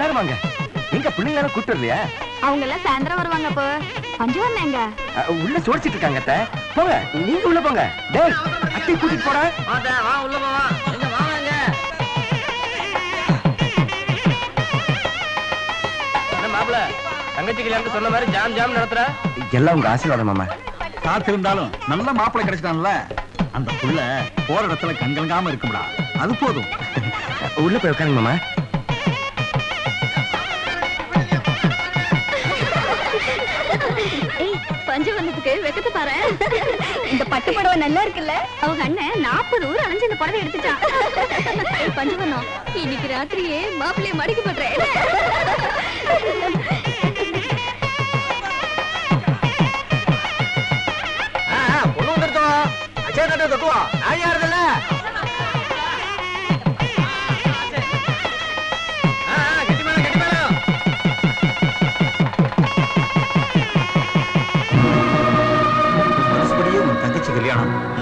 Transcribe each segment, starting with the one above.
எல்லாரும் வாங்க. எங்க பிள்ளைங்க கூட்டு வரலையா? அவங்க எல்லாம் சாயந்தரம் வருவாங்க அப்போ பஞ்சு வந்தேங்க உள்ள சோடிச்சிட்டு இருக்காங்க அத்தை. போங்க நீங்க உள்ள போங்க. டேய் அத்தை கூட்டிட்டு போடா. வா உள்ள போவா எங்க வாங்க என்ன மாப்பிள தங்கச்சி கல்யாணம் சொன்ன மாதிரி ஜாம் ஜாம் நடத்துற? எல்லாம் உங்க ஆசீர்வாதம் மாமா. காத்திருந்தாலும் நல்ல மாப்பிள்ளை கிடைச்சிட்டான்ல. அந்த புள்ள போற இடத்துல கண்கலங்காம இருக்கும்டா. அது போதும். உள்ள போய் உட்காருங்க மாமா. பஞ்சு வந்ததுக்கு வெக்கத்தை பாரு. இந்த பட்டு புடவை நல்லா இருக்குல்ல? அவங்க அண்ணன் நாற்பது ஊர் அலைஞ்சு இந்த புடவை எடுத்துட்டான். பஞ்சு பண்ணோம் இன்னைக்கு ராத்திரியே மாப்பிள்ளைய மடிக்க போட்டுறேன். பொண்ணு வந்துருத்தோம். அச்சே தட்டு தட்டுவா நான்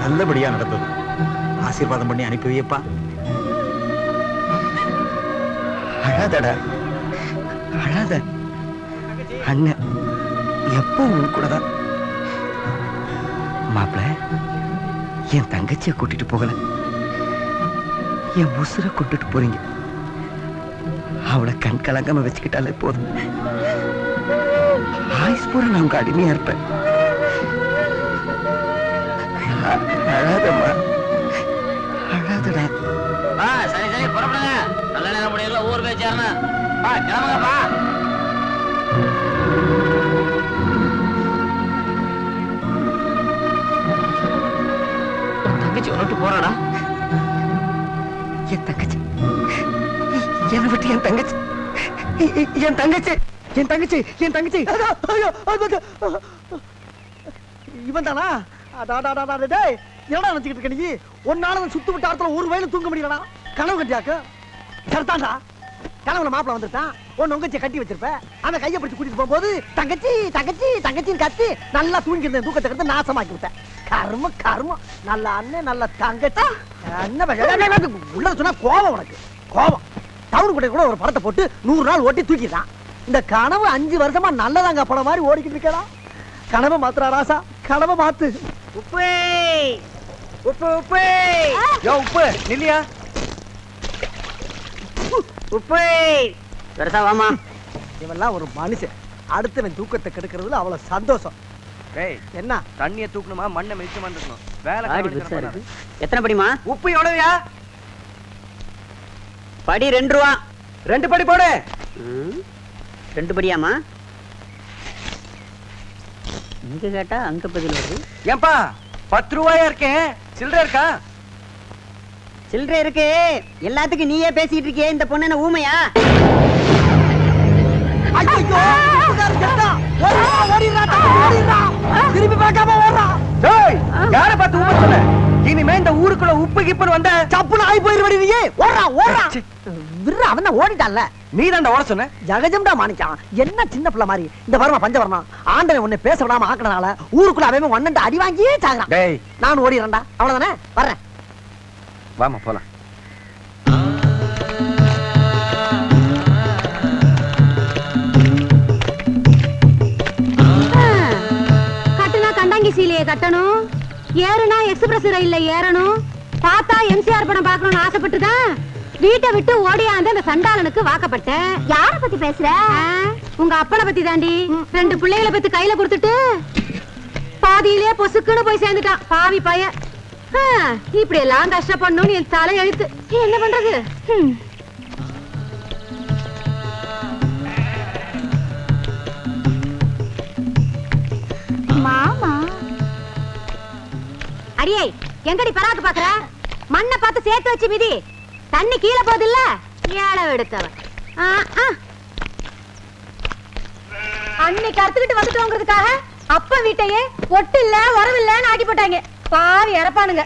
நல்லபடியா நடந்தது. ஆசீர்வாதம் பண்ணி அனுப்பி வையப்பா அழாதடா. அழாத. அண்ணன் எப்போ உன் கூட தான் மாப்பிள என் தங்கச்சியை கூட்டிட்டு போகல. என் உசுரை கூட்டிட்டு போறீங்க. அவளை கண் கலங்காம வச்சுக்கிட்டாலே போதும். ஆயுஸ் பூரா நான் உங்க அடிமையா இருப்பேன். போறாடா என் தங்கச்சி. என்னை விட்டு என் தங்கச்சி. என் தங்கச்சி. என் தங்கச்சி. என் தங்கச்சி. இவன் தானா? டேய் என்னடா நினைச்சுக்கிட்டு இருக்க நீ? ஒன்னால சுத்து விட்ட இடத்துல ஒரு வயல தூங்க முடியலடா. கனவு கட்டியாக்கு. சரிதான்டா. கனவுல மாப்பிள வந்துட்டான் ஒன்னு உங்கச்சியை கட்டி வச்சிருப்ப. அவன் கையை பிடிச்சு கூட்டிட்டு போகும்போது தங்கச்சி தங்கச்சி தங்கச்சின்னு கத்தி நல்லா தூங்கி தூக்கத்தை கத்து நாசமாக்கி விட்டேன். கர்ம கர்மம் நல்ல அண்ணன் நல்ல தங்கச்சி. என்ன? உள்ள சொன்னா கோபம் உனக்கு. கோபம். டவுன் கூட கூட ஒரு படத்தை போட்டு நூறு நாள் ஓட்டி தூக்கிட்டான் இந்த கனவு அஞ்சு வருஷமா நல்லதாங்க படம் மாதிரி ஓடிக்கிட்டு இருக்கா கனவை மாத்துறா ராசா. கனவை மாத்து. உப்பு! உப்பு உப்பு! யோ உப்பு நில்லியா? உப்பு! பெருசா வாமா. இவெல்லாம் ஒரு மனுஷன். அடுத்தவன் தூக்கத்தை கெடுக்கிறதுல அவ்வளவு சந்தோஷம். டேய் என்ன? தண்ணிய தூக்கணுமா மண்ணை மிதிச்சுமா இருக்கணும் வேலை எத்தனை படிமா உப்பு எவ்வளவுயா? படி ரெண்டு ரூபா. ரெண்டு படி போடு. ரெண்டு படியாமா இங்க கேட்டா அங்க பதில் வருது. ஏன்பா பத்து ரூபாயா இருக்கேன் சில்லறை இருக்கா? சில்லறை இருக்கு. எல்லாத்துக்கும் நீயே பேசிட்டு இருக்கியே இந்த பொண்ணு என்ன ஊமையா? திரும்பி பார்க்காம ஓடுறா. டேய் யார பார்த்து உப்பு சொன்ன இனிமே இந்த ஊருக்குள்ள உப்பு கிப்புன்னு வந்த சப்புன்னு ஆகி போயிருவடி நீ. ஓடுறா ஓடுறா. விடுறா அவன் ஓடிட்டான்ல. நீ ஓட சொன்ன. ஜகஜம்டா மாணிக்கான் என்ன சின்ன பிள்ளை மாதிரி. இந்த வருமா பஞ்சவரணம் ஆண்டவன் உன்னை பேச விடாம ஆக்கினனால ஊருக்குள்ள அவன் ஒன்னண்டு அடி வாங்கியே சாகுறான். டேய். நான் ஓடிடுறேன்டா. அவ்வளவுதானே? வர்றேன். வாமா போலாம். கட்டுனா கண்டாங்கி சீலையை கட்டணும். ஏறுனா எக்ஸ்பிரஸ் ரயில்ல ஏறணும். பார்த்தா எம்சிஆர் படம் பார்க்கணும்னு ஆசைப்பட்டுதான் வீட்டை விட்டு ஓடியாந்து அந்த சண்டாளனுக்கு வாக்கப்பட்டேன். யார பத்தி பேசுற? உங்க அப்பனை பத்தி தாண்டி. ரெண்டு பிள்ளைகளை பத்தி கையில கொடுத்துட்டு பாதியிலே பொசுக்குன்னு போய் சேர்ந்துட்டான். பாவி பைய இப்படி எல்லாம் கஷ்டப்படணும்னு என் தலை எழுத்து என்ன பண்றது? மாமா. அடியே எங்கடி பராக்கு பாக்குற? மண்ணை பார்த்து சேர்த்து வச்சு மிதி. தண்ணி கீழே போகுது இல்ல ஏழை எடுத்தவன் அன்னைக்கு அறுத்துக்கிட்டு வந்துட்டோங்கிறதுக்காக அப்ப வீட்டையே ஒட்டு இல்ல உறவு இல்லன்னு ஆக்கி போட்டாங்க. பாவி இறப்பானுங்க.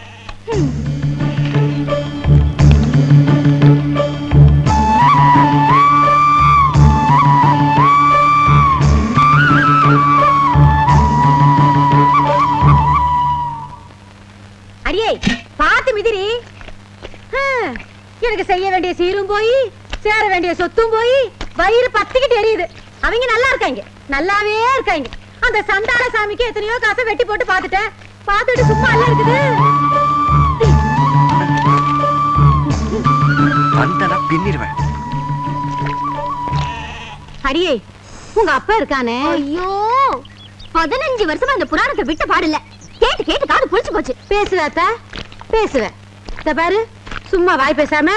எனக்கு செய்ய வேண்டிய சீரும் போய் சேர வேண்டிய சொத்தும் போய் வயிறு பத்திக்கிட்டு எரியுது. அவங்க நல்லா இருக்காங்க. நல்லாவே இருக்காங்க. அந்த சண்டாள சாமிக்கு எத்தனையோ காசை வெட்டி போட்டு பார்த்துட்டேன். பார்த்துட்டு சும்மா எல்லாம் இருக்குது. பின்னிடுவேன் அடியே உங்க அப்பா இருக்கானே? ஐயோ பதினஞ்சு வருஷமா இந்த புராணத்தை விட்டு பாடல. கேட்டு கேட்டு காது புளிச்சு போச்சு. பேசுவாத்த பேசுவேன். பாரு. சும்மா வாய் பேசாம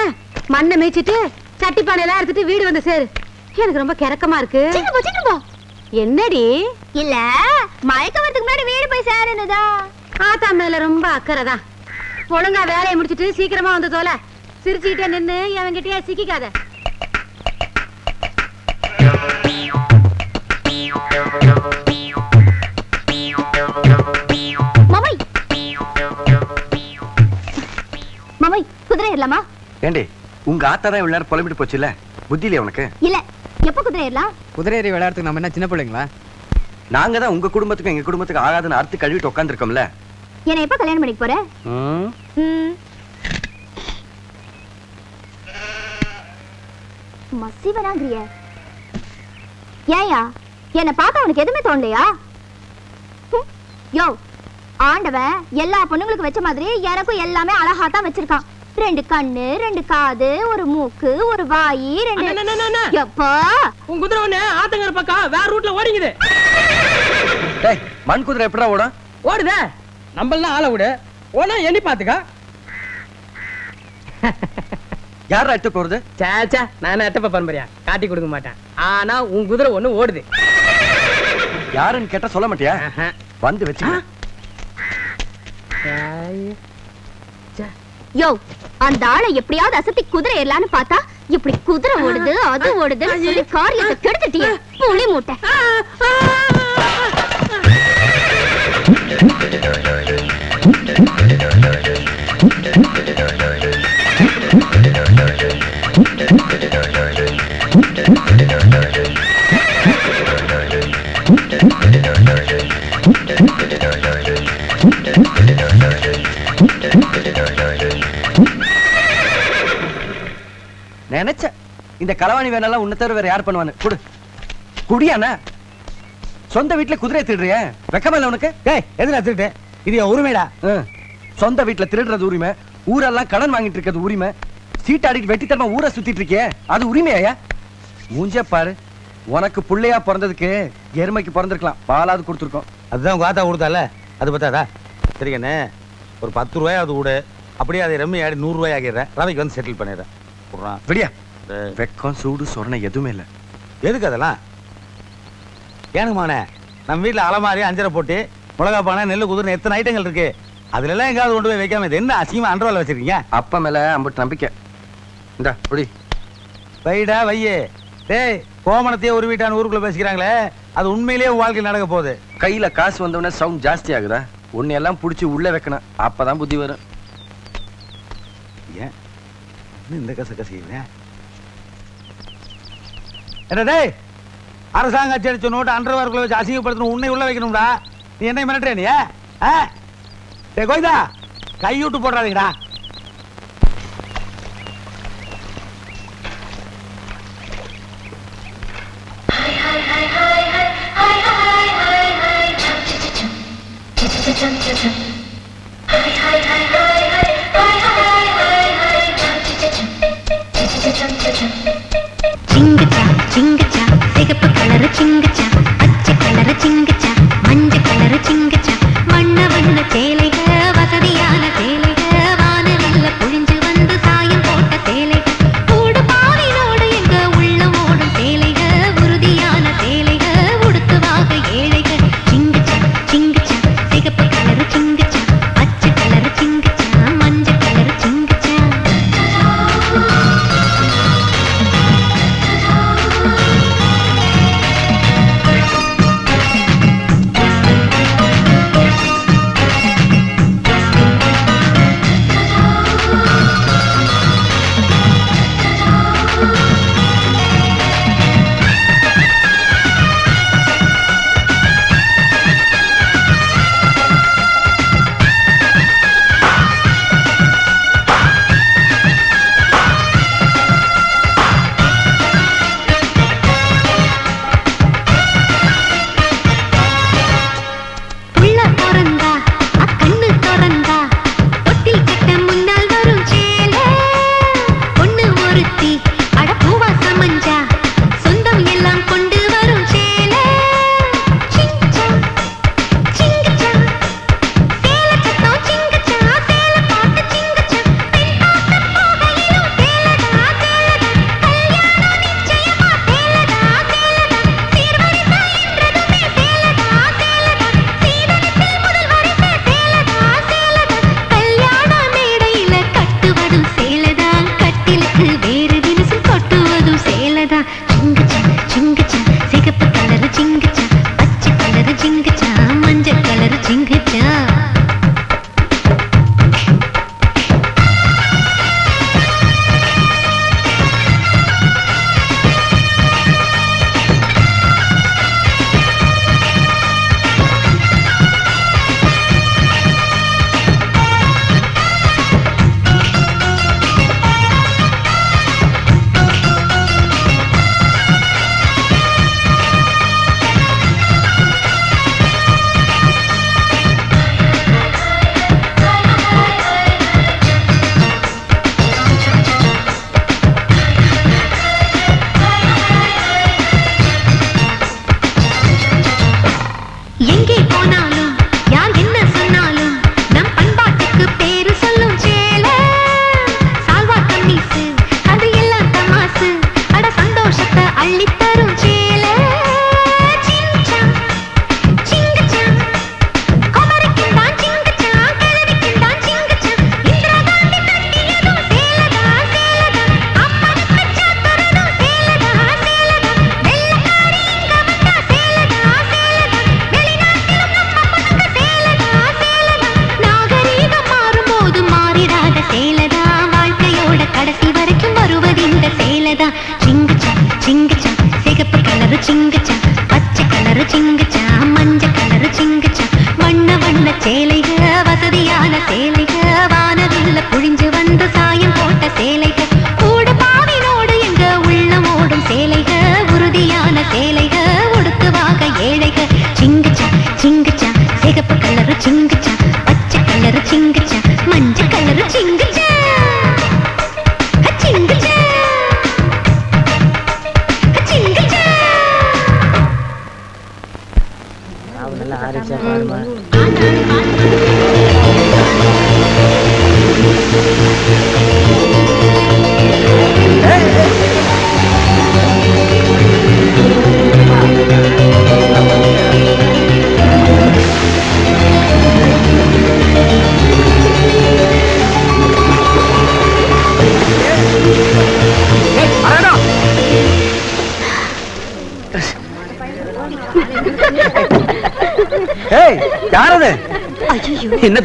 மண்ணை மேய்ச்சிட்டு சட்டி பானையெல்லாம் எடுத்துட்டு வீடு வந்து சேரு. எனக்கு ரொம்ப கிறக்கமா இருக்கு. என்னடி? இல்ல மயக்க வரதுக்கு முன்னாடி வீடு போய் சேரணுதா ஆத்தா மேல ரொம்ப அக்கறை தான் ஒழுங்கா வேலையை முடிச்சிட்டு சீக்கிரமா வந்து தோல. சிரிச்சுக்கிட்டே நின்னு அவன்கிட்டயே சிக்கிக்காத. மாமை மாமை குதிரை ஏறலாமா? ஏண்டி உங்க ஆத்தா தான் இவ்வளவு புலம்பிட்டு போச்சுல்ல? புத்தி இல்லையா உனக்கு? இல்ல எப்ப குதிரை ஏறலாம்? குதிரை ஏறி விளையாடுறதுக்கு நம்ம என்ன சின்ன பிள்ளைங்களா? நாங்க தான் உங்க குடும்பத்துக்கும் எங்க குடும்பத்துக்கு ஆகாதுன்னு அறுத்து கழுவிட்டு உட்காந்துருக்கோம்ல என்ன எப்ப கல்யாணம் பண்ணிக்க போற? ம். ம். மசிவனாங்கிறிய ஏயா என்ன பார்த்தா உனக்கு எதுவுமே தோணலையா. யோ ஆண்டவன் எல்லா பொண்ணுங்களுக்கு வச்ச மாதிரி எனக்கும் எல்லாமே அழகா தான் வச்சிருக்கான். ரெண்டு கண்ணு ரெண்டு காது ஒரு மூக்கு ஒரு வாய் ரெண்டு எப்பா? உன் குதிரை ஒண்ணு ஆத்தங்கர பக்கம் வேற ரூட்ல ஓடிங்குது டேய் மண் குதிரை எப்படா ஓடும்? ஓடுதே. நம்மளாம் ஆள விடு. ஓனா எண்ணி பாத்துக்க யாரா எட்டு போறது? சேச்சா நான் எட்டப்ப பரம்பரையா? காட்டி கொடுக்க மாட்டேன். ஆனா உன் குதிரை ஒண்ணு ஓடுது. யாருன்னு கேட்டா சொல்ல மாட்டியா. வந்து வச்சு யோ அந்த ஆளை எப்படியாவது அசத்தி குதிரை ஏறலான்னு பார்த்தா இப்படி குதிரை ஓடுது அது ஓடுதுன்னு சொல்லி காரியத்தை கெடுத்துட்டியே. புளி மூட்டை. நினைச்ச இந்த களவாணி வேணாலும் உன்னை தவிர வேற யார் பண்ணுவானு குடு. குடியாண்ணா சொந்த வீட்டுல குதிரையை திருடுறிய? வெக்கமா இல்ல உனக்கு? ஏய் எதுல திருட்டு இது என் உரிமைடா. சொந்த வீட்டுல திருடுறது உரிமை. ஊரெல்லாம் கடன் வாங்கிட்டு இருக்கிறது உரிமை. சீட்டாடிட்டு வெட்டித்தனமா ஊரை சுத்திட்டு இருக்கியே? அது உரிமையா மூஞ்ச பாரு. உனக்கு புள்ளையா பிறந்ததுக்கு எருமைக்கு பிறந்திருக்கலாம். பாலாவது கொடுத்துருக்கோம். அதுதான் உங்க ஆத்தா கொடுத்தால? அது பத்தாதா? சரிங்கண்ணே ஒரு பத்து ரூபாயாவது விடு அப்படியே அதை ரம்மி ஆடி நூறு ரூபாய் ஆகிடுறேன். ரவைக்கு வந்து செட்டில் பண்ணிடுறேன். விட்றான் விடியா வெக்கம் சூடு சொரணை எதுவுமே இல்ல. எதுக்கு அதெல்லாம்? ஏனுங்கம்மாண்ணே நம்ம வீட்டில் அலமாரி அஞ்சரை போட்டு மிளகா பானை நெல் குதிரை எத்தனை ஐட்டங்கள் இருக்கு? அதுல எல்லாம் எங்காவது கொண்டு போய் வைக்காம இது என்ன அசிங்கமா அன்றவால வச்சிருக்கீங்க? அப்பா மேல அம்பட்டு நம்பிக்கை. இந்தா புடி வைடா வையே. டேய் கோமணத்தையே ஒரு வீட்டான ஊருக்குள்ள பேசிக்கிறாங்களே அது உண்மையிலேயே வாழ்க்கையில் நடக்க போகுது. கையில காசு வந்தவொடனே சவுண்ட் ஜாஸ்தி ஆகுதா? உன்னை எல்லாம் புடிச்சு உள்ள வைக்கணும். அப்பதான் புத்தி வரும். ஏன்? இந்த கச கசிக்கிறேன் என்ன டேய் அரசாங்க அச்சடிச்ச நோட்டு அன்றவாருக்குள்ள வச்சு அசிங்கப்படுத்தணும் உன்னை உள்ள வைக்கணும்டா நீ என்ன மிரட்டுற நீ ஆ? டேய் கோய்தா கையூட்டு போடுறாதீங்கடா சிங்கச்சா சிங்குச்சா சிகப்பு கலரு சிங்கச்சா பச்சை கலரு சிங்கச்சா மஞ்சள் கலரு சிங்கச்சா.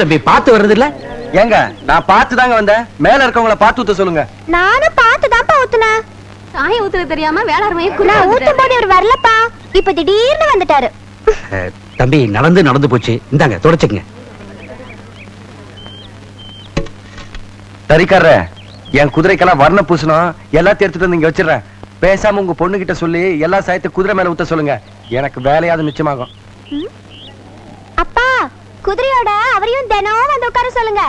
தம்பி பார்த்து வர்றது இல்ல ஏங்க நான் பார்த்து தாங்க வந்தேன். மேல இருக்கவங்கள பார்த்து ஊத்த சொல்லுங்க. நானும் பார்த்து தான்ப்பா ஊத்துனேன். சாயம் ஊத்துறது தெரியாம வேளாண்மையை நான் ஊத்தும் போது இவர் வரலப்பா. இப்ப திடீர்னு வந்துட்டாரு. தம்பி நடந்து நடந்து போச்சு. இந்தாங்க தொடச்சுங்க தறிக்காரர என் குதிரைக்கெல்லாம் வர்ண பூசணும் எல்லாத்தையும் எடுத்துட்டு வந்து இங்க வச்சிடுறேன். பேசாம உங்க பொண்ணு கிட்ட சொல்லி எல்லா சாயத்தை குதிரை மேல ஊத்த சொல்லுங்க. எனக்கு வேலையாவது மிச்சமாகும் அப்பா குதிரையோட அவரையும் தினம் வந்து உட்கார சொல்லுங்க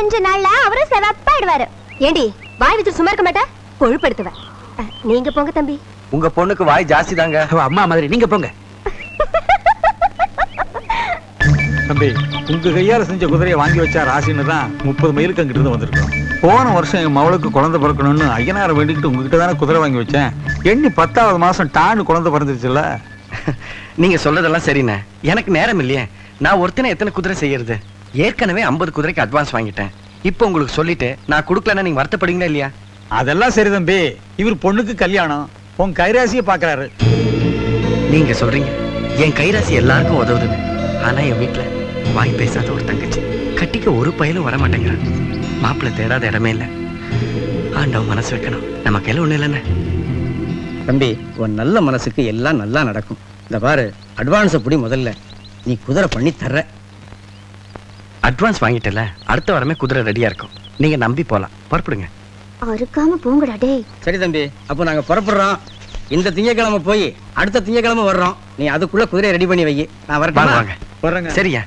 கொஞ்ச நாள்ல அவரும் செவப்பாயிடுவாரு ஏண்டி வாய் வச்சு சும்மா இருக்க மாட்டேன் கொழுப்படுத்துவேன் அஹ், நீங்க போங்க தம்பி. உங்க பொண்ணுக்கு வாய் ஜாஸ்தி தாங்க அம்மா மாதிரி நீங்க போங்க. தம்பி உங்க கையால செஞ்ச குதிரையை வாங்கி வச்சா ராசின்னு தான் முப்பது மைலுக்கு அங்கிட்டு இருந்து வந்திருக்கோம். போன வருஷம் என் மவளுக்கு குழந்தை பிறக்கணும்னு ஐயனாரை வேண்டிக்கிட்டு உங்ககிட்ட தானே குதிரை வாங்கி வச்சேன். எண்ணி பத்தாவது மாசம் டான்னு குழந்தை பிறந்துருச்சுல்ல. நீங்க சொல்றதெல்லாம் சரிண்ணே. எனக்கு நேரம் இல்லையே. நான் ஒருத்தனை எத்தனை குதிரை செய்யறது? ஏற்கனவே 50 குதிரைக்கு அட்வான்ஸ் வாங்கிட்டேன். இப்போ உங்களுக்கு சொல்லிட்டு நான் கொடுக்கலன்னா நீங்க வருத்தப்படுவீங்களா இல்லையா? அதெல்லாம் சரி தம்பி. இவர் பொண்ணுக்கு கல்யாணம். உன் கைராசியை பாக்குறாரு நீங்க சொல்றீங்க. என் கைராசி எல்லாருக்கும் உதவுதுன்னு ஆனா என் வீட்டுல வாய் பேசாத ஒரு தங்கச்சி. கட்டிக்க ஒரு பயலும் வர மாட்டேங்கிறான் மாப்பிள்ளை தேடாத இடமே இல்ல. ஆண்டவன் மனசு வைக்கணும். நமக்கு எல்லாம் ஒண்ணு இல்லைன்னு தம்பி உன் நல்ல மனசுக்கு எல்லாம் நல்லா நடக்கும். இந்த பாரு அட்வான்ஸ் புடி முதல்ல. நீ குதிரை பண்ணி தர்ற. அட்வான்ஸ் வாங்கிட்டல அடுத்த வாரமே குதிரை ரெடியா இருக்கும். நீங்க நம்பி போலாம். புறப்படுங்க. அறுக்காம போங்கடா டேய். சரி தம்பி அப்போ நாங்க புறப்படுறோம். இந்த திங்கக்கிழமை போய் அடுத்த திங்கக்கிழமை வர்றோம். நீ அதுக்குள்ள குதிரையை ரெடி பண்ணி வை. நான் வரேன் வாங்க வர்றேங்க சரியா?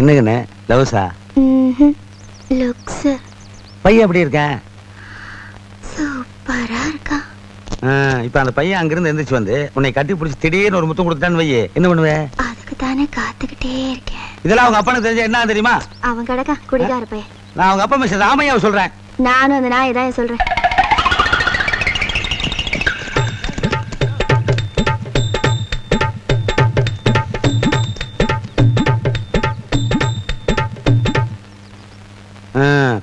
என்னங்கண்ணே? லவ்ஸா லுக்ஸ் பையன் எப்படி இருக்கேன்? சூப்பரா இருக்கா ஆ, இப்ப அந்த பையன் அங்கிருந்து எந்திரிச்சு வந்து உன்னை கட்டி பிடிச்சி திடீர்னு ஒரு முத்தம் கொடுத்தான்னு வையே. என்ன பண்ணுவே? அதுக்கு தானே காத்துக்கிட்டே இருக்கேன். இதெல்லாம் அவங்க அப்பனுக்கு தெரிஞ்ச என்ன தெரியுமா? அவன் கிடக்கா குடிகார பையன். நான் அவங்க அப்பா மிஸ்டர் ராமையாவை சொல்றேன். நானும் அந்த நாயை தான் சொல்றேன்.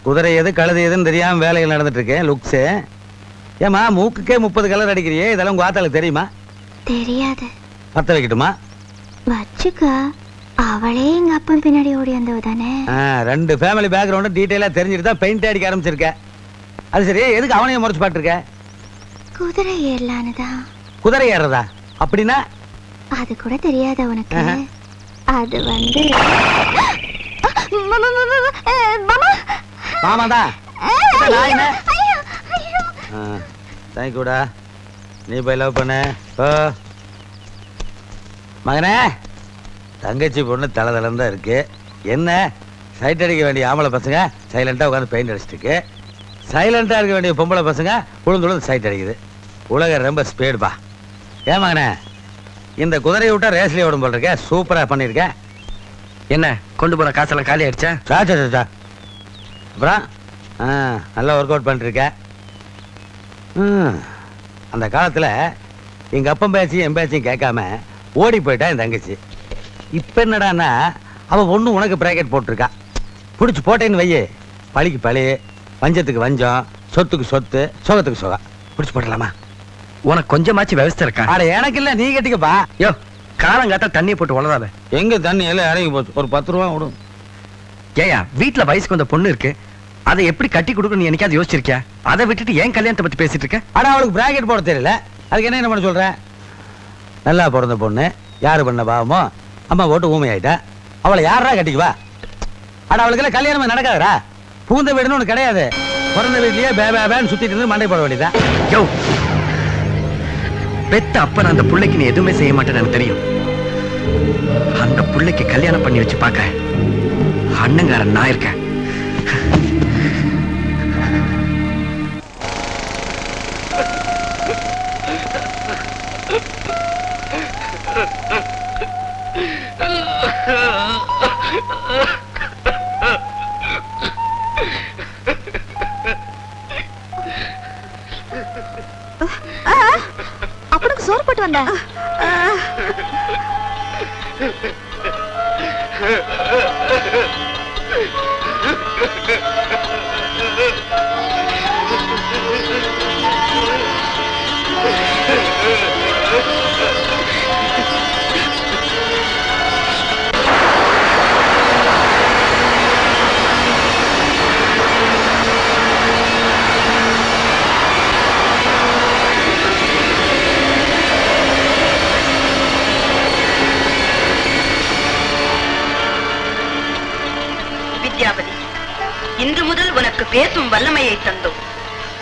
குதிரை எது கழுது எதுன்னு தெரியாம வேலைகள் நடந்துட்டு இருக்கு லுக்ஸ் ஏமா மூக்குக்கே முப்பது கலர் அடிக்கிறியே? இதெல்லாம் உங்க ஆத்தாளுக்கு தெரியுமா? தெரியாது. பத்த வைக்கட்டுமா? வச்சுக்க. அவளே எங்க அப்பன் பின்னாடி ஓடி வந்தவ தானே. ரெண்டு ஃபேமிலி பேக்ரவுண்டும் டீட்டெயிலா தெரிஞ்சுட்டு தான் பெயிண்ட் அடிக்க ஆரம்பிச்சிருக்க. அது சரி எதுக்கு அவனையும் முறைச்சு பாட்டுருக்க குதிரை ஏறலான்னு தான். குதிரை ஏறுறதா? அப்படின்னா? அது கூட தெரியாத உனக்கு? ஆஹா. அது வந்து மாமா, மாமா, மாமா, அஹ், மாமா. மாமாதான் அஹ், இந்த நாய் என்ன? ஐயோ, ஐயோ. தேங்க்யூடா நீ போய் லவ் பண்ண. ஓ மகனே தங்கச்சி பொண்ணு தலை தான் இருக்கு. என்ன? சைட் அடிக்க வேண்டிய ஆம்பளை பசங்க சைலண்டா உட்காந்து பெயிண்ட் அடிச்சிட்டு இருக்கு. சைலண்டா இருக்க வேண்டிய பொம்பளை பசங்க உளுந்து உளுந்து சைட் அடிக்குது. உலகம் ரொம்ப ஸ்பீடுப்பா ஏன் மகனே? இந்த குதிரையை விட்டா ரேஸ்லயே ஓடும் போல் இருக்க. சூப்பரா பண்ணிருக்க என்ன கொண்டு போற காசெல்லாம் காலி ஆயிடுச்சா சா சா, சா, சா. அப்புறம் ஆ நல்லா ஒர்க் அவுட் பண்ணிருக்க. ம் அந்த காலத்துல எங்க அப்பன் பேச்சையும் என் பேச்சையும் கேட்காம ஓடி போயிட்டா என் தங்கச்சி. இப்ப என்னடான்னா அவ ஒண்ணு உனக்கு பிராக்கெட் போட்டிருக்கா. பிடிச்சி போட்டேன்னு வையே. பழிக்கு பழி வஞ்சத்துக்கு வஞ்சம் சொத்துக்கு சொத்து சுகத்துக்கு சுகம். பிடிச்சி போட்டலாமா? உனக்கு கொஞ்சமாச்சும் விவசாய இருக்கா? அட எனக்கு இல்ல நீ கட்டிக்கப்பா. யோ காலங்காத்தா தண்ணியை போட்டு உளறாத எங்க தண்ணி எல்லாம் இறங்கி போச்சு. ஒரு பத்து ரூபா விடும் ஏயா வீட்ல வயசுக்கு வந்த பொண்ணு இருக்கு. அதை எப்படி கட்டி கொடுக்கணும் நீ என்னைக்காவது யோசிச்சிருக்கியா? அதை விட்டுட்டு ஏன் கல்யாணத்தை பத்தி பேசிட்டு இருக்க? ஆனா அவளுக்கு பிராக்கெட் போட தெரியல. அதுக்கு என்ன என்ன பண்ண சொல்ற? நல்லா பிறந்த பொண்ணு. யாரு பண்ண பாவமோ? அம்மா ஓட்டு ஊமை ஆயிட்டா. அவளை யாரா கட்டிக்குவா ஆனா அவளுக்கு எல்லாம் கல்யாணமே நடக்காதடா. பூந்த வீடுன்னு ஒண்ணு கிடையாது. பிறந்த வீட்லயே பே பே பேன்னு சுத்திட்டு இருந்து மண்டை போட வேண்டியதா யோ! பெத்த அப்ப அந்த புள்ளைக்கு நீ எதுவுமே செய்ய மாட்டேன்னு எனக்கு தெரியும். அந்த புள்ளைக்கு கல்யாணம் பண்ணி வச்சு பார்க்க. அண்ணங்காரன் நான் இருக்கேன். அப்பனுக்கு சோறு போட்டு வந்தேன் பேசும் தந்தோம்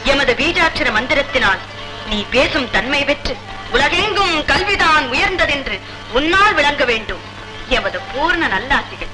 எமது பீஜாட்சர மந்திரத்தினால் நீ பேசும் தன்மை பெற்று உலகெங்கும் கல்விதான் உயர்ந்ததென்று உன்னால் விளங்க வேண்டும். எமது பூர்ண நல்லாசிகள்.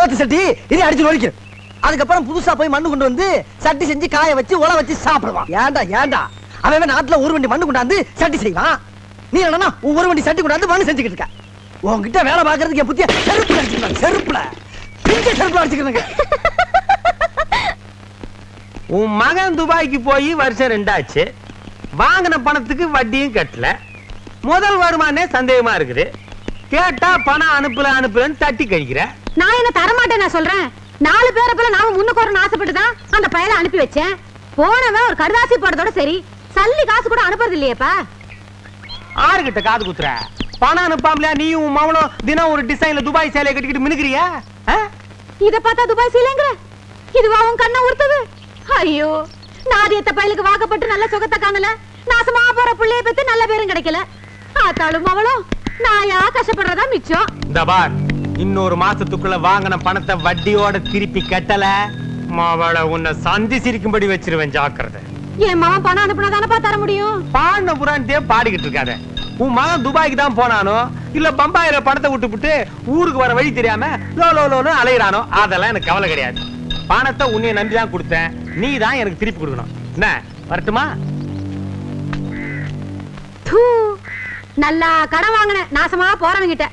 சோத்து சட்டி இதை அடிச்சு நொழிக்கிறேன் அதுக்கப்புறம் புதுசா போய் மண்ணு கொண்டு வந்து சட்டி செஞ்சு காய வச்சு உல வச்சு சாப்பிடுவான். ஏன்டா ஏன்டா? அவன் நாட்டுல ஒரு வண்டி மண்ணு கொண்டாந்து சட்டி செய்வான். நீ என்னன்னா ஒரு வண்டி சட்டி கொண்டாந்து மண்ணு செஞ்சுக்கிட்டு இருக்க. உன்கிட்ட வேலை பாக்குறதுக்கு என் புத்திய செருப்புல அடிச்சுக்கிறாங்க செருப்புல. பிஞ்ச செருப்புல அடிச்சுக்கிறாங்க உன் மகன் துபாய்க்கு போய் வருஷம் ரெண்டாச்சு. வாங்கின பணத்துக்கு வட்டியும் கட்டல. முதல் வருமானே சந்தேகமா இருக்குது. கேட்டா பணம் அனுப்பல அனுப்பலன்னு தட்டி கழிக்கிற. நான் என்ன நான் சொல்றேன்? நாலு பேரை போல நாம முன்னுக்கு வரணும்னு ஆசைப்பட்டு தான் அந்த பயலை அனுப்பி வச்சேன். போனவன் ஒரு கடுதாசி போடுறதோட சரி. சல்லி காசு கூட அனுப்புறது இல்லையேப்பா. ஆறுகிட்ட காது குத்துற. பணம் அனுப்பாமலையா? நீயும் உன் மவனும் தினம் ஒரு டிசைன்ல துபாய் சேலையை கட்டிக்கிட்டு மினுக்கிறியா? இத பார்த்தா துபாய் சீலைங்கிற? இதுவா உன் கண்ணை உறுத்துது? ஐயோ நாதியத்த பயலுக்கு வாக்கப்பட்டு நல்ல சுகத்தை காணல. நாசமா போற புள்ளைய பத்தி நல்ல பேரும் கிடைக்கல. ஆத்தாளும் அவளும் நாயா கஷ்டப்படுறதா மிச்சம். இந்த பார் இன்னொரு மாசத்துக்குள்ள வாங்கின பணத்தை வட்டியோட திருப்பி கட்டல. மாவள உன்னை சந்தி சிரிக்கும்படி வச்சிருவேன் ஜாக்கிரதை. என் மகன் பணம் அனுப்புனா தானப்பா தர முடியும்? பாடின புறான்ட்டே பாடிக்கிட்டு இருக்காத. உன் மகன் துபாய்க்கு தான் போனானோ? இல்ல பம்பாயில பணத்தை விட்டுப்புட்டு ஊருக்கு வர வழி தெரியாம லோ லோ லோன்னு அலையிறானோ? அதெல்லாம் எனக்கு கவலை கிடையாது. பணத்தை உன்னைய நம்பி தான் கொடுத்தேன். நீ தான் எனக்கு திருப்பி கொடுக்கணும். என்ன வரட்டுமா? நல்லா கடன் வாங்கின நாசமா போறவங்கிட்ட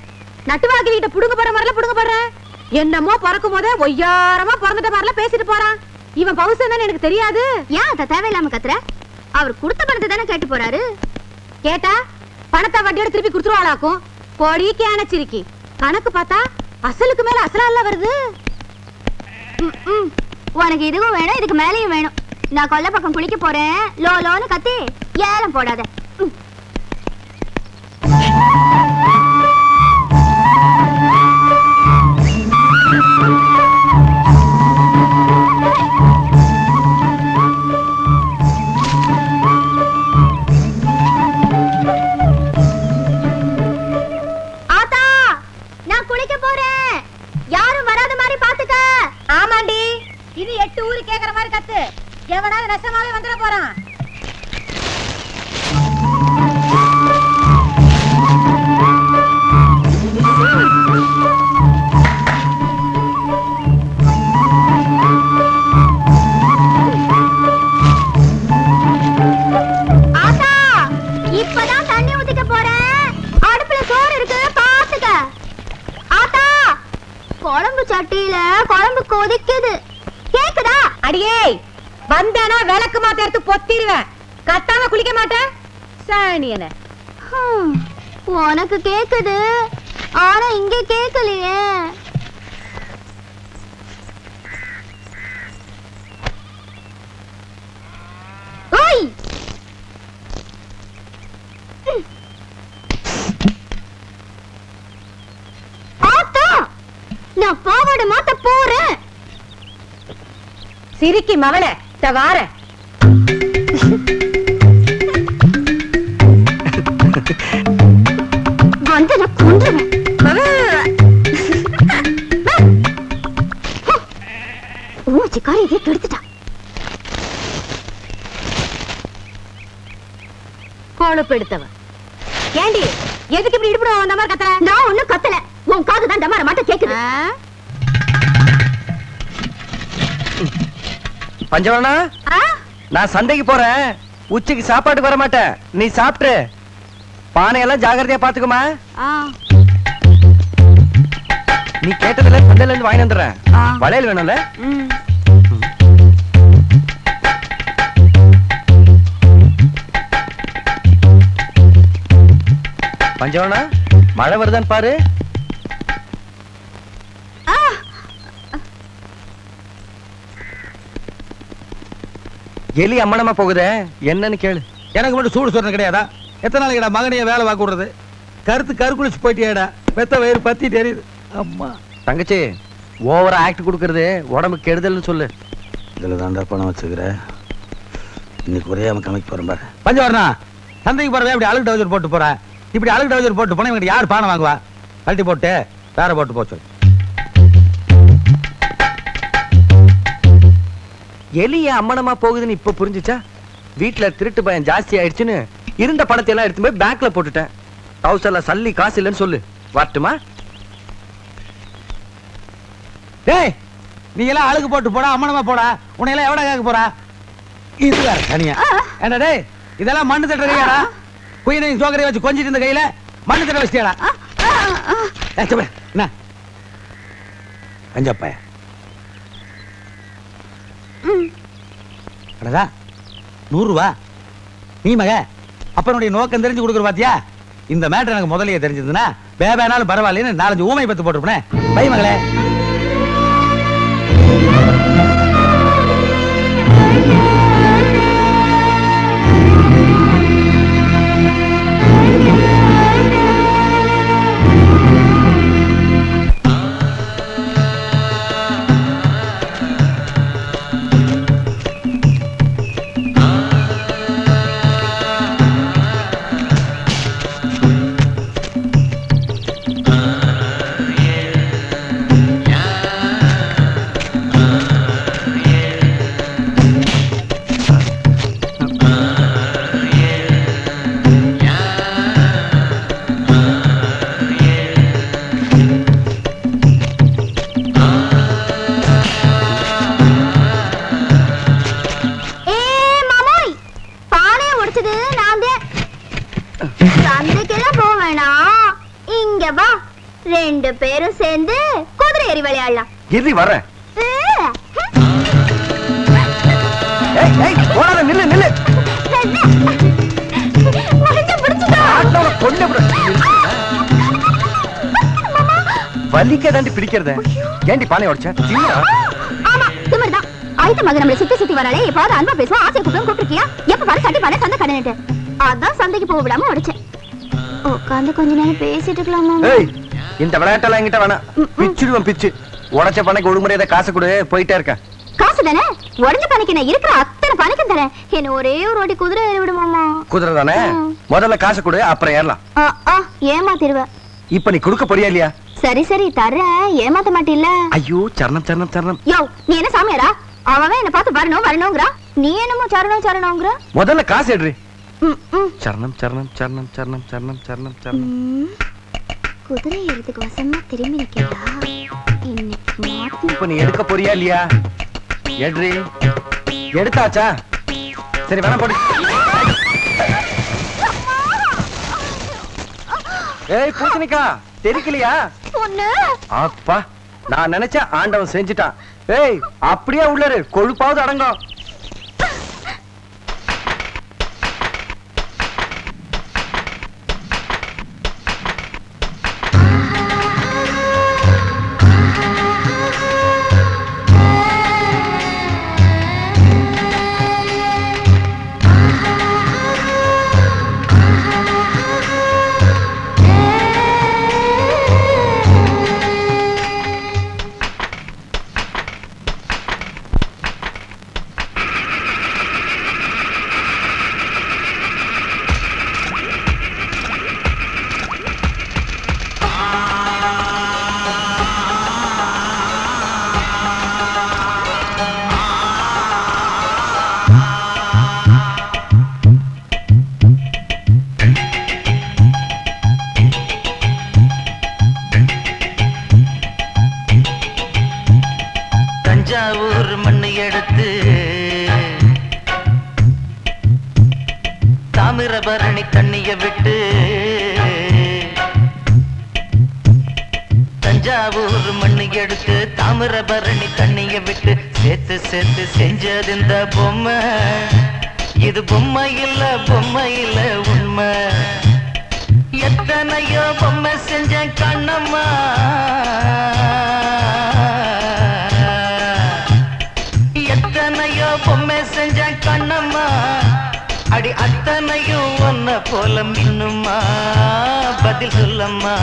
நட்டுவாக்கி கிட்ட புடுங்க போற மாதிரில புடுங்க போற என்னமோ பிறக்கும் போதே ஒய்யாரமா பிறந்துட்ட மாதிரில பேசிட்டு போறான். இவன் பவுசன் தானே எனக்கு தெரியாது. ஏன் அத தேவையில்லாம கத்துற? அவர் கொடுத்த பணத்தை தானே கேட்டு போறாரு. கேட்டா பணத்தை வட்டியோட திருப்பி கொடுத்துருவாளாக்கும். பொடி கேனச்சிருக்கி கணக்கு பார்த்தா அசலுக்கு மேல அசலா வருது. ம், ம். உனக்கு இதுவும் வேணும் இதுக்கு மேலேயும் வேணும். நான் கொல்லை பக்கம் குளிக்க போறேன். லோ லோன்னு கத்தி. ஏலம் போடாத. எட்டு ஊரு கேக்குற மாதிரி கத்து. எவனாவது நஷ்டமாவே வந்துட போறான். குழம்பு சட்டியில குழம்பு கொதிக்குது. கேக்குதா? அடியே வந்தேனா விளக்கு மாத்த எடுத்து பொத்திடுவேன். கத்தாம குளிக்க மாட்டேன்? சாணியன உனக்கு கேக்குது. ஆனா இங்க கேக்கலையே. நான் பாவாடை மாத்த போறேன். சிரிக்கி மவளே வார. வந்து நான் கொன்றுவேன். ஊச்சி காரி இதே கெடுத்துட்டா கொழுப்பு எடுத்தவன் ஏண்டி எதுக்கு இப்படி இடுபடும் அந்த மாதிரி கத்துற? நான் ஒண்ணும் கத்தல. உன் காது தான் டமார மட்டும் கேக்குது. பஞ்சவனா நான் சந்தைக்கு போறேன். உச்சிக்கு சாப்பாட்டுக்கு வர மாட்டேன் நீ சாப்பிட்டு பானையெல்லாம் ஜாகிரதையா பாத்துக்குமா. நீ கேட்டதுல சந்தையில இருந்து வாங்கி வந்துடுறேன். வளையல் வேணும்ல? பஞ்சவனா மழை வருதான்னு பாரு. எலி அம்மனமா போகுதே? என்னன்னு கேளு. எனக்கு மட்டும் சூடு சொன்ன கிடையாதா? எத்தனை நாளைக்குடா மகனைய வேலை வாக்கு விடுறது? கருத்து கருக்குளிச்சு போயிட்டியாடா. வெத்த வயிறு பத்தி தெரியுது. அம்மா. தங்கச்சி ஓவரா ஆக்ட் கொடுக்கறது உடம்பு கெடுதல்னு சொல்லு. இதுல தாண்டா பணம் வச்சுக்கிற. இன்னைக்கு குறையாம கமைக்க போறேன் பாரு பஞ்சவரணா சந்தைக்கு போறவே இப்படி அழுகு டவுசர் போட்டு போற. இப்படி அழுகு டவுசர் போட்டு போனா இவங்க யார் பானை வாங்குவா? கழட்டி போட்டு வேற போட்டு போச்சு எலி ஏன் அம்மனமா போகுதுன்னு இப்ப புரிஞ்சுச்சா? வீட்டுல திருட்டு பயம் ஜாஸ்தி ஆயிடுச்சுன்னு இருந்த பணத்தை எல்லாம் எடுத்து போய் பேங்க்ல போட்டுட்டேன். ஹவுஸ்ல சல்லி காசு இல்லைன்னு சொல்லு. வரட்டுமா? டேய் நீ எல்லாம் அழுகு போட்டு போடா அம்மனமா போடா. உன்னை எல்லாம் எவ்வளவு கேட்க போறா? இது வேற தனியா. ஏண்டா டேய் இதெல்லாம் மண்ணு தட்டுற கையாடா? குயினையும் சோக்கரையும் வச்சு கொஞ்சிட்டு இருந்த கையில மண்ணு தட்ட வச்சிட்டியாடா? ஏய், சும்மா, என்ன? அஞ்சப்பா அடதா நூறு ரூபா நீ மக அப்பனுடைய நோக்கம் தெரிஞ்சு கொடுக்குற பாத்தியா? இந்த மேட்டர் எனக்கு முதலையே தெரிஞ்சதுன்னா வேவேனாலும் பரவாயில்லன்னு நாலஞ்சு ஊமை பத்து போட்டிருப்பேன். பை மகளே. பிடிக்கிறத ஏண்டி பானை உடைச்ச? தின்னா ஆமா திமிர்தான் ஆயத்த மகன் நம்மள சுத்தி சுத்தி வராளே எப்பாவது அன்பா பேசுவா ஆசை கூப்பிடும் கூப்பிட்டுருக்கியா? எப்ப பாரு சண்டை பாரு சண்டை கடனிட்டு அதான் சந்தைக்கு போக விடாம உடைச்சேன். உட்காந்து கொஞ்ச நேரம் பேசிட்டு இருக்கலாமா? இந்த விளையாட்டெல்லாம் என்கிட்ட வேணாம். பிச்சிடுவேன் பிச்சு. உடைச்ச பனைக்கு ஒழுங்குமுறையாத காசு கொடு போயிட்டே இருக்கேன். காசு தானே? உடஞ்ச பணிக்கு நான் இருக்கிற அத்தனை பணிக்கும் தரேன். என்ன ஒரே ஒரு வாட்டி குதிரை ஏறி விடுமாமா? குதிரை தானே? முதல்ல காசு கொடு அப்புறம் ஏறலாம். ஆ, ஏமாத்திருவ இப்ப நீ கொடுக்க போறியா இல்லையா? சரி சரி தர்றேன் ஏமாத்த மாட்டில்ல. ஐயோ சரணம் சரணம் சரணம். யோ நீ என்ன சாமியாரா? அவன் என்ன பார்த்து வரணும் வரணுங்கிறா நீ என்னமோ சரணம் சரணம்ங்கிற? முதல்ல காசு ம். சரணம் சரணம் சரணம் சரணம் சரணம் சரணம் சரணம். குதிரை ஏறதுக்கு வசமா திரும்பி நிக்கடா இன்னைக்கு இப்ப நீ எடுக்க போறியா இல்லையா? எடுறி. எடுத்தாச்சா? சரி வேணா போடு. ஏய் பூசணிக்கா. தெரிக்கலையா? பொண்ணு. அப்பா நான் நினைச்ச ஆண்டவன் செஞ்சுட்டான். ஏய் அப்படியே உள்ளரு கொழுப்பாவது அடங்கும். பதில் சொல்லம்மா.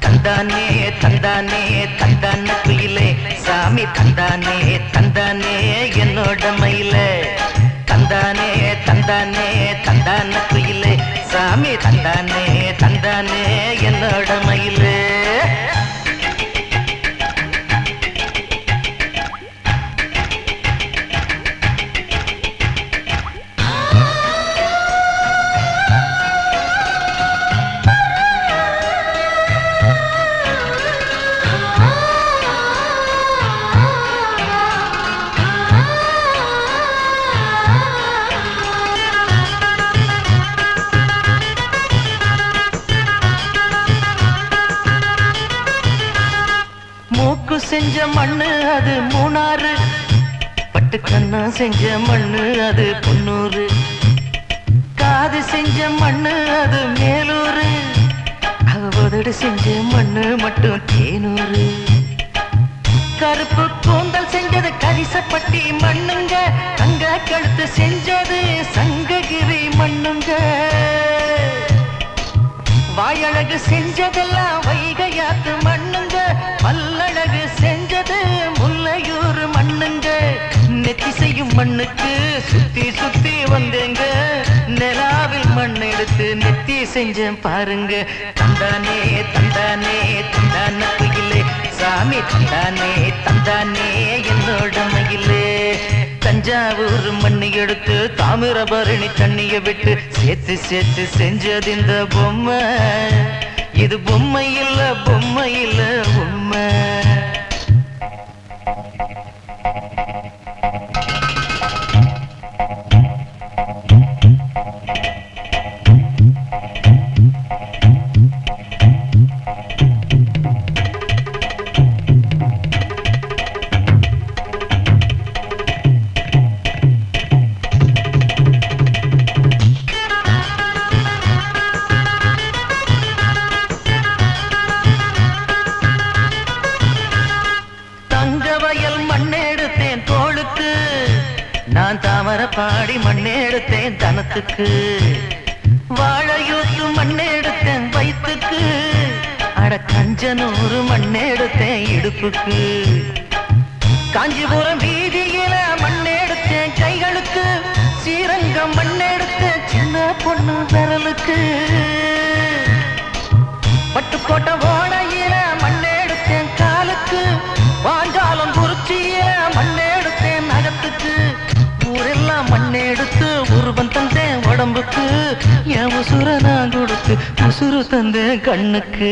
தந்தானே தந்தானே தந்தான குயிலே. சாமி தந்தானே தந்தானே என்னோட மயில. தந்தானே தந்தானே தந்தான குயிலே. சாமி தந்தானே தந்தானே என்னோட மயில. செஞ்ச மண்ணு அது மூணாறு. பட்டு கண்ணா செஞ்ச மண்ணு அது பொன்னூறு காது செஞ்ச மண்ணு அது மேலூரு அவதடு செஞ்ச மண்ணு மட்டும் தேனூரு கருப்பு கூந்தல் செஞ்சது கரிசப்பட்டி மண்ணுங்க. தங்க கழுத்து செஞ்சது சங்ககிரி மண்ணுங்க. வாயழகு செஞ்சதெல்லாம் வைகையாத்து மண். பல்லழகு செஞ்சது முல்லையூர் மண்ணுங்க. நெத்தி செய்யும் மண்ணுக்கு சுத்தி சுத்தி வந்தேங்க. நிலாவில் மண் எடுத்து நெத்தி செஞ்சேன் பாருங்க. தந்தானே தந்தானே தந்தான குயிலே. சாமி தந்தானே தந்தானே என்னோட மயிலே. தஞ்சாவூர் மண்ணை எடுத்து தாமிரபரணி தண்ணிய விட்டு சேர்த்து சேர்த்து செஞ்சது இந்த பொம்மை. இது பொம்மை இல்ல பொம்மை இல்ல உண்மை மண்ணெடுத்தேன் காஞ்சிபுரம் வீதியில மண்ணெடுத்தேன் கைகளுக்கு ஸ்ரீரங்கம் மண்ணெடுத்தேன் சின்ன பொண்ணு விரலுக்கு. பட்டுக்கோட்டை ஓடையில மண்ணெடுத்தேன் காலுக்கு. வாஞ்சாலம் குறிச்சியில மண்ணெடுத்தேன் நகத்துக்கு. ஊரெல்லாம் மண்ணெடுத்து உருவம் தந்தேன் உடம்புக்கு. என் உசுர நான் கொடுத்து உசுறு தந்தேன் கண்ணுக்கு.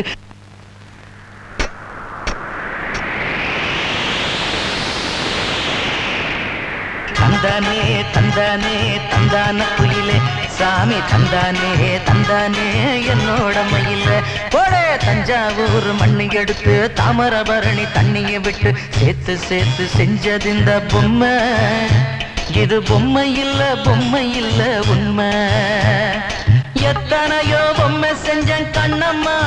தந்தானே தந்தானே என்னோட மயில. போடே தஞ்சாவூர் மண்ணு எடுத்து தாமரபரணி தண்ணிய விட்டு சேர்த்து சேர்த்து செஞ்சது இந்த பொம்மை. இது பொம்மை இல்ல பொம்மை இல்ல உண்மை. எத்தனையோ பொம்மை செஞ்ச கண்ணம்மா.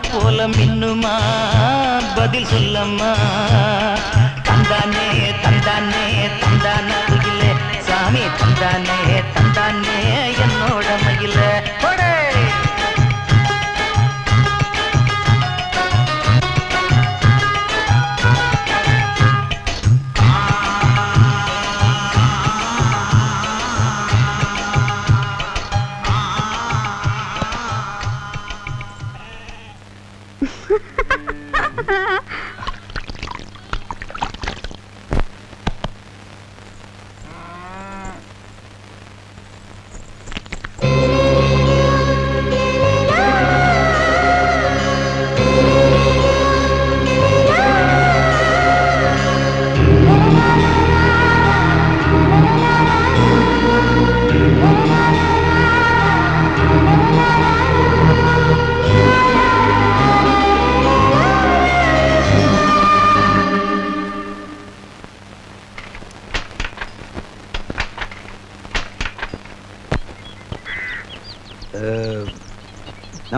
போல மின்னுமா? பதில் சொல்லம்மா. தந்தானே தந்தானே தந்தான குயிலே சாமி தந்தானே தந்தானே என்னோட மயில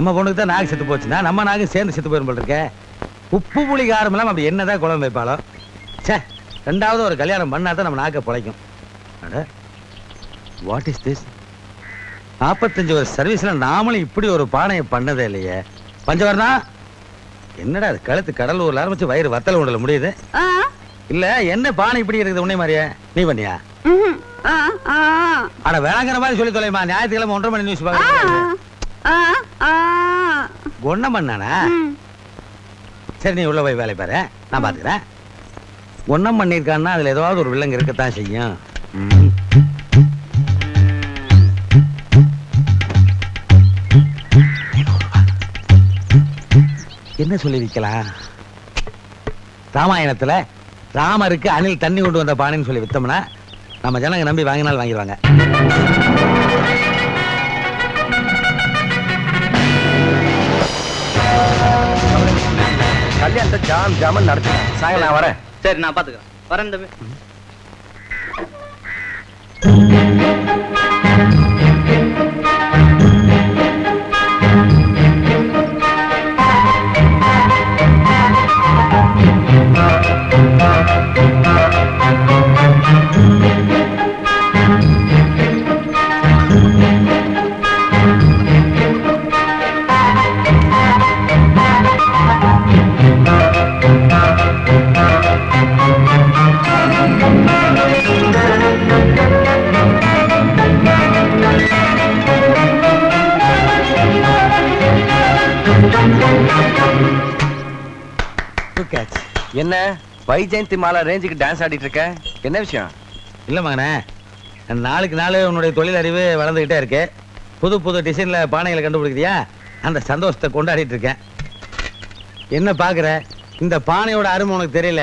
நம்ம பொண்ணுக்கு தான் நாக்கு செத்து போச்சுன்னா நம்ம நாக்கு சேர்ந்து செத்து போயிரும் போல இருக்கே. உப்பு புளி காரம் இல்லாம அப்படி என்னதான் குழம்பு வைப்பாளோ? ச்சே ரெண்டாவது ஒரு கல்யாணம் பண்ணா தான் நம்ம நாக்க பிழைக்கும். வாட் இஸ் திஸ் நாற்பத்தஞ்சு ஒரு சர்வீஸ்ல நாமளும் இப்படி ஒரு பானையை பண்ணதே இல்லையே. பஞ்சவர்ணா என்னடா அது கழுத்து கடலூர்ல ஆரம்பிச்சு வயிறு வத்தல உடல முடியுது? இல்ல என்ன பானை இப்படி இருக்குது உன்னை மாதிரியே? நீ பண்ணியா? அட வேளாங்கிற மாதிரி சொல்லி தொலைமா ஞாயிற்றுக்கிழமை ஒன்றரை மணி நியூஸ் பார்க்க ஒன்னம் பண்ணானா? சரி நீ உள்ள போய் வேலை பாரு. நான் பாத்துக்கிறேன். ஒன்னம் பண்ணியிருக்கான்னா அதுல ஏதாவது ஒரு வில்லங்க இருக்கத்தான் செய்யும். என்ன சொல்லி விக்கலாம் ராமாயணத்துல ராமருக்கு அணில் தண்ணி கொண்டு வந்த பானைன்னு சொல்லி வித்தோம்னா நம்ம ஜனங்க நம்பி வாங்கினாலும் வாங்கிடுவாங்க. கல்யாணத்தை ஜாம் ஜாமன் நடத்து சாயங்காலம் நான் வரேன். சரி நான் பாத்துக்கிறேன். வரேன் தம்பி. என்ன? வைஜெயந்தி மாலா ரேஞ்சுக்கு டான்ஸ் ஆடிட்டு இருக்க? என்ன விஷயம்? இல்ல மகனே நாளுக்கு நாள் உன்னுடைய தொழில் அறிவு வளர்ந்துகிட்டே இருக்கு. புது புது டிசைன்ல பானைகளை கண்டுபிடிக்கிறியா? அந்த சந்தோஷத்தை கொண்டாடிட்டு இருக்கேன். என்ன பாக்குற இந்த பானையோட அருமை உனக்கு தெரியல.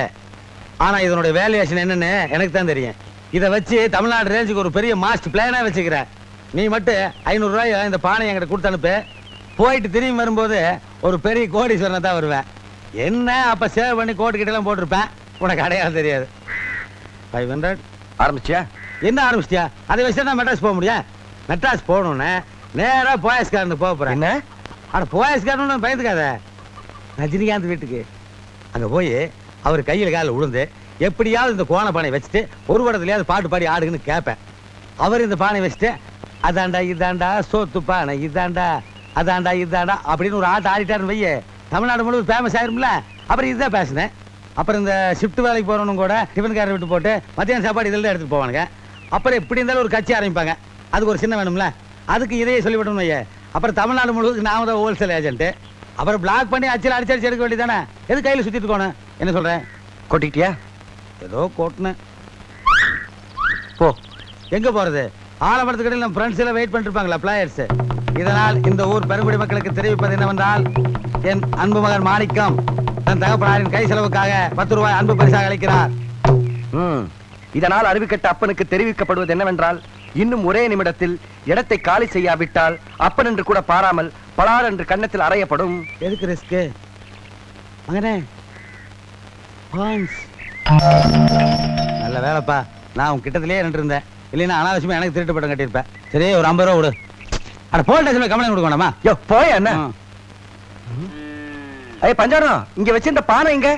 ஆனா இதனுடைய வேல்யூஷன் என்னன்னு எனக்கு தான் தெரியும். இதை வச்சு தமிழ்நாடு ரேஞ்சுக்கு ஒரு பெரிய மாஸ்டர் பிளானா வச்சுக்கிறேன் நீ மட்டும் ஐநூறு ரூபாய் இந்த பானை என்கிட்ட கொடுத்து அனுப்பு. போயிட்டு திரும்பி வரும்போது ஒரு பெரிய கோடீஸ்வரனை தான் வருவேன். என்ன அப்ப சேவ் பண்ணி கோட்டு கிட்ட எல்லாம் போட்டிருப்பேன்? உனக்கு அடையாளம் தெரியாது. ஃபைவ் ஹண்ட்ரட் ஆரம்பிச்சியா? என்ன ஆரம்பிச்சிட்டியா? அதை வச்சு தான் மெட்ராஸ் போக முடியும். மெட்ராஸ் போகணும்னு நேரா போயஸ் காரனுக்கு போக போறேன். என்ன? ஆனா போயஸ் காரனு பயந்துக்காத. ரஜினிகாந்த் வீட்டுக்கு. அங்க போய் அவர் கையில காலில் விழுந்து எப்படியாவது இந்த கோண பானை வச்சுட்டு ஒரு படத்துலயாவது பாட்டு பாடி ஆடுங்கன்னு கேட்பேன். அவர் இந்த பானை வச்சுட்டு அதாண்டா இதாண்டா சோத்து பானை இதாண்டா அதாண்டா இதாண்டா அப்படின்னு ஒரு ஆட்டு ஆடிட்டாருன்னு வையே தமிழ்நாடு முழுவதும் ஃபேமஸ் ஆயிரும்ல? அப்புறம் இதுதான் பேசினேன். அப்புறம் இந்த ஷிஃப்ட் வேலைக்கு போறவனும் கூட டிஃபன் காரை விட்டு போட்டு மத்தியானம் சாப்பாடு இதில் தான் எடுத்துட்டு போவானுங்க. அப்புறம் எப்படி இருந்தாலும் ஒரு கட்சி ஆரம்பிப்பாங்க. அதுக்கு ஒரு சின்ன வேணும்ல? அதுக்கு இதையே சொல்லிவிடணும் வையே. அப்புறம் தமிழ்நாடு முழுவதுக்கு நாம தான் ஹோல்சேல் ஏஜென்ட் அப்புறம் பிளாக் பண்ணி அச்சில் அடிச்சு அடிச்சு எடுக்க வேண்டியதானே எது கையில் சுத்திட்டு இருக்கணும்? என்ன சொல்றேன்? கொட்டிட்டியா ஏதோ கோட்டினேன். போ. எங்க போறது? ஆலமரத்துக்கடையில் நம்ம ஃப்ரெண்ட்ஸ் எல்லாம் வெயிட் பண்ணிட்டு இருப்பாங்களா பிளேயர்ஸ் இதனால் இந்த ஊர் பெருங்குடி மக்களுக்கு தெரிவிப்பது என்னவென்றால் என் அன்பு மகன் மாணிக்கம் தன் தகப்பனாரின் கை செலவுக்காக பத்து ரூபாய் அன்பு பரிசாக அளிக்கிறார். இதனால் அறிவிக்கட்ட அப்பனுக்கு தெரிவிக்கப்படுவது என்னவென்றால் இன்னும் ஒரே நிமிடத்தில் இடத்தை காலி செய்யாவிட்டால் அப்பன் என்று கூட பாராமல் பலார் என்று கன்னத்தில் அறையப்படும். எதுக்கு ரிஸ்க்கு? மகனே நல்ல வேலைப்பா. நான் உன் கிட்டத்திலேயே நின்று இருந்தேன் இல்லைன்னா அனாவசியமா எனக்கு திருட்டு பட்டம் கட்டியிருப்பேன். சரி ஒரு ஐம்பது ரூபா விடு அட போல் டேஷன்ல கம்ப்ளைண்ட் கொடுக்க வேணாமா? யோ போய என்ன? ஐய பஞ்சாரம் இங்க வச்சிருந்த பானை இங்க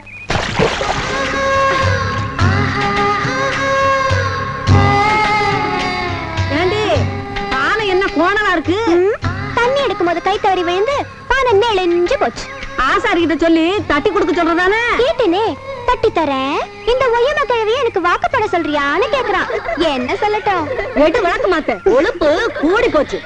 ஏண்டி பானை என்ன கோணலா இருக்கு? தண்ணி எடுக்கும் போது கை தவறி விழுந்து பானை நெளிஞ்சு போச்சு. ஆசாரி கிட்ட சொல்லி தட்டி கொடுக்க சொல்றதானே? கேட்டேனே தட்டி தரேன் இந்த ஒய்யம கிழவிய எனக்கு வாக்குப்பட சொல்றியான்னு கேக்குறான். என்ன சொல்லட்டும்? எடு விளக்க மாத்த ஒழுப்பு கூடி போச்சு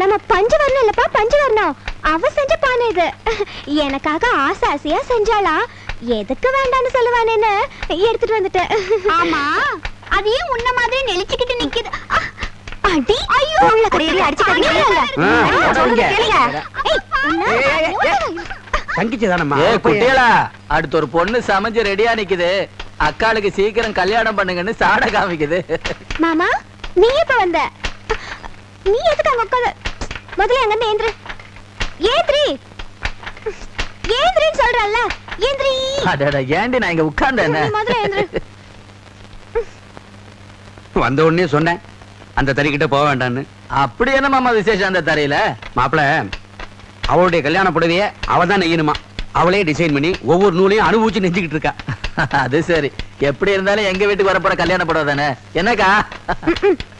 நம்ம பஞ்சு வரணும் இல்லப்பா பஞ்சு வரணும் அவ செஞ்ச பானை இது. எனக்காக ஆசை ஆசையா செஞ்சாளா? எதுக்கு வேண்டாம்னு சொல்லுவானேன்னு எடுத்துட்டு வந்துட்டேன். ஆமா. அது ஏன் உன்ன மாதிரி நெளிச்சுக்கிட்டு நிக்குது? அடி. ஐயோ. உள்ள கடையில தங்கிச்சு தானம்மா? ஏ. குட்டிகளா அடுத்து ஒரு பொண்ணு சமைஞ்சு ரெடியா நிக்குது. அக்காளுக்கு சீக்கிரம் கல்யாணம் பண்ணுங்கன்னு சாட காமிக்குது. மாமா நீ எப்ப வந்த? நீ எதுக்கு அங்க உட்காந்து முதல்ல இருந்து ஏந்திரு. ஏந்திரி. ஏந்திரின்னு சொல்றல்ல. ஏந்திரி. அடடா ஏண்டி நான் இங்க உட்கார்ந்தேன் முதல்ல ஏந்திரு. வந்த உடனே சொன்னேன் அந்த தறிக்கிட்ட போக வேண்டான்னு அப்படி என்ன மாமா விசேஷம் அந்த தரையில மாப்பிள அவளுடைய கல்யாண புடவைய அவ தான் நெய்யணுமா? அவளே டிசைன் பண்ணி ஒவ்வொரு நூலையும் அனுபவிச்சு நெஞ்சுக்கிட்டு இருக்கா. அது சரி. எப்படி இருந்தாலும் எங்க வீட்டுக்கு வரப்போற கல்யாண படம் தானே? என்னக்கா?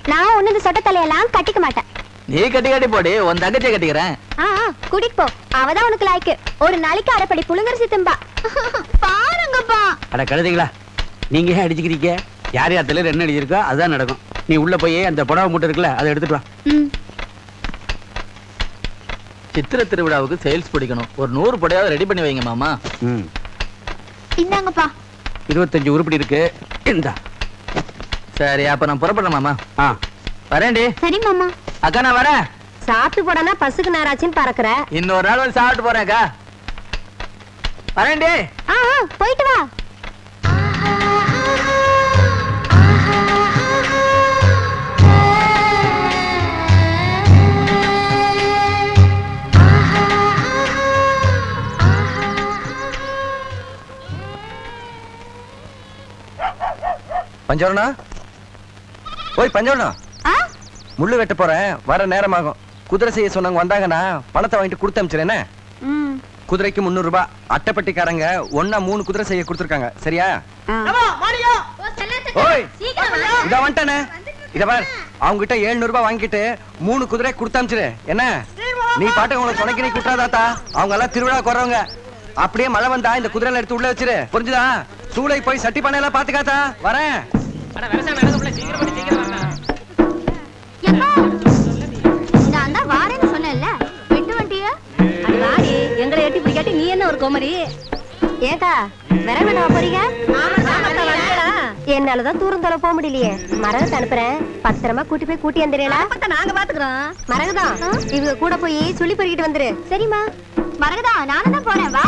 நான் ஒண்ணு இந்த சொட்ட தலையெல்லாம் கட்டிக்க மாட்டேன். நீ கட்டி கட்டி போடி உன் தங்கச்சியை கட்டிக்கிறேன். ஆ ஆ, கூட்டிட்டு போ. அவதான் உனக்கு லாய்க்கு. ஒரு நாளைக்கு அரைப்படி புழுங்கரிசி திம்பா. பாருங்கப்பா. அட கழுதைங்களா நீங்க ஏன் அடிச்சுக்கிறீங்க? யார் யார் தலையில என்ன எழுதியிருக்கோ அதுதான் நடக்கும். நீ உள்ள போய் அந்த புடவை மூட்டை இருக்குல்ல அதை எடுத்துட்டு வா. ம். சித்திர திருவிழாவுக்கு சேல்ஸ் பிடிக்கணும். ஒரு நூறு படையாவது ரெடி பண்ணி வைங்க மாமா. ம் இந்தாங்கப்பா. இருபத்தஞ்சு உருப்படி இருக்கு. இந்தா. சரி அப்ப நான் புறப்படுறேன் மாமா. வரேன்டி. சரி மாமா. அக்கா நான் வரேன். சாப்பிட்டு போடனா பசுக்கு நேராச்சுன்னு பறக்குற. இன்னொரு நாள் வந்து சாப்பிட்டு போறேன் அக்கா. வரேன்டி. போயிட்டு வா. பஞ்சவரணா? ஓய் பஞ்சவரணா ஆ? முள்ளு வெட்ட போறேன். வர நேரமாகும். குதிரை செய்ய சொன்னவங்க வந்தாங்கன்னா பணத்தை வாங்கிட்டு கொடுத்து ம். குதிரைக்கு முந்நூறு ரூபாய் அட்டைப்பட்டிக்காரங்க ஒன்னா மூணு குதிரை செய்ய கொடுத்துருக்காங்க. சரியா? ஓய்! இத வந்துட்டானே? இத பார். அவங்க கிட்ட எழுநூறு ரூபாய் வாங்கிட்டு மூணு குதிரை கொடுத்து அனுப்பிச்சிரு என்ன? நீ பாட்டு உங்களுக்கு துணைக்கு நீ குற்றாதாத்தா? அவங்க எல்லாம் திருவிழா குறவங்க அப்படியே மழை வந்தா இந்த குதிரையில எடுத்து உள்ள வச்சிரு. புரிஞ்சுதா? சூளை போய் சட்டி பண்ணையில பாத்துக்காத்தா வரேன். நான் தான் வாரேன்னு சொன்னேன்ல. விட்டு வண்டிய? வாடி எங்களை எட்டி பிடிக்காட்டி நீ என்ன ஒரு குமரி ஏக்கா விறகு வெட்ட போறீங்க? என்னாலதான் தூரம் தொலை போக முடியலையே. மரகத்தை அனுப்புறேன். பத்திரமா கூட்டி போய் கூட்டி வந்துடுறா நாங்க பாத்துக்கிறோம். மரகதம் இவங்க கூட போய் சுள்ளி பொறுக்கிட்டு வந்துரு. சரிம்மா. மரகதா நானும் தான் போறேன் வா.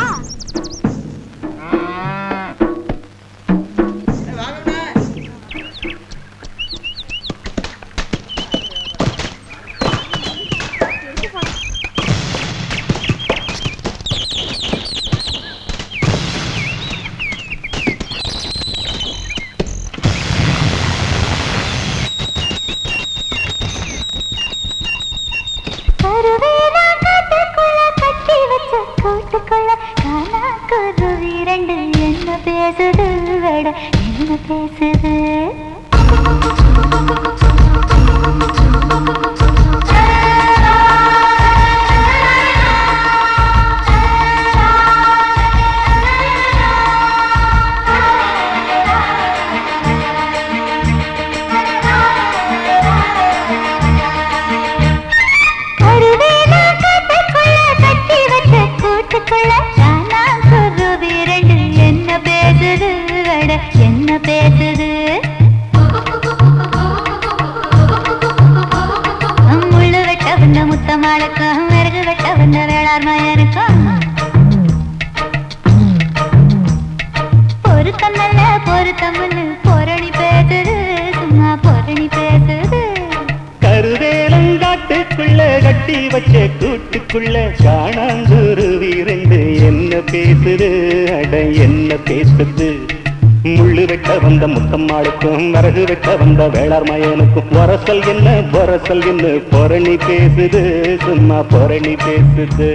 மயனுக்கும் என்ன பொரசல் என்ன பொரணி பேசுது சும்மா பொரணி பேசுது.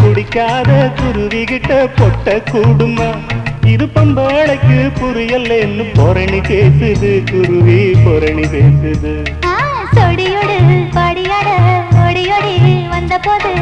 குடிக்காத பிடிக்காத குருவி கிட்ட பொட்ட கூடுமா? இது பம்பாளைக்கு புரியலன்னு பொரணி பேசுது குருவி பொரணி பேசுது சொடியோடு படியாட ஒடியோடி வந்த போது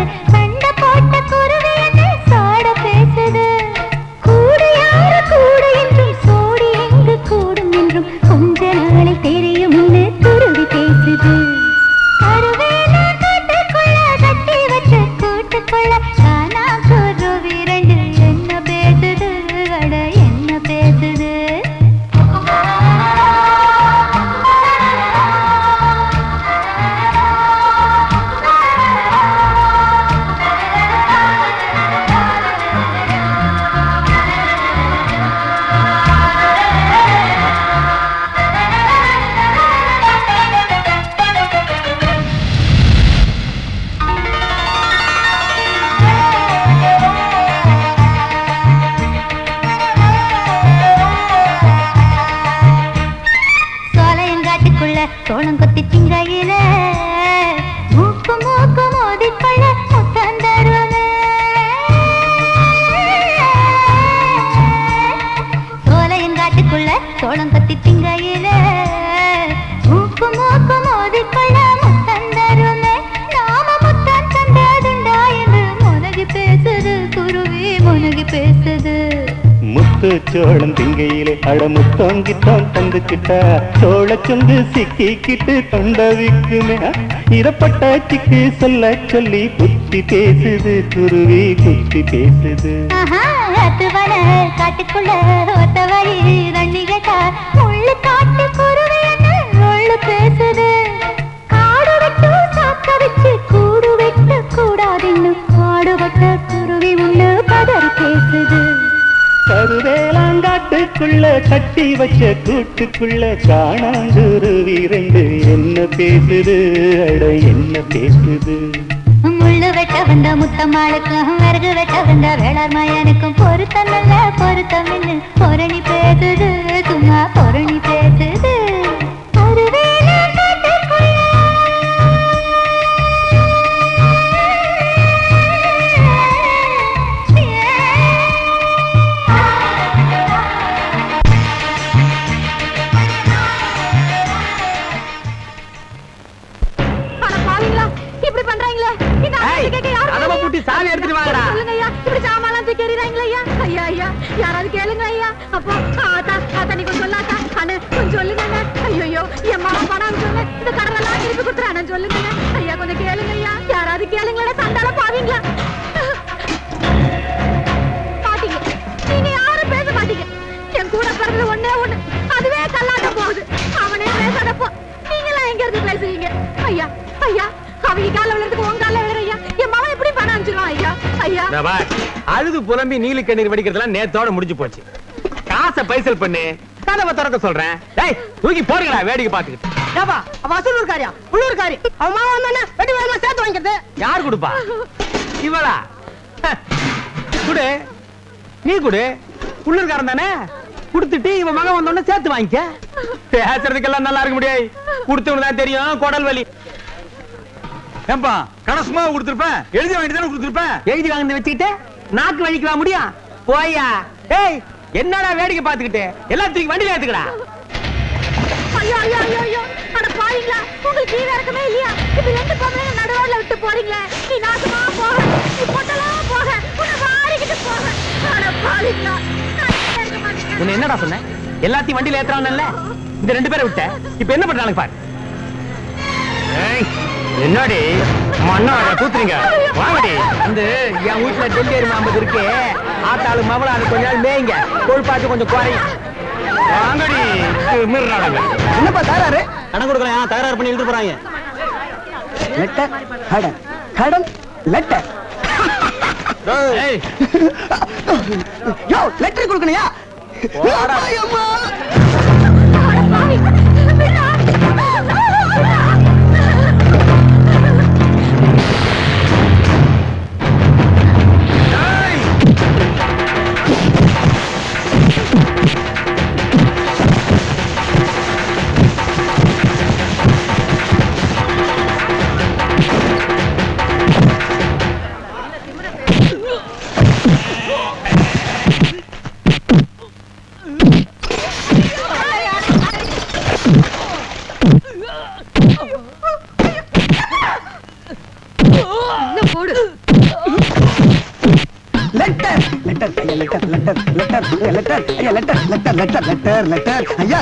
சொல்லு சிக்கிக்கிட்டு தொண்டவிக்குமே. இரப்பட்ட சொல்ல சொல்லி புத்தி பேசுது குருவி புத்தி பேசுது. காட்டுக்குள்ள ஒத்த வழி தண்ணி கேட்டா முள்ளு காட்டு குருவி என்ன முள்ளு பேசுது. காடு விட்டு சாக்க வச்சு காட்டுக்குள்ள கட்டி வச்ச கூட்டுக்குள்ள காணாங்குருவி ரெண்டு என்ன பேசுது? அட என்ன பேசுது? முள்ளு வெட்ட வந்த முத்தம்மாளுக்கும் விறகு வெட்ட வந்த வேளாண் மயனுக்கும் பொருத்தம் நல்ல பொருத்தம் என்ன பொரணி பேசுது கண்ணீர் வடிக்கிறதுலாம் நேத்தோட முடிஞ்சு போச்சு. காசை பைசல் பண்ணு கதவை திறக்க சொல்றேன். டேய் தூக்கி போடுங்கடா வேடிக்கை பார்த்துக்கிட்டு. ஏப்பா அவ அசலூர்காரியா உள்ளூர்காரி அவன் மாமா வந்தானே வெட்டி வேகமா சேர்த்து வாங்கிக்கிறது? யார் கொடுப்பா? இவளா? குடு. நீ குடு. உள்ளூர்காரன் தானே? குடுத்துட்டு இவன் மகன் வந்தோடனே சேர்த்து வாங்கிக்க. பேசுறதுக்கெல்லாம் நல்லா இருக்க முடியாது. கொடுத்தவனு தான் தெரியும் குடல் வலி. ஏன்பா கணசுமா கொடுத்துருப்பேன் எழுதி வாங்கிட்டு தானே கொடுத்துருப்பேன் எழுதி வாங்கின வச்சுக்கிட்டு நாக்கு வழிக்கவா முடியும்? போயா? ஏய் என்னடா வேடிக்கை பார்த்துக்கிட்டு? எல்லாம் தூக்கி வண்டியில ஏத்துக்கடா. ஐயோ ஐயோ ஐயோ ஐயோ. அட பாவீங்களா உங்களுக்கு ஈர இறக்கமே இல்லையா? இப்ப ரெண்டு பொம்பளைங்க நடுவோல விட்டு போறீங்களே? நீ நாசமா போக நீ பொட்டலாம் போக உன்னை வாரிக்கிட்டு போக. அட மாட்டேன். உன்னை என்னடா சொன்னேன்? எல்லாத்தையும் வண்டியில ஏத்துறான்ல இந்த ரெண்டு பேரை விட்ட. இப்ப என்ன பண்றாங்க பாரு. ஏய், என்னடி? மண்ணோட தூத்துறீங்க. வாங்கடி. வந்து என் வீட்டுல டெல்லியரி மாம்பது இருக்கு. ஆத்தாளு மவள அது கொஞ்ச நாள் மேய்ங்க. கொழுப்பாச்சு கொஞ்சம் குறையும் வாங்கடி மிர்றாங்க என்னப்பா தகராறு? கடன் கொடுக்கலாம் தகராறு பண்ணி இழுத்து போறாங்க. லெட்டர் கடன். கடன் லெட்டர் யோ லெட்டர் கொடுக்கணையா?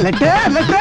லெட்டர் லெட்டர்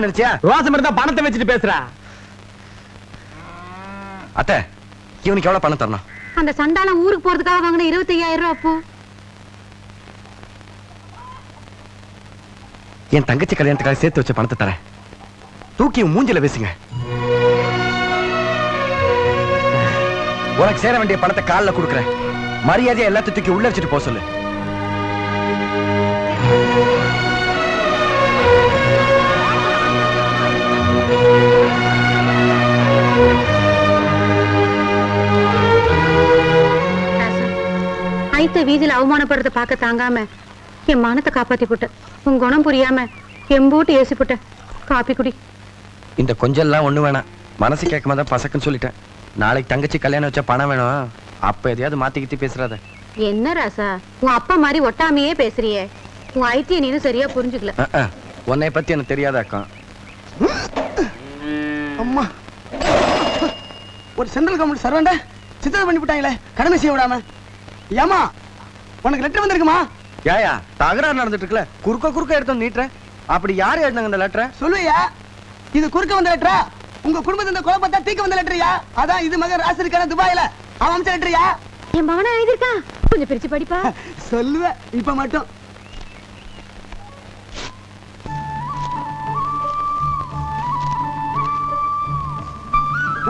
கேட்க யாரு நினைச்சியா? ரோசம் இருந்தா பணத்தை வச்சுட்டு பேசுறா. அத்தை இவனுக்கு எவ்வளவு பணம் தரணும்? அந்த சண்டாளம் ஊருக்கு போறதுக்காக வாங்கின இருபத்தி ஐயாயிரம் ரூபாய் அப்போ என் தங்கச்சி கல்யாணத்துக்காக சேர்த்து வச்ச பணத்தை தரேன். தூக்கி மூஞ்சில வீசுங்க. உனக்கு சேர வேண்டிய பணத்தை கால்ல கொடுக்குறேன். மரியாதையா எல்லாத்தையும் தூக்கி உள்ள வச்சுட்டு போக சொல்லு. ஐத்த வீதியில அவமானப்படுறத பார்க்க தாங்காம என் மானத்தை காப்பாத்தி போட்டேன் உன் குணம் புரியாம எம்பூட்டு ஏசி போட்டேன் காப்பி குடி. இந்த கொஞ்செல்லாம் ஒண்ணு வேணாம். மனசு கேட்காம தான் பசக்குன்னு சொல்லிட்டேன். நாளைக்கு தங்கச்சி கல்யாணம் வச்சா பணம் வேணும். அப்ப எதையாவது மாத்தி கித்தி பேசுறாத. என்ன ராசா? உன் அப்பா மாதிரி ஒட்டாமையே பேசுறியே. உன் ஐத்திய நீனும் சரியா புரிஞ்சுக்கல. உன்னை பத்தி எனக்கு தெரியாத அக்கா அம்மா. ஒரு சென்ட்ரல் கவர்மெண்ட் சர்வெண்ட சித்திரம் பண்ணி விட்டாங்களே கடமை செய்ய விடாம. ஏமா உனக்கு லெட்டர் வந்திருக்குமா? ஏயா தகராறு நடந்துட்டு இருக்குல்ல. குறுக்க குறுக்க எடுத்து நீட்டுறேன் அப்படி யாரு எழுதுனாங்க இந்த லெட்டரை சொல்லுயா இது குறுக்க வந்த லெட்டரா உங்க குடும்பத்துல இந்த குழப்பத்தை தீக்க வந்த லெட்டரியா அதான் இது மகன் ராசிருக்கான துபாயில அவன் அமிச்ச லெட்டரியா என் மகனா எழுதிருக்கான் கொஞ்சம் பிரிச்சு படிப்பா. சொல்லுவேன் இப்ப மட்டும்.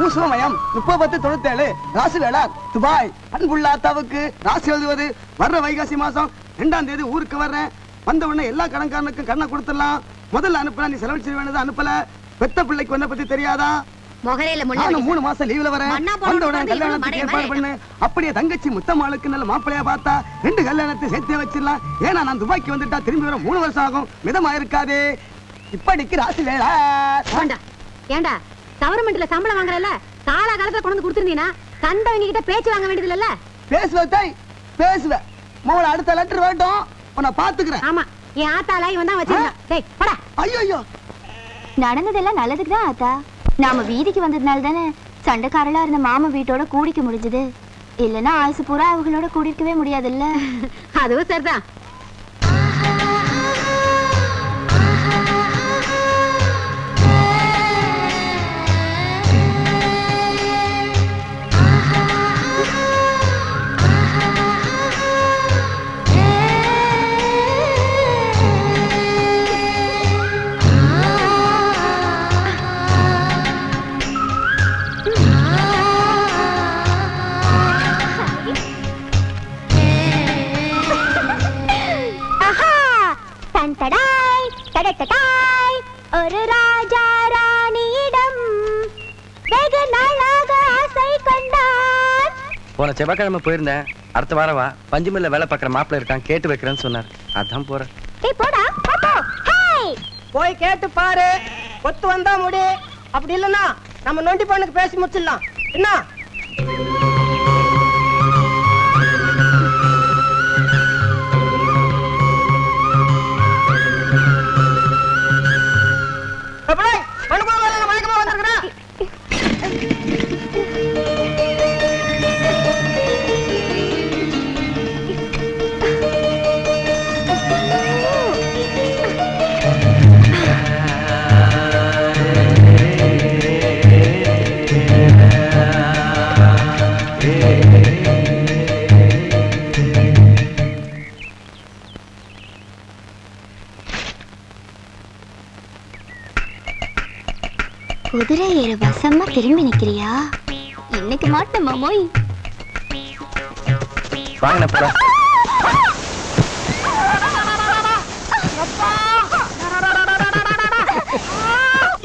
ஊசுவமயம் முப்பது பத்து தொண்ணூத்தேழு ராசி வேளார் துபாய். அன்புள்ள அத்தாவுக்கு ராசி எழுதுவது. வர்ற வைகாசி மாசம் ரெண்டாம் தேதி ஊருக்கு வர்றேன். வந்த உடனே எல்லா கடன்காரனுக்கும் கண்ணை கொடுத்துடலாம். முதல்ல அனுப்புனா நீ செலவு செய்ய வேண்டியது அனுப்பல. பெத்த பிள்ளைக்கு உன்னை பத்தி தெரியாதா? மூணு மாசம் லீவ்ல வரேன். வந்த உடனே கல்யாணத்துக்கு ஏற்பாடு பண்ணு. அப்படியே தங்கச்சி முத்தம்மாளுக்கு நல்ல மாப்பிளையா பார்த்தா ரெண்டு கல்யாணத்தை சேர்த்தே வச்சிடலாம். ஏன்னா நான் துபாய்க்கு வந்துட்டா திரும்பி வர மூணு வருஷம் ஆகும். மிதமா இருக்காதே இப்படிக்கு ராசி ஏண்டா? ஏண்டா? கவர்மெண்ட்ல சம்பளம் வாங்குறல கால காலத்துல கொண்டு கொடுத்துருந்தீனா கண்டவங்க கிட்ட பேச்சு வாங்க வேண்டியது இல்ல பேசுவேன் தாய் பேசுவேன் மோள அடுத்த லெட்டர் வரட்டும் உன்னை பாத்துக்கிறேன். ஆமா என் ஆத்தால இவன் தான் வச்சிருந்தான் டேய் போடா. ஐயோ நடந்ததெல்லாம் நல்லதுக்கு தான் ஆத்தா. நாம வீதிக்கு வந்ததுனால தானே சண்டைக்காரலா இருந்த மாமா வீட்டோட கூடிக்க முடிஞ்சது. இல்லனா ஆயுசு பூரா அவங்களோட கூடிருக்கவே முடியாதுல்ல. அதுவும் சரிதான். செவ்வாய்க்கிழமை போயிருந்தேன். அடுத்த வாரம் வா. பஞ்சுமில்ல வேலை பார்க்குற மாப்பிள்ளை இருக்கான் கேட்டு வைக்கிறேன்னு சொன்னார். அதான் போறேன். போய் கேட்டு பாரு. ஒத்து வந்தா முடி. அப்படி இல்லனா நம்ம நொண்டி பண்ணுக்கு பேசி முடிச்சிடலாம். என்ன? குதிரை ஏறு வசமா திரும்பி நிக்கிறியா? இன்னைக்கு மாட்டேன் மாமோய். போறேன்.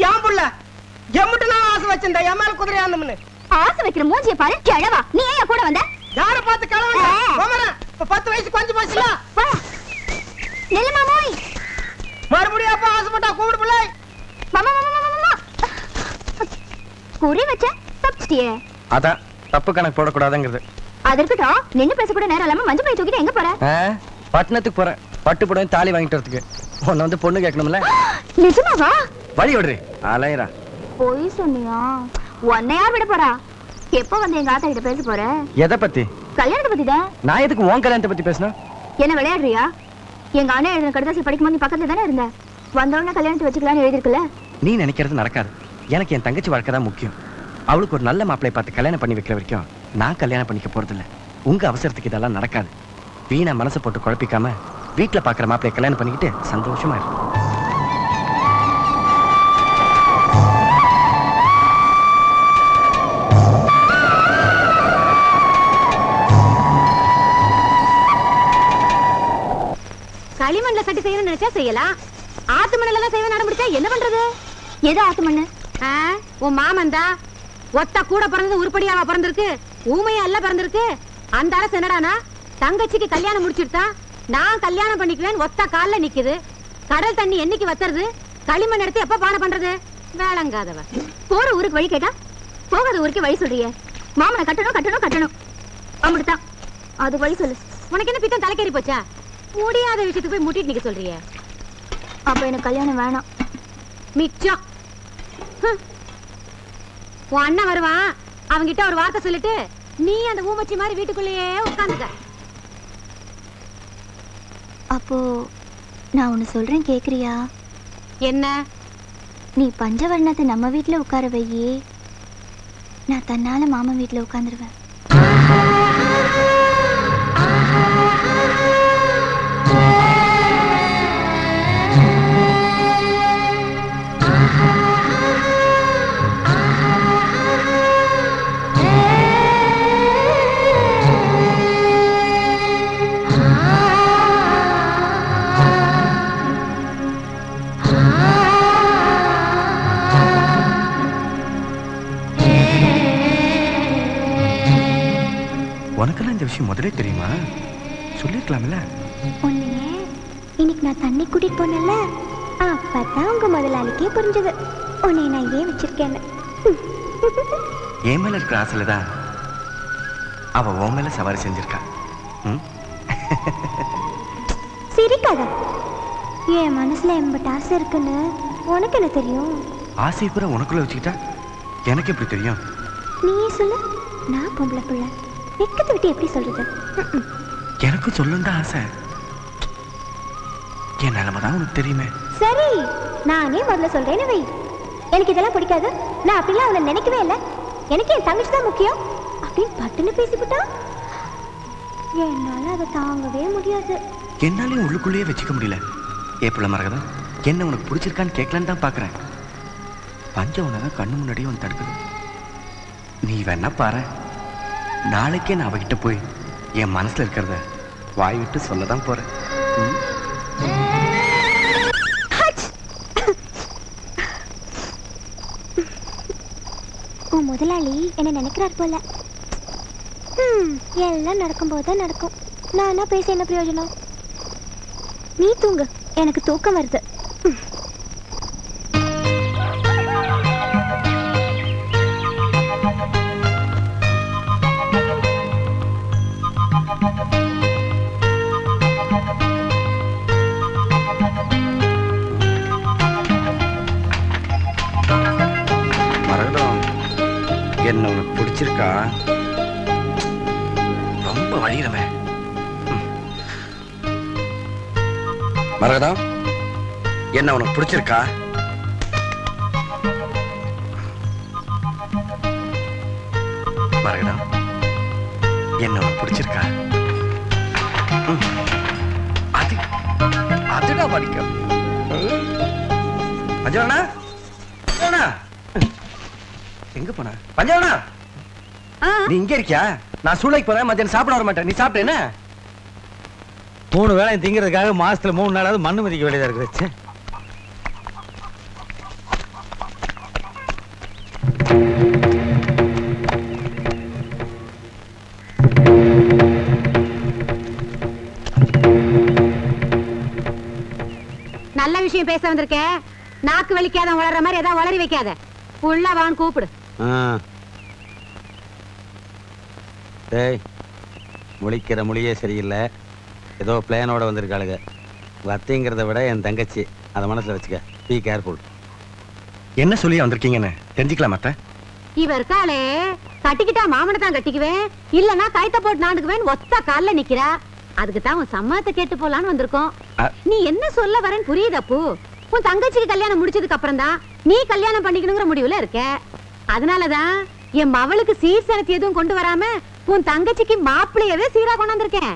ஏன் புள்ள? எம்முட்டு நான் ஆசை வச்சிருந்தேன் என் மேல குதிரை ஆந்தம்னு ஆசை வைக்கிற மூஞ்சிய பாரு கிழவா. நீ ஏன் கூட வந்த? யார பார்த்து இப்ப பத்து வயசு கொஞ்சம் போச்சுல நெல்லு மாமோய். மறுபடியும் அப்பா ஆசைப்பட்டா கூப்பிடு பிள்ளை மாமா மாமா மாமா மாமா குறி வச்ச தப்பிச்சிட்டியே. அதான் தப்பு கணக்கு போடக்கூடாதுங்கிறது. அது இருக்கட்டும் நின்னு பேச கூட நேரம் இல்லாம மஞ்சள் பை தூக்கிட்டு எங்க போற? பட்டணத்துக்கு போறேன். பட்டு புடவை தாலி வாங்கிட்டு வரதுக்கு. உன்னை வந்து பொண்ணு கேட்கணும்ல? நிஜமாவா? வழி விடுறி. அலையரா பொய் சொன்னியா? உன்னை யார் விட போறா? எப்போ வந்து எங்க ஆத்தா கிட்ட பேச போற? எதை பத்தி? கல்யாணத்தை பத்தி தான் நான் எதுக்கு உன் கல்யாணத்தை பத்தி பேசணும் என்ன விளையாடுறியா? எங்க அண்ணன் எழுதின கடுதாசி படிக்கும்போது நீ பக்கத்துல தானே இருந்த? வந்தவொடனே கல்யாணத்தை வச்சுக்கலாம்னு எழுதிருக்குல்ல நீ நினைக்கிறது நடக்காது. எனக்கு என் தங்கச்சி வாழ்க்கை தான் முக்கியம். அவளுக்கு ஒரு நல்ல மாப்பிளை பார்த்து கல்யாணம் பண்ணி வைக்கிற வரைக்கும் நான் கல்யாணம் பண்ணிக்க போறதில்ல. உங்க அவசரத்துக்கு இதெல்லாம் நடக்காது. வீணா மனசை போட்டு குழப்பிக்காம வீட்டுல பாக்குற மாப்பிளைய கல்யாணம் பண்ணிக்கிட்டு சந்தோஷமா இருக்கும் களிமண்ல சட்டி செய்யணும்னு நினைச்சா செய்யலாம். ஆத்து மண்ணில எல்லாம் செய்வேன் நடமுடிச்சா என்ன பண்றது? எது ஆத்து மண்ணு? உன் மாமன் தான். ஒத்த கூட பிறந்தது உருப்படியாவா பிறந்திருக்கு? ஊமையா எல்லாம் பிறந்திருக்கு? அந்த அரசு என்னடானா? தங்கச்சிக்கு கல்யாணம் முடிச்சிருத்தா நான் கல்யாணம் பண்ணிக்குவேன் ஒத்த கால்ல நிக்குது. கடல் தண்ணி என்னைக்கு வத்துறது? களிமண் எடுத்து எப்ப பானை பண்றது? வேளங்காதவ போற ஊருக்கு வழி கேட்டா? போகாத ஊருக்கு வழி சொல்றிய. மாமனை கட்டணும் கட்டணும் கட்டணும். அப்படித்தான். அது வழி சொல்லு. உனக்கு என்ன பித்தம் தலைக்கேறி போச்சா? முடியாத விஷயத்துக்கு போய் முட்டிட்டு நிக்க சொல்றியே. அப்ப எனக்கு கல்யாணம் வேணாம். மிச்சம். உன் அண்ணன் வருவான். அவன்கிட்ட ஒரு வார்த்தை சொல்லிட்டு நீ அந்த ஊமச்சி மாதிரி வீட்டுக்குள்ளேயே உட்காந்துக்க. அப்போ நான் ஒன்னு சொல்றேன் கேக்குறியா? என்ன? நீ பஞ்சவர்ணத்தை நம்ம வீட்ல உட்கார வையே. நான் தன்னால மாமன் வீட்ல உட்காந்துருவேன். இந்த விஷயம் முதலே தெரியுமா? சொல்லிருக்கலாம்ல. உன்னைய இன்னைக்கு நான் தண்ணி கூட்டிட்டு போனேன்ல அப்பதான் உங்க முதலாளிக்கே புரிஞ்சது. உன்னை நான் ஏன் வச்சிருக்கேன்னு. என் மேல இருக்கிற ஆசையில தான் அவ உன் மேல சவாரி செஞ்சிருக்கா? சிரிக்காத. என் மனசுல எம்பட்டு ஆசை இருக்குன்னு உனக்கு என்ன தெரியும்? ஆசை பூரா உனக்குள்ள வச்சுக்கிட்டா எனக்கு எப்படி தெரியும்? நீயே சொல்லு. நான் பொம்பளை பிள்ளை. வெக்கத்தை விட்டு எப்படி சொல்றது? சொல்லணும் தான் ஆசை. என் நிலைமை தான் உனக்கு தெரியுமே. சரி நானே முதல்ல சொல்றேன்னு வை எனக்கு இதெல்லாம் பிடிக்காது. நான் அப்படிலாம் அவனை நினைக்கவே இல்லை. எனக்கு என் தங்கச்சி தான் முக்கியம். அப்படின்னு பட்டுன்னு பேசிவிட்டா? என்னால அதை தாங்கவே முடியாது. என்னாலையும் உள்ளுக்குள்ளேயே வச்சுக்க முடியல. ஏ பிள்ளை மரகதம் என்ன உனக்கு பிடிச்சிருக்கான்னு கேட்கலான்னு தான் பார்க்கறேன். உன்னை தான் கண்ணு முன்னாடியே வந்து தடுக்குது. நீ வேணா பாரு. நாளைக்கே நான் அவகிட்ட போய் என் மனசுல இருக்கிறத வாய் விட்டு சொல்ல தான் போறேன் உன் முதலாளி என்ன நினைக்கிறார் போல. ஹம், எல்லாம் நடக்கும்போது தான் நடக்கும். என்ன பேச என்ன பிரயோஜனம்? நீ தூங்கு எனக்கு தூக்கம் வருது. பிடிச்சிருக்கா? மரகதம் என்ன பிடிச்சிருக்கா. அது அதுடா படிக்க. பஞ்சவனா எங்க போன? பஞ்சவனா நீ இங்க இருக்கியா? நான் சூளைக்கு போறேன் மத்தியானம் சாப்பிட வர மாட்டேன். நீ சாப்பிட்டு என்ன? மூணு வேளையும் திங்கிறதுக்காக மாசத்துல மூணு நாளாவது மண்ணு மதிக்க வேண்டியதா இருக்குது விஷயம் பேச வந்திருக்க? நாக்கு வலிக்காத வளர்ற மாதிரி ஏதாவது வளரி வைக்காத. உள்ள வான்னு கூப்பிடு. ஆ. டேய் முழிக்கிற மொழியே சரியில்லை. ஏதோ பிளேனோட வந்திருக்காளுங்க. வத்திங்கிறத விட என் தங்கச்சி அதை மனசுல வச்சுக்க. பி கேர்ஃபுல் என்ன சொல்லி வந்திருக்கீங்கன்னு? தெரிஞ்சுக்கலாம் இவ இருக்காளே. கட்டிக்கிட்டா மாமனை தான் கட்டிக்குவேன். இல்லனா கைத்த போட்டு நாண்டுக்குவேன் ஒத்த கால்ல நிக்கிறா. அதுக்கு தான் உன் சம்மதத்தை கேட்டு போலான்னு வந்திருக்கோம். நீ என்ன சொல்ல வரேன்னு புரியுது அப்பு உன் தங்கச்சிக்கு கல்யாணம் முடிச்சதுக்கு அப்புறம் தான் நீ கல்யாணம் பண்ணிக்கணுங்கிற முடிவுல இருக்க. அதனாலதான் என் மவளுக்கு சீர் சனத்தி எதுவும் கொண்டு வராம உன் தங்கச்சிக்கு மாப்பிள்ளையவே சீரா கொண்டாந்துருக்கேன்.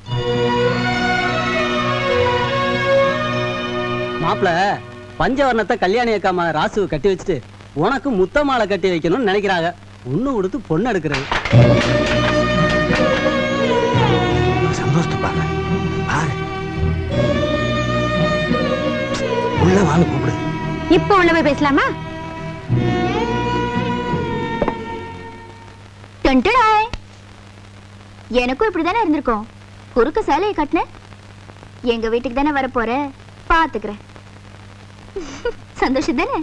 மாப்பிள பஞ்சவர்ணத்தை கல்யாணி அக்கா மகன் ராசுவை கட்டி வச்சுட்டு உனக்கு முத்த மாலை கட்டி வைக்கணும்னு நினைக்கிறாங்க. ஒண்ணு கொடுத்து பொண்ணு எடுக்கிறது. சந்தோஷத்தை உள்ள வான்னு கூப்பிடு. இப்போ உள்ள போய் பேசலாமா. எனக்கும் இப்படிதானே இருந்திருக்கும். குறுக்க சேலையை கட்டினேன் எங்க வீட்டுக்கு தானே வர போற பாத்துக்கிறேன். சந்தோஷம் தானே.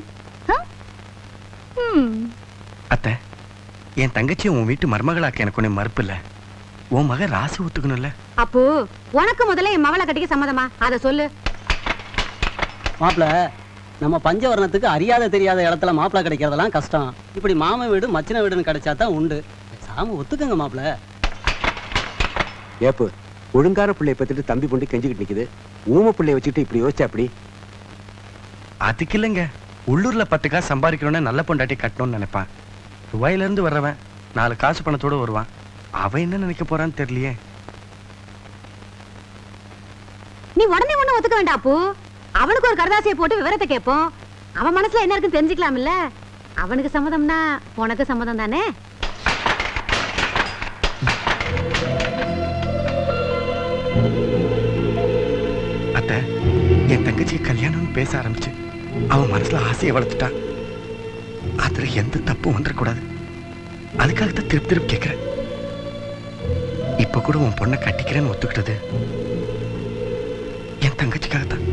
அத்தை என் தங்கச்சி உன் வீட்டு மருமகளாக்க எனக்கு ஒன்றும் மறுப்பு இல்ல. உன் மகன் ராசி ஒத்துக்கணும்ல அப்போ உனக்கு முதல்ல என் மவளை கட்டிக்க சம்மதமா? அத சொல்லு. மாப்பிள நம்ம பஞ்சவர்ணத்துக்கு அறியாத தெரியாத இடத்துல மாப்பிள கிடைக்கிறதெல்லாம் கஷ்டம். இப்படி மாமன் வீடு மச்சின வீடுன்னு கிடைச்சா தான் உண்டு. சாம ஒத்துக்கங்க மாப்பிள ஏப்பு ஒழுங்கார பிள்ளைய பத்திட்டு தம்பி பொண்டி கெஞ்சிக்கிட்டு நிக்குது. ஊம பிள்ளைய வச்சுட்டு இப்படி யோசிச்சா அப்படி அதுக்கு இல்லைங்க. உள்ளூர்ல பத்து காசு சம்பாதிக்கணும்னு நல்ல பொண்டாட்டி கட்டணும்னு நினைப்பான். துபாயில இருந்து வர்றவன் நாலு காசு பணத்தோட வருவான். அவன் என்ன நினைக்க போறான்னு தெரியலையே. நீ உடனே ஒண்ணு ஒத்துக்க வேண்டாம் அப்போ அவனுக்கு ஒரு கரதாசியை போட்டு விவரத்தை கேட்போம். அவன் மனசுல என்ன இருக்குன்னு இல்ல அவனுக்கு சம்மதம்னா உனக்கு சம்மதம் தானே? அத்தை என் தங்கச்சி கல்யாணம்னு பேச ஆரம்பிச்சு அவன் மனசுல ஆசையை வளர்த்துட்டான் அதுல எந்த தப்பும் வந்துடக்கூடாது. அதுக்காக தான் திருப்பி திருப்பி கேட்கிறேன் இப்ப கூட உன் பொண்ணை கட்டிக்கிறேன்னு ஒத்துக்கிட்டது என் தங்கச்சிக்காகத்தான்.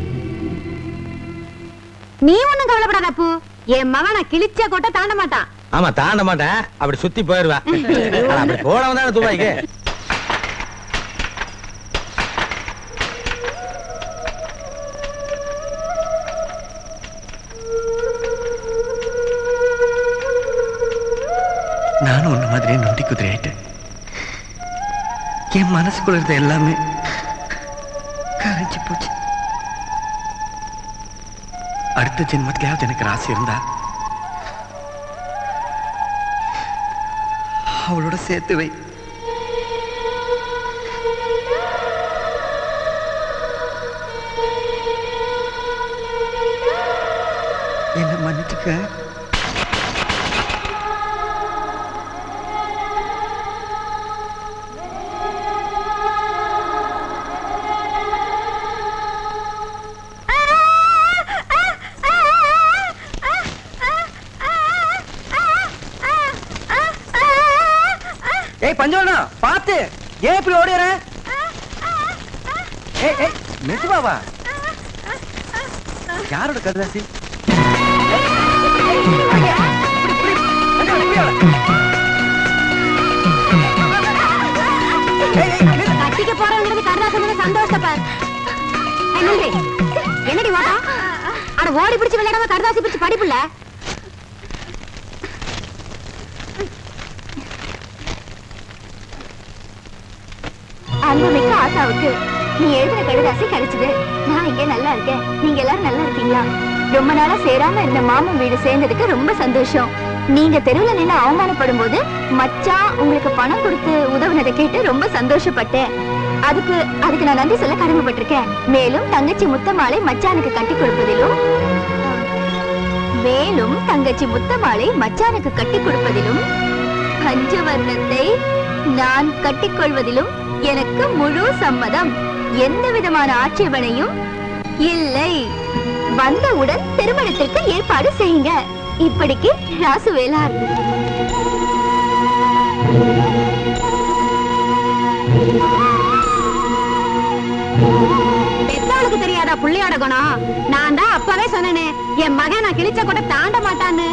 நீ ஒண்ணும் கவலைப்படாத அப்பு. என் மகனை கிழிச்ச கொட்ட தாண்ட மாட்டான். ஆமா தாண்ட மாட்டேன். அப்படி சுத்தி போயிருவேன் ஆனா, அப்படி போனவன் தானே துபாய்க்கு. நானும் உன்ன மாதிரியே நொண்டி குதிரை ஆயிட்டேன் என் மனசுக்குள்ள இருந்த எல்லாமே கரைஞ்சு போச்சு. அடுத்த ஜென்மத்திலேயாவது எனக்கு ராசி இருந்தா அவளோட சேர்த்து வை. என்ன மன்னிச்சுக்க? யாரோட கருதாசி கட்டிக்க போறவங்கிறது கருதாசன் சந்தோஷப்பார் என்னடி என்னடி ஓட்டம் அட ஓடி பிடிச்சு விளையாடாம கருதாசி பிடிச்சு படிப்புல அன்புமிக்க ஆசாவுக்கு நீ எழுதுற கடிதாசி கிடைச்சது நான் இங்க நல்லா இருக்கேன். நீங்க எல்லாரும் நல்லா இருக்கீங்களா? ரொம்ப நாளா சேராம இருந்த மாமன் வீடு சேர்ந்ததுக்கு ரொம்ப சந்தோஷம். நீங்க தெருவுல நின்று அவமானப்படும் போது மச்சா உங்களுக்கு பணம் கொடுத்து உதவுனதை கேட்டு ரொம்ப சந்தோஷப்பட்டேன். அதுக்கு அதுக்கு நான் நன்றி சொல்ல கடமைப்பட்டிருக்கேன். மேலும் தங்கச்சி முத்தமாலை மச்சானுக்கு கட்டி கொடுப்பதிலும் மேலும் தங்கச்சி முத்தமாலை மச்சானுக்கு கட்டி கொடுப்பதிலும் பஞ்சவர்ணத்தை நான் கட்டிக்கொள்வதிலும் எனக்கு முழு சம்மதம். எந்த விதமான ஆட்சேபனையும் இல்லை. வந்தவுடன் திருமணத்திற்கு ஏற்பாடு செய்யுங்க. இப்படிக்கு ராசுவேலார் பெத்தவளுக்கு தெரியாதா புள்ளையோட குணம். நான் தான் அப்பவே சொன்னேனே என் மகன் நான் கிழிச்ச கூட தாண்ட மாட்டான்னு.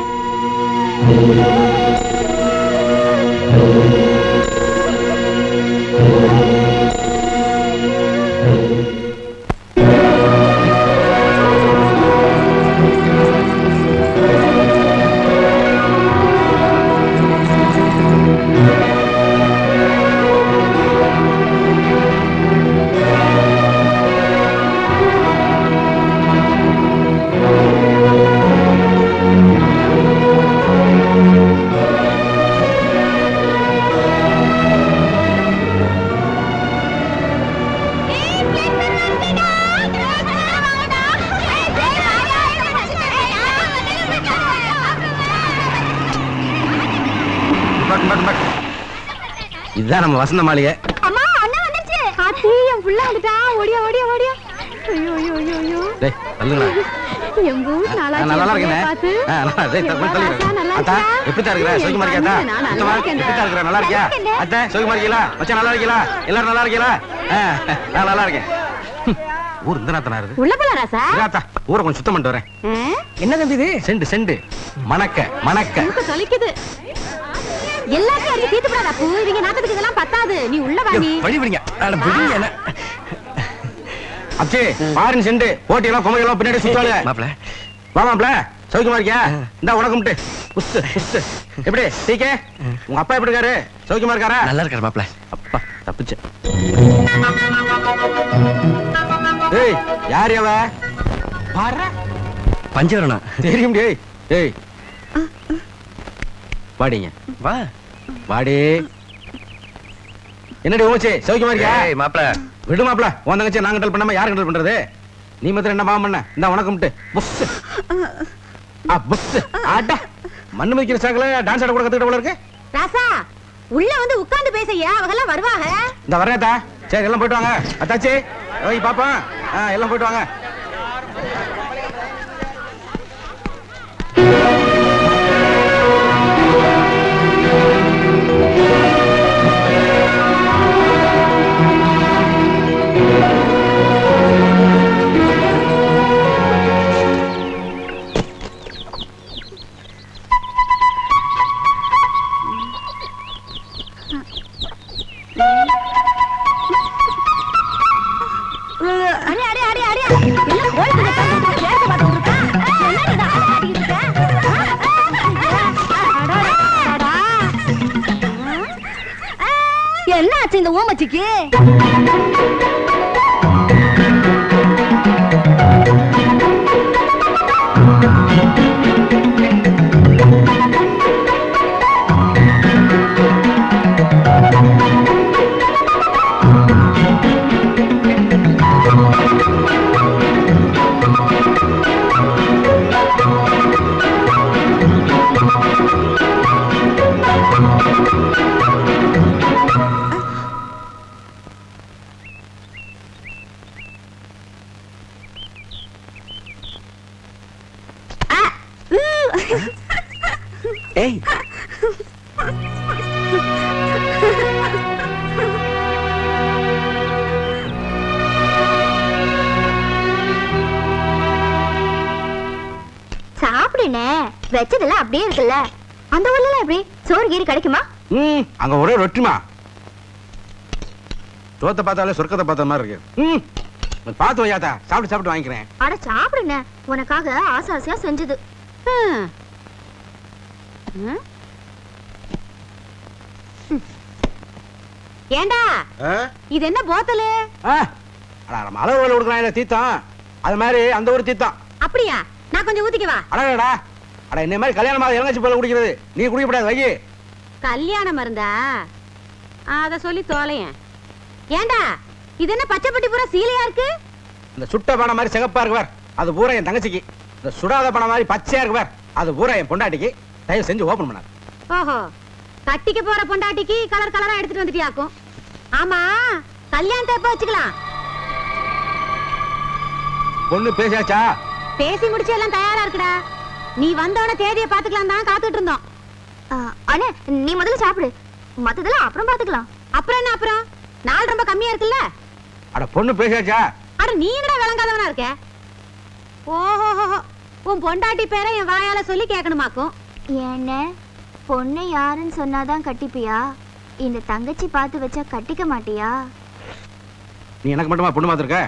வசந்த மாளிகை அம்மா அண்ணா வந்துருச்சு ஆத்தி என் புள்ள வந்துட்டா. ஓடியா ஓடியா ஓடியா. ஐயோ ஐயோ ஐயோ ஐயோ. டேய் நாளா நான் நல்லா இருக்கேனே. பார்த்து. ஆ, நல்லா டேய், தள்ளு, தள்ளு. நல்லா அத்தா இருக்கா? எப்படித்தா இருக்கிற? சௌக்கியமா இருக்கியா அத்தா நான் நல்லா இருக்கிற? இருக்கியா. அத்தா சௌக்கியமா இருக்கீங்களா? மச்சான் நல்லா இருக்கீங்களா? எல்லாரும் நல்லா இருக்கீங்களா? நான் நல்லா இருக்கேன். ஊர் இந்த நாத்தனா இருக்கு உள்ள இதாத்தா, ஊரை கொஞ்சம் சுத்தம் பண்ணிட்டு வரேன். என்ன தம்பி இது? Scent scent. மணக்க மணக்க. தொலைக்குது. எல்லாத்தையும் அள்ளி தீத்து போடாதா பூ இவங்க நாட்டத்துக்கு இதெல்லாம் பத்தாது. நீ உள்ள வா நீ. வழி விடுங்க. அட, விடுங்க என்ன. அச்சே பாருங்க செண்டு போட்டி எல்லாம் குமரி எல்லாம் பின்னாடி சுத்தாளு மாப்ள வா மாப்ள சௌக்கியமா இருக்கியா? இந்தா உனக்கு முட்டு புஸ்து புஸ்து. எப்படி டீக்கே? உங்க அப்பா எப்படி இருக்காரு? சௌக்கியமா இருக்காரா? நல்லா இருக்காரு மாப்ள அப்பா தப்பிச்சு ஏய் யார் அவ? பாரு பஞ்சவரணா. தெரியும் டேய். ஏய். வாடிங்க. வா. வாடி. என்னடி ஓச்சே சௌக்கியமா இருக்கியா? மாப்ள. விடு மாப்ள உன் தங்கச்சி நாங்க கண்டல் பண்ணாம யார் கண்டல் பண்றது? நீ மாத்திரம் என்ன பாவம் பண்ண? இந்த உனக்கு புஸ் ஆ புஸ் ஆட்டா. மண்ணு மிதிக்கிற சாக்கல டான்ஸ் ஆட கூட கத்துக்கிட்ட போல இருக்கு. ராசா உள்ள வந்து உட்கார்ந்து பேசையா அவங்க எல்லாம் வருவாங்க இந்த வரேதா சரி எல்லாம் போயிட்டு வாங்க. அத்தாச்சி ஓய் பாப்பா. ஆ எல்லாம் போயிட்டு வாங்க. அங்க ஒரே ரொட்டிமா சோத்தை பார்த்தாலே சொர்க்கத்தை பார்த்த மாதிரி இருக்கு. ம். பார்த்து வையாதா சாப்பிட்டு சாப்பிட்டு வாங்கிக்கிறேன். அட சாப்பிடுனே உனக்காக ஆசை ஆசையா செஞ்சது. ஏண்டா? இது என்ன போத்தலு? அளவு வேலை கொடுக்குறான் தீத்தம். அது மாதிரி அந்த ஒரு தீத்தம். அப்படியா? நான் கொஞ்சம் ஊத்திக்கவா? அடடா அட என்ன மாதிரி கல்யாணமாக இறங்கச்சி போல குடிக்கிறது. நீ குடிக்கப்படாது வை கல்யாணம் இருந்தா அத சொல்லி தோலையன். ஏண்டா? இது என்ன பச்சைப்பட்டி பூரா சீலையா இருக்கு? இந்த சுட்ட பணம் மாதிரி சிகப்பா இருக்கு அது பூரா என் தங்கச்சிக்கு. இந்த சுடாத பணம் மாதிரி பச்சையா இருக்கு அது பூரா என் பொண்டாட்டிக்கு. தயவு செஞ்சு ஓபன் பண்ணாது. ஓஹோ. கட்டிக்க போற பொண்டாட்டிக்கு கலர் கலரா எடுத்துட்டு வந்துட்டியாக்கும். ஆமா கல்யாணத்தை எப்ப வச்சுக்கலாம்? பொண்ணு பேசியாச்சா? பேசி முடிச்சு எல்லாம் தயாரா இருக்குடா. நீ வந்தோட தேதியை பாத்துக்கலாம் தான் காத்துட்டு இருந்தோம். அண்ணே நீ முதல்ல சாப்பிடு. மத்ததெல்லாம் அப்புறம் பாத்துக்கலாம் அப்புறம் என்ன அப்புறம்? நாள் ரொம்ப கம்மியா இருக்குல்ல? அட பொண்ணு பேசியாச்சா அட நீ கூட விளங்காதவனா இருக்க? ஓஹோ உன் பொண்டாட்டி பேரை என் வாயால சொல்லி கேட்கணுமாக்கும். என்ன பொண்ணு யாருன்னு சொன்னாதான் கட்டிப்பியா? இந்த தங்கச்சி பார்த்து வச்சா கட்டிக்க மாட்டியா? நீ எனக்கு மட்டுமா பொண்ணு பார்த்துருக்க?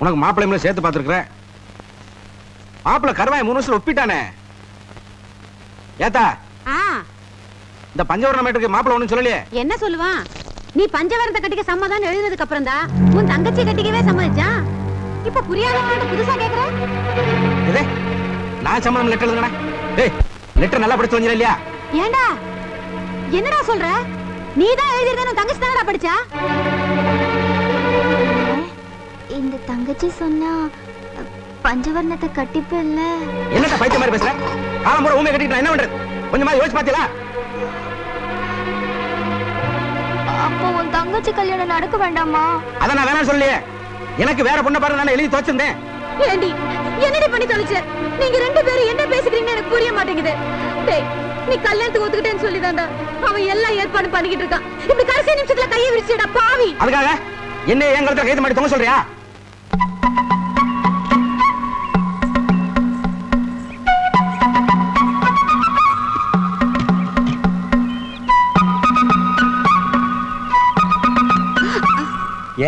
உனக்கு மாப்பிள்ளைங்களை சேர்த்து பார்த்துருக்குற? மாப்பிள்ளை கருவாய் மூணு வருஷம் ஒப்பிட்டானே. ஏத்தா இந்த பஞ்சவரண மேட்டுக்கு மாப்பிள்ளை ஒண்ணும் சொல்லலையே. என்ன சொல்லுவான்? நீ பஞ்சவரத்தை கட்டிக்க சம்மதம் எழுதினதுக்கு அப்புறம் தான் உன் தங்கச்சி கட்டிக்கவே சம்மதிச்சான்? இப்ப புரியாத புதுசா கேக்குற? நான் சம்மதம் லெட்டர் எழுதுனேன் ஏய் லெட்டர் நல்லா படிச்சு வந்தீங்க இல்லையா? ஏண்டா? என்னடா சொல்ற? நீ தான் எழுதிருந்தேன் தங்கச்சி தானடா படிச்சா? தங்கச்சி சொன்னா பஞ்சவர்ணத்தை கட்டிப்பில்ல என்னத்த பைத்திய மாதிரி பேசுற? காலம் பூரா ஊமை கட்டிட்டு என்ன பண்றது? கொஞ்சமா யோசிச்சு பாத்தீங்களா? அப்போ உன் தங்கச்சி கல்யாணம் நடக்க வேண்டாமா? அத நான் வேணாம் சொல்லியே எனக்கு வேற பொண்ணை பாரு நான் எழுதி தோச்சிருந்தேன் ஏண்டி என்னடி பண்ணி தொலைச்ச? நீங்க ரெண்டு பேரும் என்ன பேசுறீங்கன்னு எனக்கு புரிய மாட்டேங்குது. டேய் நீ கல்யாணத்துக்கு ஒத்துக்கிட்டேன்னு சொல்லிதான்டா அவன் எல்லாம் ஏற்பாடு பண்ணிக்கிட்டு இருக்கான். இப்படி கடைசி நிமிஷத்துல கையை விரிச்சுடா பாவி. அதுக்காக என்ன என் கழுத்துல கைது மாட்டி தொங்க சொல்றியா?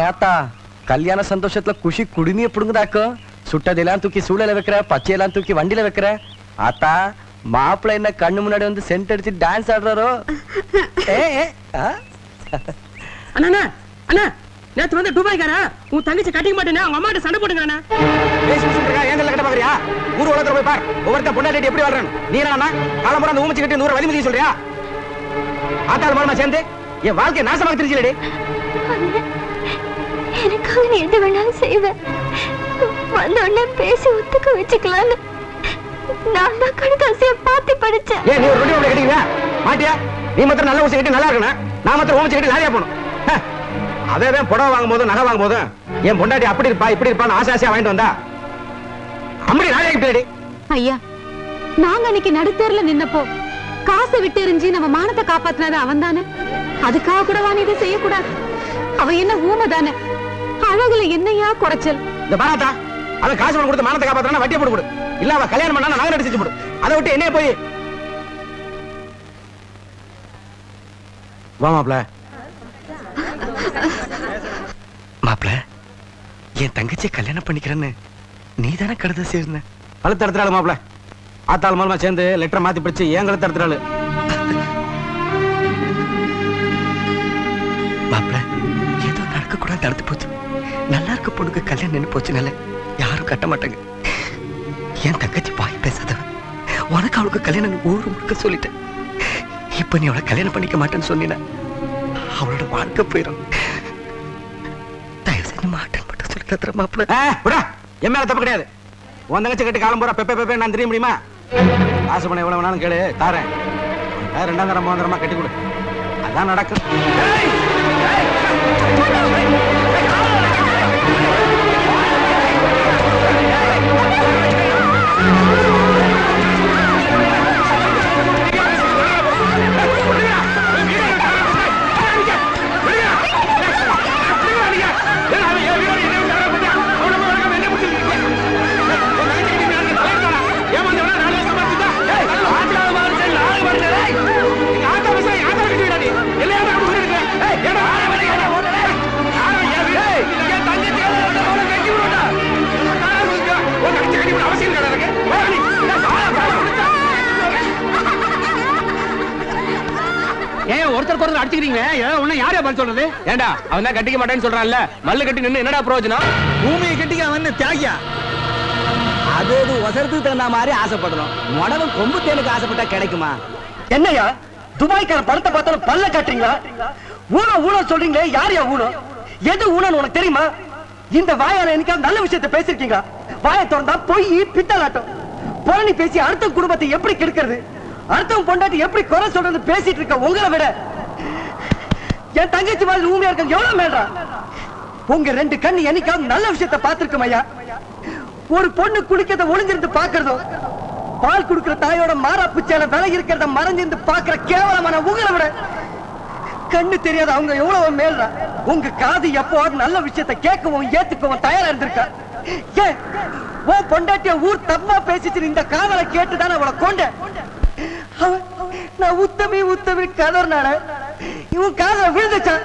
ஏத்தா கல்யாண சந்தோஷத்துல குஷி குடுமிய புடுங்குதாக்கும் சுட்டதெல்லாம் தூக்கி சூழல வைக்கிற பச்சையெல்லாம் தூக்கி வண்டியில வைக்கிற. ஆத்தா மாப்பிள்ளை என்ன கண்ணு முன்னாடி வந்து சென்ட் அடிச்சு டான்ஸ் ஆடுறாரோ? ஏ ஏ, ஆ? அண்ணா அண்ணா, அண்ணா நேத்து வந்து துபாய்க்காரா? உன் தங்கச்சி கட்டிக்க மாட்டேனே அவங்க அம்மாட்ட சண்டை போட்டுங்க பேசி பேசிட்டு இருக்கா, என் கல்ல கட்ட பாக்குறியா? ஊர் உலகத்துல போய் பார். ஒவ்வொருத்த பொண்டாட்டி எப்படி வாழ்றான் நீ என்ன காலம் பூரா அந்த ஊமச்சி கட்டி நூறு வலிமதி சொல்றியா? ஆத்தாள் மூலமா சேர்ந்து என் வாழ்க்கையை நாசமாக தெரிஞ்சலடி எனக்காக நீ எது வேணாலும் செய்வேன் வந்த உடனே பேசி ஒத்துக்க வச்சுக்கலான்னு. நான் தான் கடுதாசிய பார்த்து படிச்சேன். ஏன் நீ ஒரு ரொட்டி உங்களை மாட்டியா? நீ மாத்திரம் நல்ல ஊசி கட்டி நல்லா இருக்கணும். நான் மாத்திரம் ஊமச்சி கட்டி லாரியா போகணும். ஹ, அதே புடவை வாங்கும் போதும் நகை வாங்கும் போதும் என் பொண்டாட்டி அப்படி இருப்பா இப்படி இருப்பான்னு ஆசை ஆசையா வாங்கிட்டு வந்தா? அப்படி லாரியா கிட்டடி ஐயா நாங்க அன்னைக்கு நடுத்தேர்ல நின்னப்போ காசை விட்டு எறிஞ்சு நம்ம மானத்தை காப்பாத்தினது அவன் தானே அதுக்காக கூட வாணி இதை செய்யக்கூடாது. அவ என்ன ஊமை தானே அழகுல என்னையா குறைச்சல்? இந்த பாராட்டா அவன் காசு பணம் கொடுத்து மானத்தை காப்பாத்தினா வட்டியை போட்டு கொடு. இல்ல அவ கல்யாணம் பண்ணா நகை நடிச்சு போடு அதை விட்டு என்னைய போய். வா மாப்ள மாப்ள என் தங்கச்சி கல்யாணம் பண்ணிக்கிறேன்னு நீ தானே கடுத சேர்ந்த? கழுத்து எடுத்துறாள் மாப்ள ஆத்தாள் மூலமா சேர்ந்து லெட்டரை மாத்தி பிடிச்சு ஏன் கழுத்து எடுத்துறாள் ஏதோ நடக்க கூட தடுத்து போச்சு. நல்லா இருக்க பொண்ணுக்கு கல்யாணம் நின்று போச்சுனால யாரும் கட்ட மாட்டாங்க என் தங்கச்சி பாய் பேசாதவ உனக்கு அவளுக்கு கல்யாணம் ஊர் முழுக்க சொல்லிட்டேன் இப்ப நீ அவளை கல்யாணம் பண்ணிக்க மாட்டேன்னு சொன்னீனா அவளோட வாழ்க்கை போயிடும் தயவு செஞ்சு மாட்டேன் மட்டும் சொல்லி தத்துற மாப்பிள என் மேல தப்பு கிடையாது உன் தங்கச்சி கட்டி காலம் போற பெப்பே பெப்பே நான் தெரிய முடியுமா காசு பண்ண எவ்வளவு வேணாலும் கேளு தாரேன் ரெண்டாம் தரம் மூணாம் தரமா கட்டி கொடு அதான் நடக்கும் ஒருத்தருக்கு ஒருத்தர் அடிச்சுக்கிறீங்க யாரே பதில் சொல்றது? ஏண்டா அவன் தான் கட்டிக்க மாட்டேன்னு சொல்றான்ல? மல்லு கட்டி நின்னு என்னடா பிரயோஜனம்? பூமியை கட்டிக்க அவன் தியாகியா? அது அது ஒசரத்துக்கு தகுந்த மாதிரி ஆசைப்படணும். உடலும் கொம்பு தேனுக்கு ஆசைப்பட்டா கிடைக்குமா? என்னையா துபாய்க்கார படத்தை பார்த்தாலும் பல்ல காட்டுறீங்களா? ஊனம் ஊனம் சொல்றீங்களே யார் யா எது ஊனம் உனக்கு தெரியுமா? இந்த வாயால என்னைக்காவது நல்ல விஷயத்தை பேசிருக்கீங்களா வாயை திறந்தா பொய் பித்தலாட்டம். புரணி பேசி அடுத்த குடும்பத்தை எப்படி கெடுக்கிறது? அடுத்தவன் பொண்டாட்டி எப்படி குறை சொல்றது பேசிட்டு இருக்க உங்களை விட என் தங்கச்சி மாதிரி ஊமையா இருக்க எவ்வளவு மேடா உங்க ரெண்டு கண்ணு என்னைக்காவது நல்ல விஷயத்த பாத்துருக்கும் ஐயா. ஒரு பொண்ணு குளிக்கிறத ஒளிஞ்சிருந்து பாக்குறதோ பால் குடுக்கிற தாயோட மாறா சேலை விலை இருக்கிறத மறைஞ்சிருந்து பாக்குற கேவலமான உங்களை விட கண்ணு தெரியாத அவங்க எவ்வளவு மேல்றா உங்க காது எப்போவாது நல்ல விஷயத்தை கேட்கவும் ஏத்துக்கவும் தயாரா இருந்திருக்கா? ஏ ஓ பொண்டாட்டிய ஊர் தப்பா பேசிச்சு இந்த காதலை கேட்டுதானே அவளை கொண்டேன் நான் உத்தமி உத்தமி கதர்னால இவன் காதல விழுந்துச்சான்.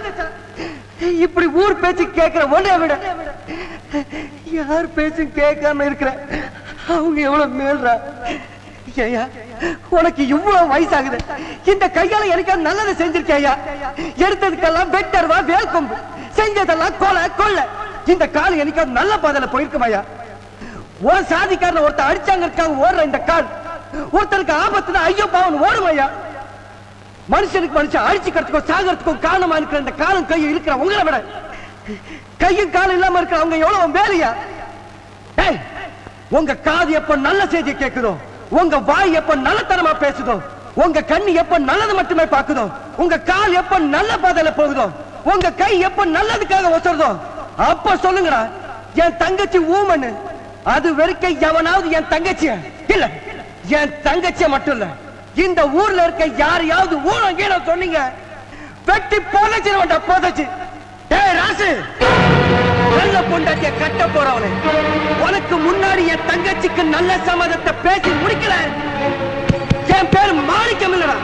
இப்படி ஊர் பேச்சு கேட்கிற ஒன்னே விட யார் பேச்சும் கேட்காம இருக்கிற அவங்க எவ்வளவு மேல்றா ஐயா உனக்கு இவ்வளவு வயசாகுது. இந்த கையால எனக்கு நல்லதை செஞ்சிருக்கேயா? எடுத்ததுக்கெல்லாம் வெட்டர்வா வேல்கொம்பு செஞ்சதெல்லாம் கொலை கொள்ள. இந்த கால் எனக்கு நல்ல பாதையில போயிருக்குமாயா ஒரு சாதிக்காரன் ஒருத்தன் அடிச்சாங்க இருக்காங்க ஓடுற இந்த கால். ஒருத்தனுக்கு ஆபத்துனா ஐயோ பாவன் ஐயா மனுஷனுக்கு மனுஷன் அடிச்சுக்கிறதுக்கோ சாகிறதுக்கோ காரணமா இருக்கிற இந்த காலம் கையும் இருக்கிற உங்களை விட. கையும் காலம் இல்லாம இருக்கிற அவங்க எவ்வளவு வேலையா? உங்க காது எப்ப நல்ல செய்தி கேக்குதோ உங்க வாய் எப்ப நல்லத்தனமா பேசுதோ உங்க கண்ணு எப்ப நல்லது மட்டுமே பாக்குதோ உங்க கால் எப்ப நல்ல பாதையில போகுதோ உங்க கை எப்ப நல்லதுக்காக ஒசருதோ அப்ப சொல்லுங்கடா என் தங்கச்சி ஊமன்னு அது வரைக்கும் எவனாவது என் தங்கச்சிய? இல்ல. என் தங்கச்சிய மட்டும் இல்ல இந்த ஊர்ல இருக்க யாரையாவது ஊனம் கீழே சொன்னீங்க. வெட்டி புதைச்சிருவன்டா புதைச்சு. ஏய் ராசு! நல்ல பொண்டாட்டிய கட்ட போறவனே. உனக்கு முன்னாடி என் தங்கச்சிக்கு நல்ல சம்மதத்தை பேசி முடிக்கல. என் பேர் மாணிக்கம் இல்லடா.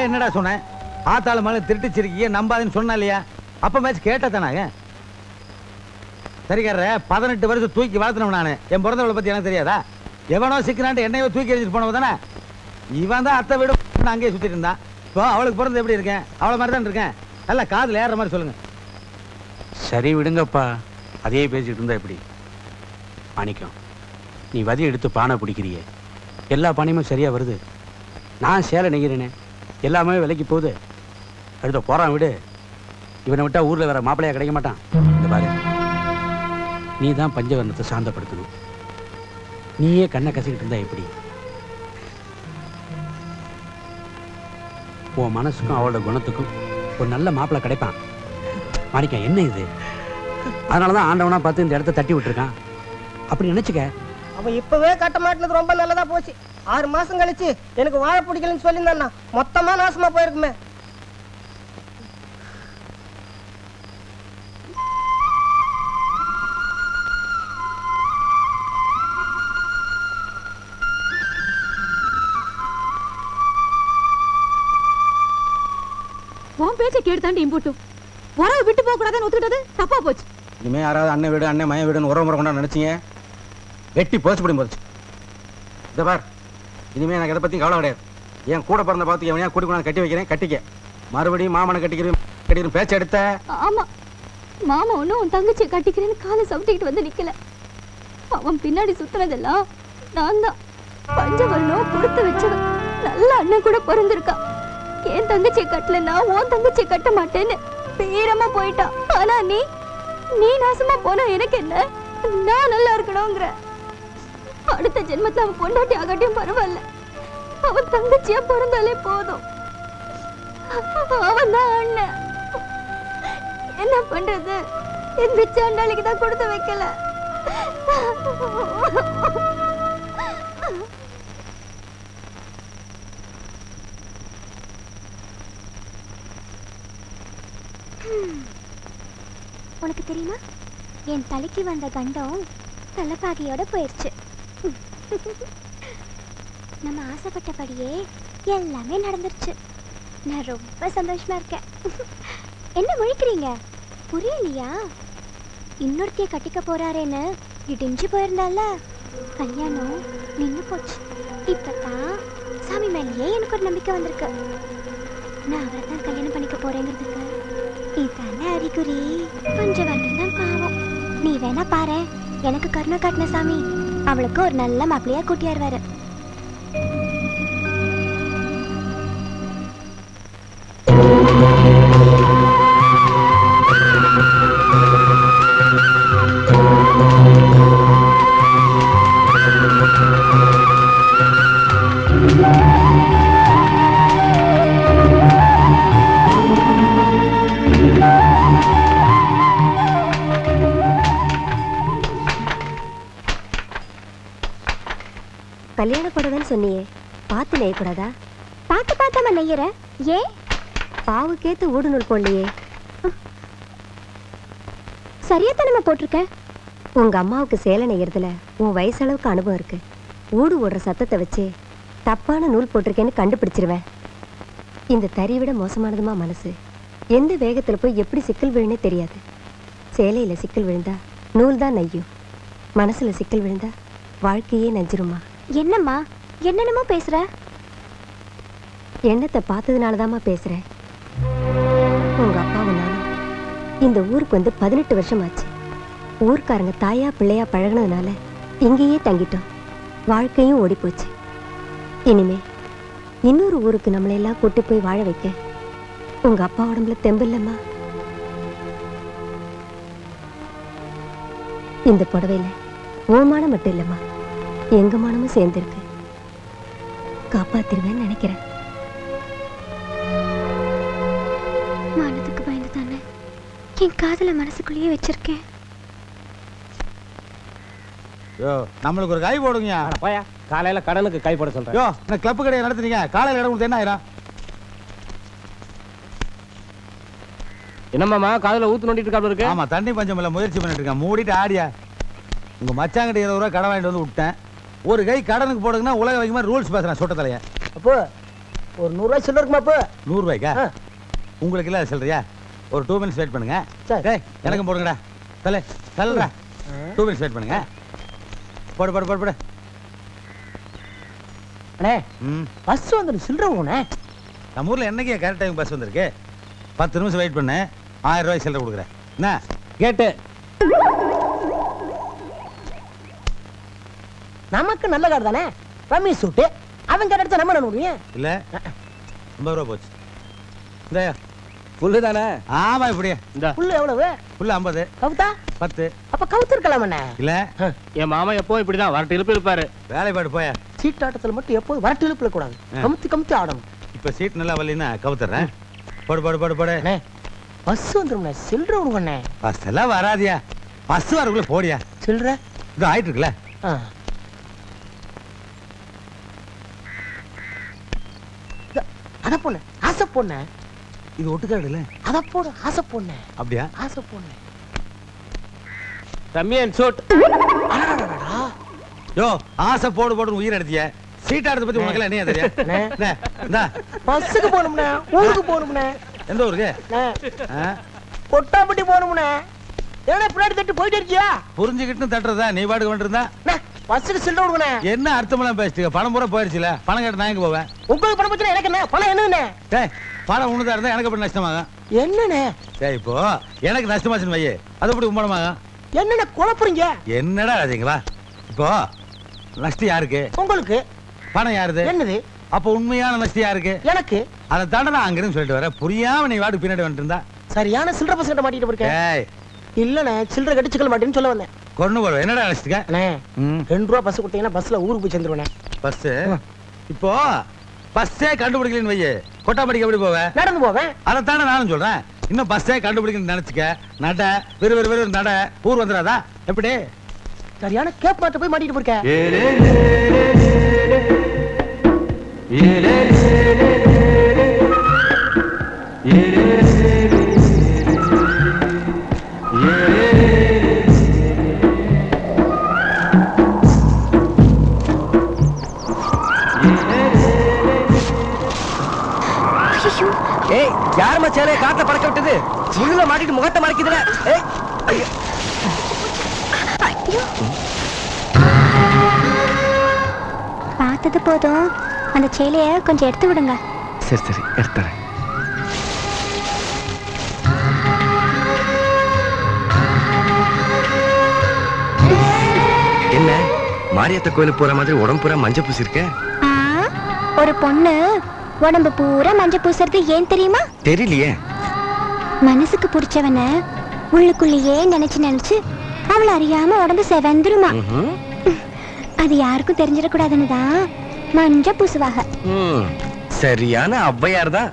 அப்பவே என்னடா சொன்னேன்? ஆத்தாள் மேலே திருட்டுச்சிருக்கிய நம்பாதுன்னு சொன்னா இல்லையா? அப்ப மேட்ச் கேட்டதானாங்க சரிக்கார பதினெட்டு வருஷம் தூக்கி வளர்த்தணும் நானு. என் பிறந்தவளை பத்தி எனக்கு தெரியாதா? எவனோ சிக்கிறான்ட்டு என்னையோ தூக்கி எறிஞ்சிட்டு போனவ தானே? இவன் தான் அத்தை வீடு அங்கேயே சுத்திட்டு இருந்தான். இப்போ அவளுக்கு பிறந்து எப்படி இருக்கேன்? அவளை மாதிரி தான் இருக்கேன். நல்லா காதுல ஏறுற மாதிரி சொல்லுங்க. சரி விடுங்கப்பா. அதே பேசிட்டு இருந்தா எப்படி? மாணிக்கம் நீ வதி எடுத்து பானை பிடிக்கிறியே. எல்லா பானையுமே சரியா வருது. நான் சேலை நெய்கிறேனே. எல்லாமே விலைக்கு போகுது. அடுத்த போறான் விடு. இவனை விட்டா ஊர்ல வேற மாப்பிள்ளையா கிடைக்க மாட்டான். இந்த பாரு. நீ தான் பஞ்சவர்ணத்தை சாந்தப்படுத்தணும். நீயே கண்ணை கசிக்கிட்டு இருந்தா எப்படி? உன் மனசுக்கும் அவளோட குணத்துக்கும் ஒரு நல்ல மாப்பிள்ளை கிடைப்பான். மாணிக்கம் என்ன இது? அதனால தான் ஆண்டவனா பார்த்து இந்த இடத்த தட்டி விட்டுருக்கான். அப்படி நினைச்சுக்க. அவன் இப்பவே கட்ட மாட்டினது ரொம்ப நல்லதா போச்சு. ஆறு மாசம் கழிச்சு எனக்கு வாழை பிடிக்கலன்னு சொல்லியிருந்தான்னா மொத்தமா நாசமா போயிருக்குமே. உன் பேச்சை கேட்டு தாண்டி இம்புட்டும் உறவு விட்டு போக கூடாதுன்னு ஒத்துக்கிட்டது தப்பா போச்சு. இனிமே யாராவது அண்ணன் வீடு அண்ணன் மயன் வீடுன்னு உறவு முறை கொண்டா நினைச்சீங்க? வெட்டி போச்சு படி போச்சு. இந்த பார். இனிமே எனக்கு எதை பத்தியும் கவலை கிடையாது. என் கூட பிறந்த பார்த்து எவனையா கூட்டி கொண்டாந்து கட்டி வைக்கிறேன் கட்டிக்க. மறுபடியும் மாமனை கட்டிக்கிறேன் கட்டிக்கிறேன் பேச்ச எடுத்த? ஆமா. மாமா ஒன்னும் உன் தங்கச்சியை கட்டிக்கிறேன்னு காலை சவிட்டிக்கிட்டு வந்து நிக்கல. அவன் பின்னாடி சுத்துறதெல்லாம் நான் தான் பஞ்சவர்ணம் கொடுத்து வச்சவன் நல்ல அண்ணன் கூட பிறந்திருக்கான் என் தங்கச்சியை கட்டலன்னா உன் தங்கச்சியை கட்ட மாட்டேன்னு பேரமா போயிட்டான் ஆனா நீ நீ நாசமா போனா எனக்கு என்ன? நான் நல்லா இருக்கணுங்கிற. அடுத்த ஜென்மத்தில் அவன் பொண்டாட்டி ஆகட்டும் பரவாயில்ல. அவன் தங்கச்சியா பிறந்தாலே போதும். அவன் தான் அண்ணன். என்ன பண்றது? என் பிச்சாண்டாளிக்கு தான் கொடுத்து வைக்கல. உனக்கு தெரியுமா? என் தலைக்கு வந்த கண்டம் தலைப்பாகையோட போயிருச்சு. நம்ம ஆசைப்பட்டபடியே எல்லாமே நடந்துருச்சு. நான் ரொம்ப சந்தோஷமா இருக்கேன். என்ன முழிக்கிறீங்க? புரியலையா? இன்னொருத்திய கட்டிக்க போறாரேன்னு இடிஞ்சு போயிருந்தால கல்யாணம் நின்று போச்சு. இப்பதான் சாமி மேலேயே எனக்கு ஒரு நம்பிக்கை வந்திருக்கு. நான் அவரை தான் கல்யாணம் பண்ணிக்க போறேங்கிறதுக்கு. இதான அறிகுறி. கொஞ்சம் தான் பாவம். நீ வேணா பாரு. எனக்கு கருணா காட்டின சாமி. அவளுக்கு ஒரு நல்ல மாப்பிள்ளையா கூட்டியாருவாரு. கல்யாண புடவைன்னு சொன்னியே. பார்த்து நெய்யக்கூடாதா? பார்த்து பார்த்தாம நெய்யற? ஏன் பாவுக்கேத்து ஊடு நூல் போடலையே. சரியா தானே போட்டிருக்க? உங்க அம்மாவுக்கு சேலை நெய்யறதுல உன் வயசளவுக்கு அனுபவம் இருக்கு. ஊடு ஓடுற சத்தத்தை வச்சு தப்பான நூல் போட்டிருக்கேன்னு கண்டுபிடிச்சிருவேன். இந்த தறி விட மோசமானதுமா மனசு? எந்த வேகத்துல போய் எப்படி சிக்கல் விழுனே தெரியாது. சேலையில சிக்கல் விழுந்தா நூல் தான் நெய்யும். மனசுல சிக்கல் விழுந்தா வாழ்க்கையே நஞ்சிருமா? என்னம்மா? என்னென்னமோ பேசுற? எண்ணத்தை பார்த்ததுனாலதாம்மா பேசுறேன் உங்க அப்பாவும் நானும் இந்த ஊருக்கு வந்து பதினெட்டு வருஷம் ஆச்சு ஊர்க்காரங்க தாயா பிள்ளையா பழகுனதுனால இங்கேயே தங்கிட்டோம். வாழ்க்கையும் ஓடி போச்சு இனிமே இன்னொரு ஊருக்கு நம்மளை எல்லாம் கூட்டி போய் வாழ வைக்க உங்க அப்பா உடம்புல தெம்பு இல்லம்மா. இந்த புடவையில ஓமானம் மட்டும் இல்லம்மா. எங்க மானமும் சேர்ந்திருக்கு. காப்பாத்திருவேன்னு நினைக்கிறேன். மானத்துக்கு பயந்து தானே என் காதல மனசுக்குள்ளேயே வச்சிருக்கேன். யோ நம்மளுக்கு ஒரு கை போடுங்க போயா காலையில கடனுக்கு கை போட சொல்றேன். யோ இந்த கிளப் கடையை நடத்துறீங்க. காலையில இடம் கொடுத்து என்ன ஆயிரும்? என்னம்மாமா காதுல ஊத்து நோண்டிட்டு இருக்காப்ல இருக்கு? ஆமா தண்ணி பஞ்சம் இல்ல முயற்சி பண்ணிட்டு இருக்கேன். மூடிட்டு ஆடியா. உங்க மச்சாங்கிட்ட இருபது ரூபா கடன் வாங்கிட்டு வந்து விட்டேன். ஒரு கை கடனுக்கு போடுங்கன்னா உலக வைக்குமா ரூல்ஸ் பேசுறேன் சொட்ட தலைய அப்போ ஒரு நூறுரூவா சொல்ல இருக்குமா அப்போ? நூறு ரூபாய்க்கா? உங்களுக்கு இல்ல சொல்றியா ஒரு டூ மினிட்ஸ் வெயிட் பண்ணுங்க. டேய் எனக்கும் போடுங்கடா. தலை தல்றா டூ மினிட்ஸ் வெயிட் பண்ணுங்க. போடு போடு போடு போடு. அண்ணே பஸ் வந்துடும் சில்லற உண்ணே நம்ம ஊர்ல என்னைக்கு கரெக்ட் டைம் பஸ் வந்திருக்கு? பத்து நிமிஷம் வெயிட் பண்ணு. ஆயிரம் ரூபாய் சில்லறை கொடுக்குறேன். என்ன? கேட்டு. நமக்கு நல்ல கார் தானே? ரம்மி சூட்டு. அவன் கேட்ட எடுத்து நம்ம என்ன முடியும் இல்ல ஐம்பது ரூபா போச்சு. இந்தாயா. புல்லு தானே? ஆமா இப்படியே. இந்த. புல்லு எவ்வளவு? புல்லு ஐம்பது. கவுத்தா? பத்து. அப்ப கவுத்து இருக்கலாம் அண்ணே இல்ல என் மாமா எப்போ இப்படிதான் வரட்டு இழுப்பு இருப்பாரு வேலைப்பாடு போயா. சீட்டாட்டத்துல மட்டும் எப்போது வரட்டு இழுப்புல கூடாது. கமுத்தி கமுத்தி ஆடணும். இப்ப சீட் நல்லா வரலைன்னா கவுத்துறேன். போடு போடு போடு போடு. பஸ் வந்துரும்ண்ணே. சில்லற விடுங்கண்ணே பஸ் எல்லாம் வராதியா. பஸ் வரக்குள்ள போடியா. சில்லற? இது ஆயிட்டு இருக்குல்ல ஆ. இத- அத பொண்ணு ஆசை பொண்ணு. இது ஒட்டுக்காடு இல்ல அத போடு ஆசை பொண்ணு. அப்படியா? ஆசை பொண்ணு. ரம்மியன் சூட் யோ ஆசை போடு போடு உயிர் எடுத்திய சீட் ஆடுறத பத்தி உனக்கு என்ன தெரியும் பஸ்ஸுக்கு போகணும்ண்ணே ஊருக்கு போகணும்ண்ணே எந்த ஊருக்கு? கொட்டாப்பட்டி போகணும்ண்ணே ஏன்னா பின்னாடி தட்டு போயிட்டு இருக்கியா புரிஞ்சுக்கிட்டு தட்டுறதா? நீ பாட்டுக்கு வந்துருந்தா பஸ்ஸுக்கு சில்லற விடுங்கண்ணே என்ன அர்த்தமெல்லாம் பேசிட்டு பணம் பூரா போயிருச்சுல. பணம் கேட்டு நான் எங்க போவேன்? உங்களுக்கு பணம் பத்தினா எனக்கு என்ன? பணம் என்னண்ணே டேய் பணம் உனதா இருந்தா எனக்கு அப்படி நஷ்டமாகும்? என்னண்ணே சரி இப்போ எனக்கு நஷ்டமாச்சுன்னு வையே. அது எப்படி உம்மனமாகும் என்னண்ணே குழப்புறீங்க? என்னடா ராஜங்களா இப்போ நஷ்டம் யாருக்கு? உங்களுக்கு. பணம் யாருது? என்னது? அப்ப உண்மையான நஷ்டம் யாருக்கு? எனக்கு. அதை தாண்ட நான் அங்கிருந்து சொல்லிட்டு வரேன் புரியாம நீ வாட்டு பின்னாடி வந்துட்டு இருந்தா. சரியான சில்லற பசங்கிட்ட மாட்டிட்டு இருக்கேன் இல்லண்ணே சில்லற கடிச்சுக்கல மாட்டேன்னு சொல்ல வந்தேன். கொண்டு போடுவேன் என்னடா நஷ்டிக்க அண்ணே ரெண்டு ரூபா பஸ் கொடுத்தீங்கன்னா பஸ்ல ஊருக்கு போய் சேர்ந்துருவேண்ணே. பஸ் இப்போ பஸ்ஸே கண்டுபிடிக்கலன்னு வையே. கொட்டாம்படிக்கு எப்படி போவேன் நடந்து போவேன். அதை தானே நானும் சொல்றேன். இன்னும் பஸ்ஸே கண்டுபிடிக்கணும்னு நினைச்சுக்க. நட விறு விறு விறு நட. ஊர் வந்துடாதா? எப்படி? சரியான கேப் மாட்ட போய் மாட்டிட்டு போயிருக்கேன் விட்டது முள்ளுல மாட்டிட்டு முகத்தை மறைக்குதுல. பார்த்தது போதும். அந்த சேலைய கொஞ்சம் எடுத்து விடுங்க. சரி சரி எடுத்துறேன். என்ன? மாரியத்த கோயிலுக்கு போற மாதிரி உடம்பு பூரா மஞ்சள் பூசி இருக்க ஆ, ஒரு பொண்ணு உடம்பு பூரா மஞ்சள் பூசுறது ஏன் தெரியுமா? தெரியலையே. மனசுக்கு பிடிச்சவன உள்ளுக்குள்ளேயே நினைச்சு நினைச்சு அவள அறியாம உடம்பு செவந்துருமா. அது யாருக்கும் தெரிஞ்சிடக்கூடாதுன்னு தான் மஞ்சள் பூசுவாக சரியான ஔவையார் தான்.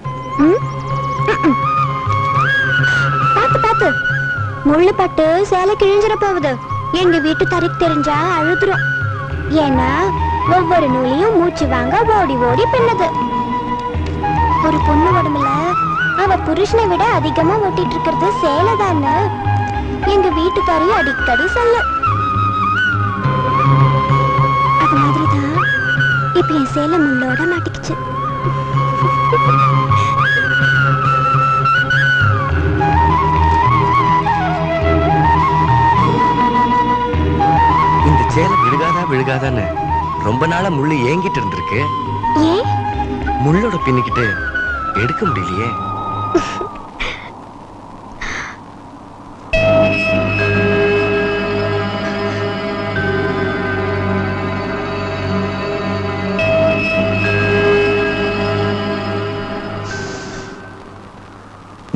பாத்து பாத்து முள்ளு பட்டு சேலை கிழிஞ்சிட போகுது. எங்க வீட்டு தறிக்கு தெரிஞ்சா அழுதுரும். ஏன்னா ஒவ்வொரு நூலையும் மூச்சு வாங்க ஓடி ஓடி பின்னுது. ஒரு பொண்ணு உடம்புல அவ புருஷனை விட அதிகமா ஓட்டிட்டு இருக்கிறது சேலை தானே எங்க வீட்டுக்காரி அடிக்கடி சொல்ல அது மாதிரிதான் இப்ப என் சேலை முள்ளோட மாட்டிக்கிச்சு. இந்த சேலை விழுகாதா விழுகாதான்னு ரொம்ப நாளா முள்ளு ஏங்கிட்டு இருந்திருக்கு. ஏன்? முள்ளோட பின்னிக்கிட்டு எடுக்க முடியலையே.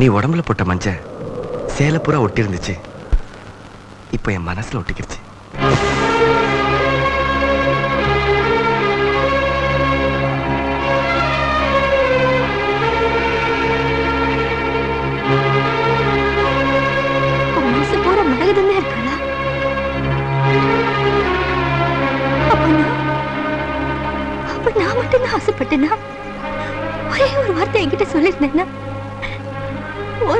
நீ உடம்புல போட்ட மஞ்ச சேலை பூரா ஒட்டி இருந்துச்சு இப்போ என் மனசுல ஒட்டிக்கிடுச்சு மனசு நான் அப்ப நான் ஒரே ஒரு வார்த்தை என்கிட்ட சொல்லியிருந்தேன்னா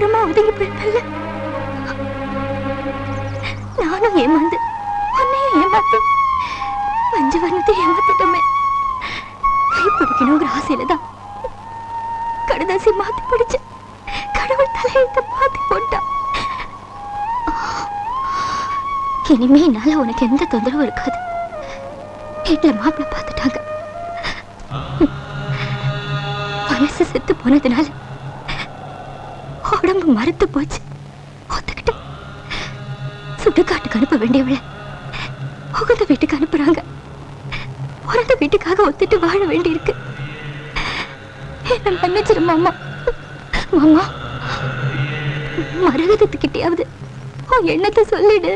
ஓரமா ஒதுங்கி போயிருப்பேன்ல நானும் ஏமாந்து உன்னையும் ஏமாத்து மஞ்சு வர்ணத்தை ஏமாத்திட்டோமே கை பிடிக்கணுங்கிற ஆசையில தான் கடுதாசி மாத்தி பிடிச்சு கடவுள் தலையத்தை மாத்தி போட்டா. இனிமே என்னால உனக்கு எந்த தொந்தரவும் இருக்காது. வீட்டுல மாப்பிள்ள பார்த்துட்டாங்க. மனசு செத்து போனதுனால மறுத்து போச்சு. ஒத்துக்கிட்டு சுடுகாட்டுக்கு அனுப்ப வேண்டியவள உகந்த வீட்டுக்கு அனுப்புறாங்க. பிறந்த வீட்டுக்காக ஒத்துட்டு வாழ வேண்டியிருக்கு. என்ன மன்னிச்சிரு மாமா. மாமா மரகதத்துக்கிட்டேயாவது உன் எண்ணத்தை சொல்லிடு.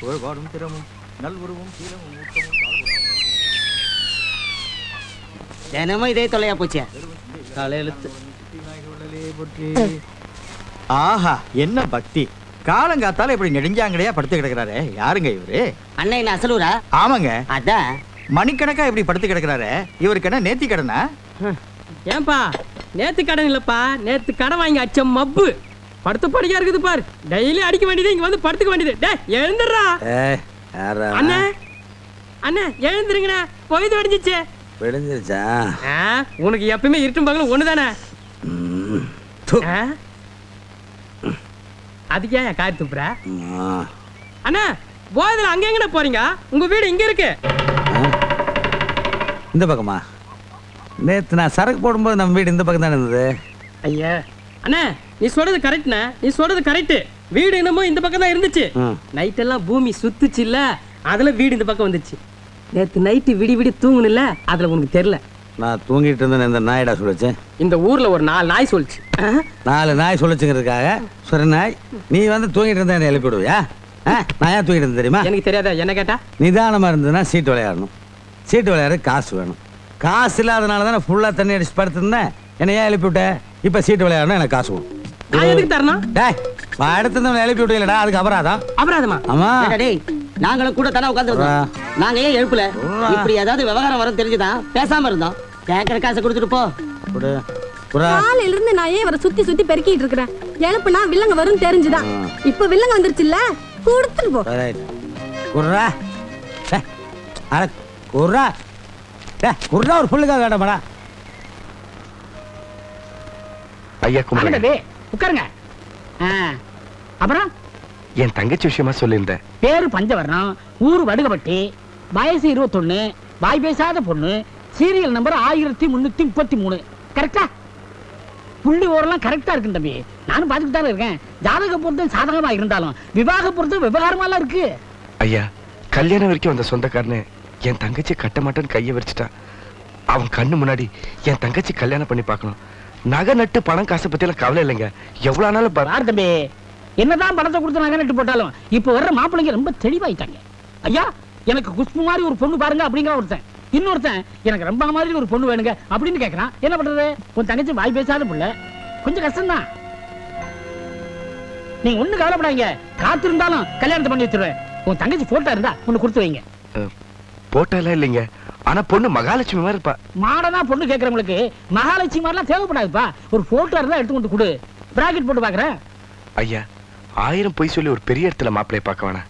புகழ்வாடும் திறமும் நல்வுருவும் சீலமும் ஊக்கமும் தினமும் இதே தொல்லையா போச்சு. தலையெழுத்து ஆஹா என்ன பக்தி. காலங்காத்தால இப்படி நெடுஞ்சாங்கடையா படுத்து கிடக்குறாரு. யாருங்க இவரு? அண்ணன் என்ன அசலூரா? ஆமாங்க. அதான். மணிக்கணக்கா இப்படி படுத்து கிடக்குறாரு? இவருக்கு என்ன நேத்தி கடனா? ஏன்பா? நேத்து கடன் இல்லப்பா. நேத்து கடன் வாங்கி அச்ச மப்பு. படுத்து படிக்கா இருக்குது பாரு. டெய்லி அடிக்க வேண்டியது இங்க வந்து படுத்துக்க வேண்டியது. டே எழுந்துடுறா. அண்ணே. அண்ணே எழுந்துருங்கண்ணே. பொய்து வெடிஞ்சிச்சு விடிஞ்சிருச்சா? ஆ, உனக்கு எப்பயுமே இருட்டும் பகலும் ஒண்ணுதானே? அதுக்கு ஏன் காரி துப்புற? அண்ணா போயதுல அங்க எங்கண்ணே போறீங்க? உங்க வீடு இங்க இருக்கு. இந்த பக்கமா? நேத்து நான் சரக்கு போடும்போது நம்ம வீடு இந்த பக்கம் தானே இருந்தது? ஐயா. அண்ணா நீ சொல்றது கரெக்ட்ண்ணே நீ சொல்றது கரெக்ட் வீடு என்னமோ இந்த பக்கம் தான் இருந்துச்சு. நைட் எல்லாம் பூமி சுத்துச்சு இல்ல. அதுல வீடு இந்த பக்கம் வந்துச்சு. நேத்து நைட்டு விடி விடி தூங்குனில்ல அதுல உனக்கு தெரியல. நான் தூங்கிட்டு இருந்தேன் இந்த நாயடா சொல்லுச்சு. இந்த ஊர்ல ஒரு நாலு நாய் சொல்லுச்சு. நாலு நாய் சொல்லுச்சுங்கிறதுக்காக சொர நாய் நீ வந்து தூங்கிட்டு இருந்தா என்னை எழுப்பி விடுவியா? நான் ஏன் தூங்கிட்டு இருந்தேன் தெரியுமா? எனக்கு தெரியாதா? என்ன கேட்டா? நிதானமா இருந்ததுன்னா சீட்டு விளையாடணும். சீட்டு விளையாட காசு வேணும். காசு இல்லாதனால தான் ஃபுல்லா தண்ணி அடிச்சு படுத்திருந்தேன். என்னை ஏன் எழுப்பி விட்ட? இப்ப சீட்டு விளையாடணும் எனக்கு காசு வேணும். நான் எதுக்கு தரணும்? டேய் அடுத்து வந்து எழுப்பி விட்டீங்களடா அதுக்கு அபராதம். அபராதமா? ஆமா. ஏண்டா டேய் நாங்களும் கூட தானே நாங்க ஏன் எழுப்பல? இப்படி ஏதாவது விவகாரம் வரும் தெரிஞ்சுதான் பேசாம இருந்தோம். கேட்கற காசை கொடுத்துட்டு போ. கொடு. புறா. காலையில இருந்து நான் ஏன் இவரை சுத்தி சுத்தி பெருக்கிட்டு இருக்கிறேன்? எழுப்புனா வில்லங்க வரும் தெரிஞ்சுதான். இப்ப வில்லங்க வந்துருச்சுல்ல? கொடுத்துட்டு போ. குர்ரா. அட குர்ரா. டே குர்ரா ஒரு புள்ளுக்காக வேண்டாமாடா. ஐயா கும்பிடுங்க உட்காருங்க. அப்புறம்? என் தங்கச்சி விஷயமா சொல்லியிருந்தேன் பேரு பஞ்சவர்ணம் ஊரு வடுகப்பட்டி வயசு இருபத்தொன்னு வாய் பேசாத பொண்ணு சீரியல் நம்பர் ஆயிரத்தி முன்னூத்தி முப்பத்தி மூணு கரெக்டா புள்ளி ஓரெல்லாம் கரெக்டா இருக்கு தம்பி. நானும் பார்த்துட்டு தானே இருக்கேன். ஜாதக பொருத்தம் சாதகமா இருந்தாலும் விவாக பொருத்தம் விவகாரமாலாம் இருக்கு. ஐயா கல்யாணம் வரைக்கும் வந்த சொந்தக்காரனு என் தங்கச்சி கட்ட மாட்டேன்னு கையை வச்சுட்டான் அவன் கண்ணு முன்னாடி என் தங்கச்சி கல்யாணம் பண்ணி பார்க்கணும். நகை நட்டு பணம் காசை பத்தி எல்லாம் கவலை இல்லைங்க. எவ்வளவு ஆனாலும் பா- யார் தம்பி என்னதான் பணத்தை கொடுத்து நகை நட்டு போட்டாலும் இப்ப வர்ற மாப்பிள்ளைங்க ரொம்ப தெளிவாயிட்டாங்க. ஐயா எனக்கு குஷ்பு மாதிரி ஒரு பொண்ணு பாருங்க அப்படிங்கிற ஒருத்தன். இன்னொருத்தன் எனக்கு ரொம்ப மாதிரி ஒரு பொண்ணு வேணுங்க அப்படின்னு கேக்குறான். என்ன பண்றது? உன் தங்கச்சி வாய் பேசாத புள்ள. கொஞ்சம் கஷ்டம்தான். நீங்க ஒண்ணு கவலைப்படாதீங்க. காத்திருந்தாலும் கல்யாணத்தை பண்ணி வச்சிருவேன். உன் தங்கச்சி போட்டோ இருந்தா ஒண்ணு கொடுத்து வைங்க. போட்டாலாம் இல்லைங்க. ஆனா பொண்ணு மகாலட்சுமி மாதிரி இருப்பா. மாடனா பொண்ணு கேக்குறவங்களுக்கு மகாலட்சுமி மாதிரிலாம் தேவைப்படாதுப்பா. ஒரு போட்டோ இருந்தா எடுத்து கொண்டு கொடு. பிராக்கெட் போட்டு பாக்குறேன். ஐயா ஆயிரம் பொய் சொல்லி ஒரு பெரிய இடத்துல மாப்பிள்ளைய பார்க்க வேணாம்.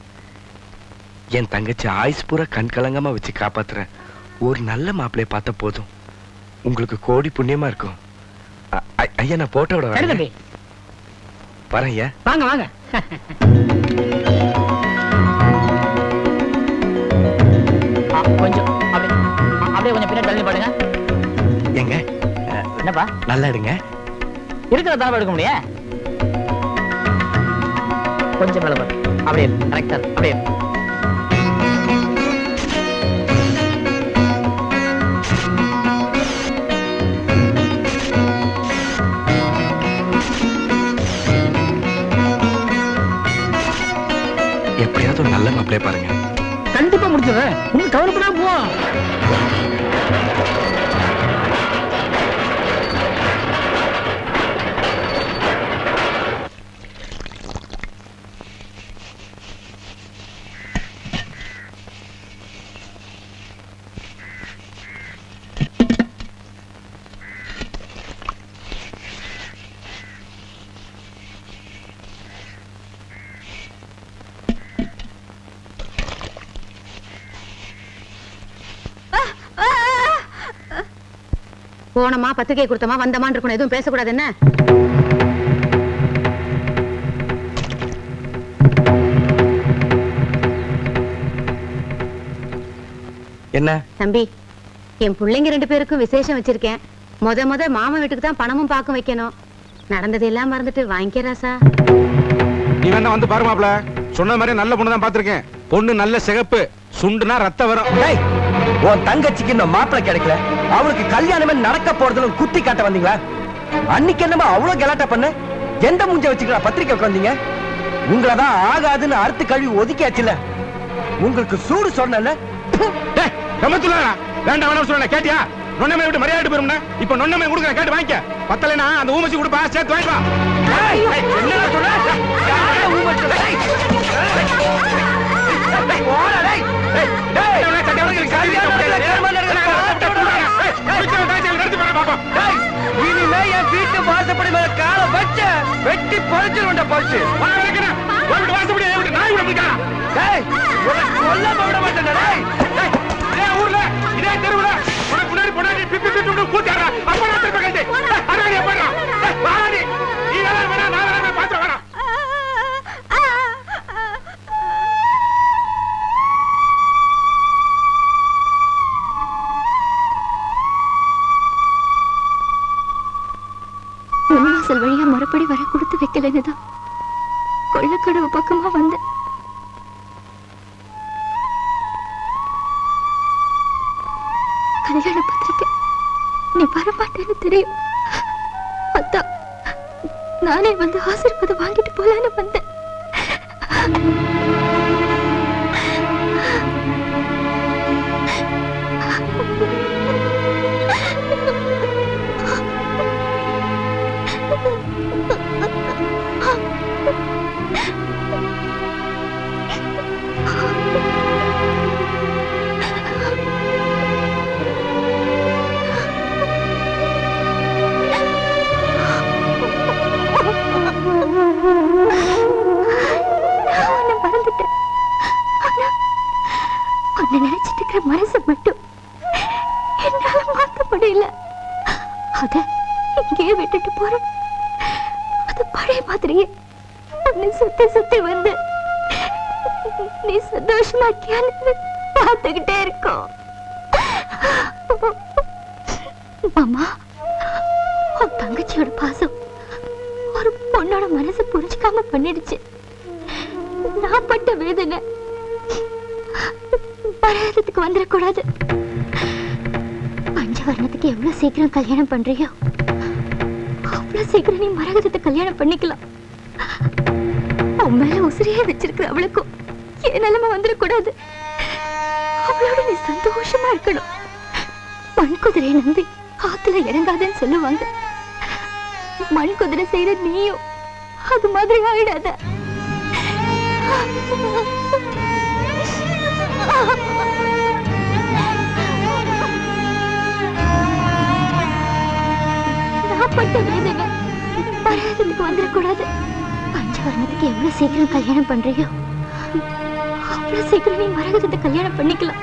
என் தங்கச்சி ஆயுஸ் பூரா கண் கலங்காம வச்சு காப்பாத்துறேன். ஒரு நல்ல மாப்பிள்ளைய பார்த்தா போதும். உங்களுக்கு கோடி புண்ணியமா இருக்கும். ஐயா நான் போட்டோட தம்பி. வரேன் ஐயா. வாங்க வாங்க. கொஞ்சம். என்னப்பா? நல்லா எடுங்க இருக்கிற தானே எடுக்க முடியும் கொஞ்சம் மேல பாரு. அப்படியே கரெக்டா அப்படியே எப்படியாவது ஒரு நல்ல மாப்பிள்ளைய பாருங்க. கண்டிப்பா முடிச்சிடுறேன். ஒன்னும் கவலைப்படாம போ. போனமா பத்திரிகை கொடுத்தமா வந்தமான்னு இருக்கணும். எதுவும் பேசக்கூடாது என்ன? என்ன? தம்பி என் பிள்ளைங்க ரெண்டு பேருக்கும் விசேஷம் வச்சிருக்கேன். முத முத மாமன் வீட்டுக்கு தான் பணமும் பாக்கும் வைக்கணும். நடந்தது எல்லாம் மறந்துட்டு வாங்கிக்க ராசா. நீ வேணா வந்து பாரு மாப்ள சொன்ன மாதிரி நல்ல பொண்ணு தான் பாத்திருக்கேன் பொண்ணு நல்ல சிகப்பு சுண்டுனா ரத்த வரும். டேய், உன் தங்கச்சிக்கு இன்னும் மாப்பிள்ளை கிடைக்கல அவளுக்கு கல்யாணமே நடக்க போறதுல குத்தி காட்ட வந்தீங்களா அன்னைக்கு என்னமா அவ்வளவு கலாட்டா பண்ண எந்த மூஞ்ச வச்சுக்கலாம் பத்திரிக்கை உட்காந்தீங்க உங்களை தான் ஆகாதுன்னு அறுத்து கழுவி ஒதுக்கியாச்சுல உங்களுக்கு சூடு சொன்னல வேண்டாம் வேணாம் சொல்ல கேட்டியா நொன்னமை விட்டு மரியாதை போயிரும்னா இப்ப நொன்னமை கொடுக்குறேன் கேட்டு வாங்கிக்க பத்தலைனா அந்த ஊமச்சி கொடுப்பா சேர்த்து வாங்கிப்பா சொல்ற? ஊமச்சி? இனிமே என் வீட்டு வாசப்படி மேல காலை வச்ச வெட்டி பறிச்சிருவேன்டா பறிச்சு. உன்னை கொல்லாம விட மாட்டேன்டா, டேய். டேய், இதே ஊர்ல இதே தெருவுல உனக்கு முன்னாடி பொண்டாட்டி பிப்பி விட்டு கூத்தாடுறா. அப்ப திருப்ப அதான் நீ முன்வாசல் வர கொடுத்து வைக்கலன்னு தான். கொள்ளக்கடவு பக்கமா வந்தேன். பண்றியோ? அவ்வளவு சீக்கிரம் நீ மரகதத்தை கல்யாணம் பண்ணிக்கலாம். உன் மேல உசிரியே வச்சிருக்கிற அவளுக்கும் என் நிலைமை வந்துடக்கூடாது. அவளோட நீ சந்தோஷமா இருக்கணும். மண் குதிரையை நம்பி ஆத்துல இறங்காதன்னு சொல்லுவாங்க. மண் குதிரை செய்யற நீயும் அது மாதிரி ஆயிடாத. நான் பட்ட வேதனை பரதத்துக்கு வந்துடக்கூடாது பஞ்சவர்ணத்துக்கு எவ்வளவு சீக்கிரம் கல்யாணம் பண்றியோ? அவ்வளவு சீக்கிரம் நீ மரகதத்தை கல்யாணம் பண்ணிக்கலாம்.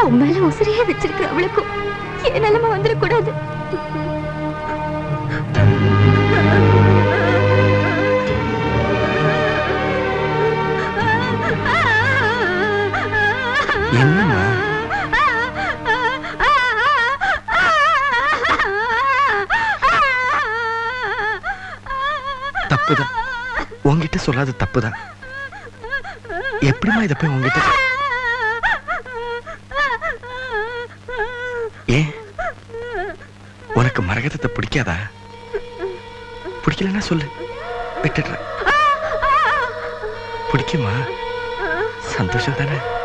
அவன் மேல உசிரியே வச்சிருக்கிற அவளுக்கும். என் நிலைமை வந்துடக்கூடாது என்னம்மா? தப்புதான். உன்கிட்ட சொல்லாத தப்புதான். எப்படிமா இதை போய் உன்கிட்ட ஏன்? உனக்கு மரகதத்தை பிடிக்காதா? பிடிக்கலன்னா சொல்லு. விட்டுடுறேன். பிடிக்குமா? சந்தோஷம் தானே.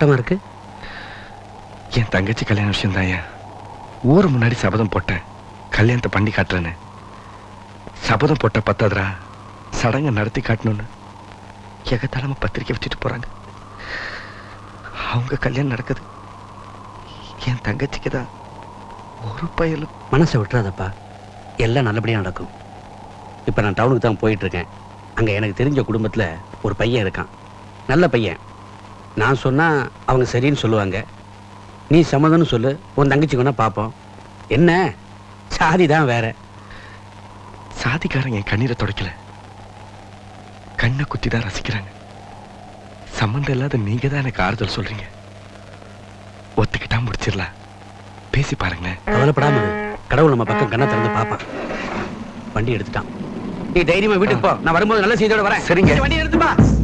வாட்டமா இருக்கு? என் தங்கச்சி கல்யாண விஷயம் தான் ஊர் முன்னாடி சபதம் போட்டேன். கல்யாணத்தை பண்ணி காட்டுறேன்னு. சபதம் போட்ட பத்தாதரா சடங்கை நடத்தி காட்டணும்னு. எகத்தாலம பத்திரிக்கை வச்சுட்டு போறாங்க. அவங்க கல்யாணம் நடக்குது. என் தங்கச்சிக்கு தான் ஒரு பயலும் மனசை விட்டுறாதப்பா. எல்லாம் நல்லபடியா நடக்கும். இப்போ நான் டவுனுக்கு தான் போயிட்டு இருக்கேன். அங்கே எனக்கு தெரிஞ்ச குடும்பத்தில் ஒரு பையன் இருக்கான். நல்ல பையன். நான் சொன்னா அவங்க சரின்னு சொல்லுவாங்க. நீ சம்மதம்னு சொல்லு உன் தங்கச்சி கொண்டா பார்ப்போம் என்ன? சாதி தான் வேற. சாதிக்காரங்க என் கண்ணீரை தொடக்கல. கண்ணை குத்தி தான் ரசிக்கிறாங்க. சம்மந்தம் இல்லாத நீங்க தான் எனக்கு ஆறுதல் சொல்றீங்க. ஒத்துக்கிட்டா முடிச்சிடலாம். பேசி பாருங்களேன். கவலைப்படாம. கடவுள் நம்ம பக்கம் கண்ணை திறந்து பார்ப்பான். வண்டி எடுத்துட்டான். நீ தைரியமா வீட்டுக்கு போ. நான் வரும்போது நல்ல செய்தியோட வரேன். சரிங்க. வண்டி எடுத்துப்பா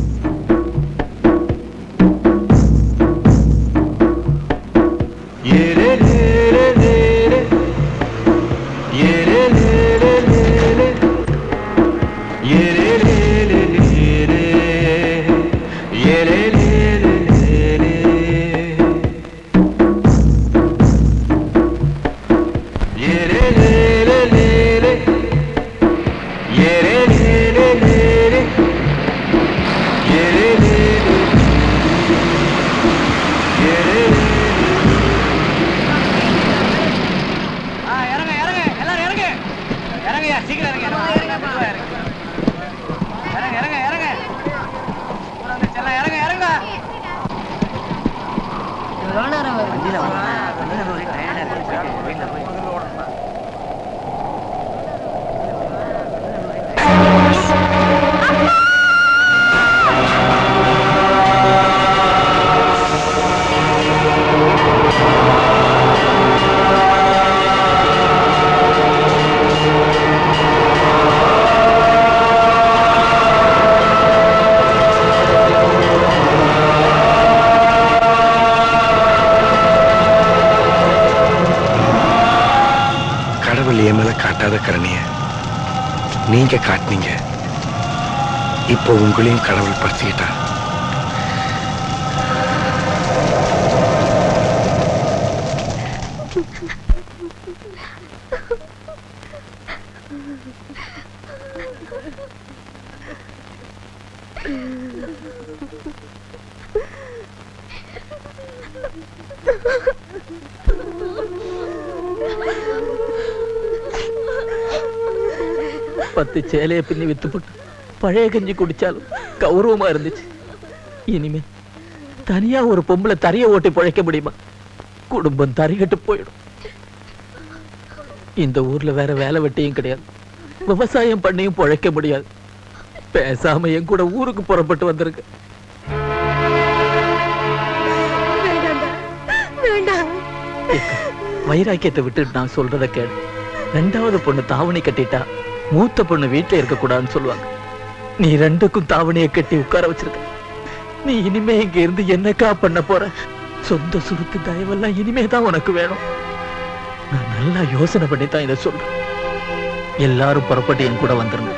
இப்போ உங்களையும் கடவுள் பறிச்சுக்கிட்டா பத்து சேலையை பின்னி வித்து போட்டு பழைய கஞ்சி குடிச்சாலும் கௌரவமா இருந்துச்சு இனிமே தனியா ஒரு பொம்பளை தரைய ஓட்டி பிழைக்க முடியுமா குடும்பம் தறிகட்டு போயிடும் இந்த ஊர்ல வேற வேலை வெட்டியும் கிடையாது விவசாயம் பண்ணியும் பிழைக்க முடியாது பேசாம என் கூட ஊருக்கு புறப்பட்டு வந்திருக்கு வைராக்கியத்தை விட்டுட்டு நான் சொல்றத கேளு ரெண்டாவது பொண்ணு தாவணி கட்டிட்டா மூத்த பொண்ணு வீட்டுல இருக்க கூடாதுன்னு சொல்லுவாங்க நீ ரெண்டுக்கும் தாவணியை கட்டி உட்கார வச்சிருக்க. நீ இனிமே இங்க இருந்து என்னக்கா பண்ண போற? சொந்த சுருத்து தயவெல்லாம் இனிமே தான் உனக்கு வேணும். நான் நல்லா யோசனை பண்ணி தான் இதை சொல்றேன். எல்லாரும் புறப்பட்டு என் கூட வந்துருங்க.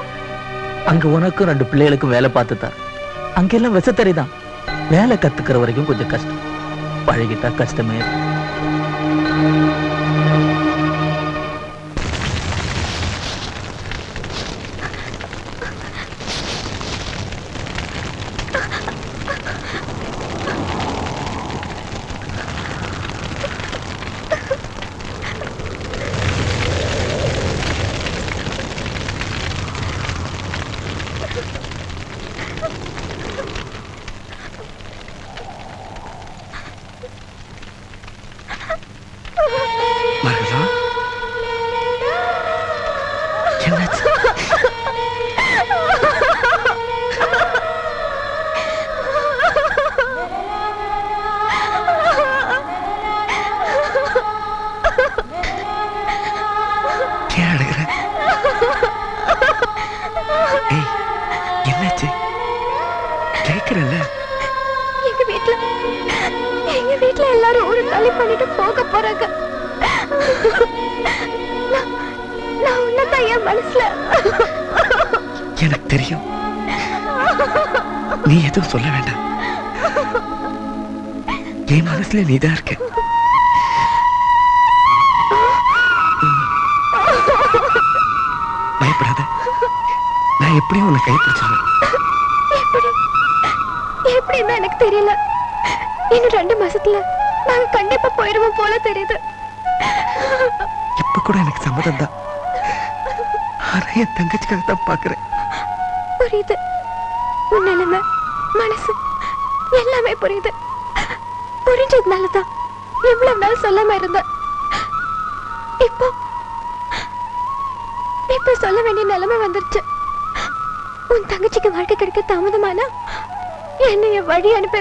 அங்க உனக்கும் ரெண்டு பிள்ளைகளுக்கும் வேலை பார்த்து தான் அங்கெல்லாம் விசத்தறி தான் வேலை கத்துக்கிற வரைக்கும் கொஞ்சம் கஷ்டம். பழகிட்டா கஷ்டமே.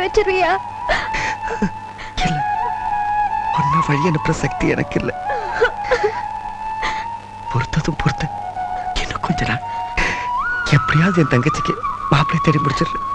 வழி இல்ல. உன்னை வழி அனுப்புற சக்தி எனக்கு இல்ல. பொறுத்ததும் பொறுத்து. இன்னும் கொஞ்ச நாள். எப்படியாவது என் தங்கச்சிக்கு மாப்பிள்ளை தேடி முடிச்சிடுறேன்.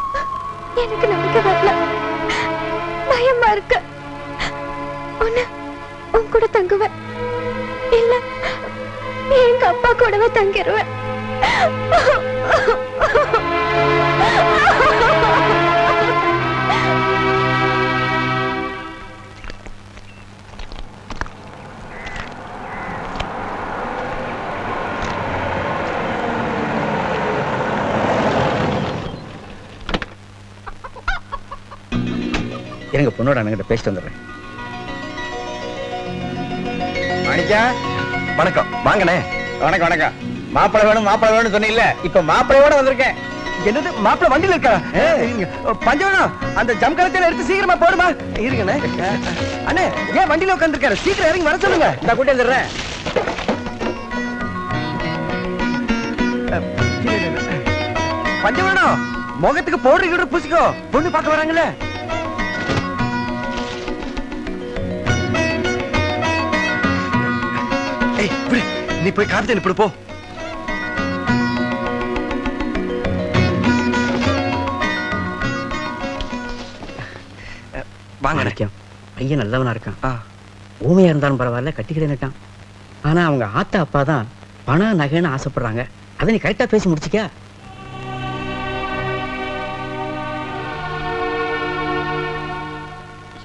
பேசிட்டு வந்துடுறேன் மாணிக்கா? வணக்கம். வாங்கண்ணே. வணக்கம் வணக்கம். மாப்பிளை வேணும் மாப்பிளை வேணும் சொன்னீங்கல்ல? இப்ப மாப்பிளையோட வந்திருக்கேன். என்னது வண்டியில இருக்கா? பஞ்சவனம் அந்த ஜம்கலத்தையில எடுத்து சீக்கிரமா போடுமா? இருங்கண்ணே. அண்ணே ஏன் வண்டியில உட்காந்துருக்காரு சீக்கிரம் இறங்கி வர சொல்லுங்க. இந்த கூட்டி வந்துடுறேன். பஞ்சவனம் முகத்துக்கு பவுடர் பூசிக்கோ பொண்ணு பார்க்க வராங்கல்ல? நீ போய் காப்பி தண்ணி போ. வாங்க. நினைக்கும் பையன் நல்லவனா இருக்கான். ஊமையா இருந்தாலும் பரவாயில்ல கட்டிக்கிறேன்னுட்டான் ஆனா அவங்க ஆத்தா அப்பா தான் பணம் நகைன்னு ஆசைப்படுறாங்க. அதை நீ கரெக்டா பேசி முடிச்சிக்க.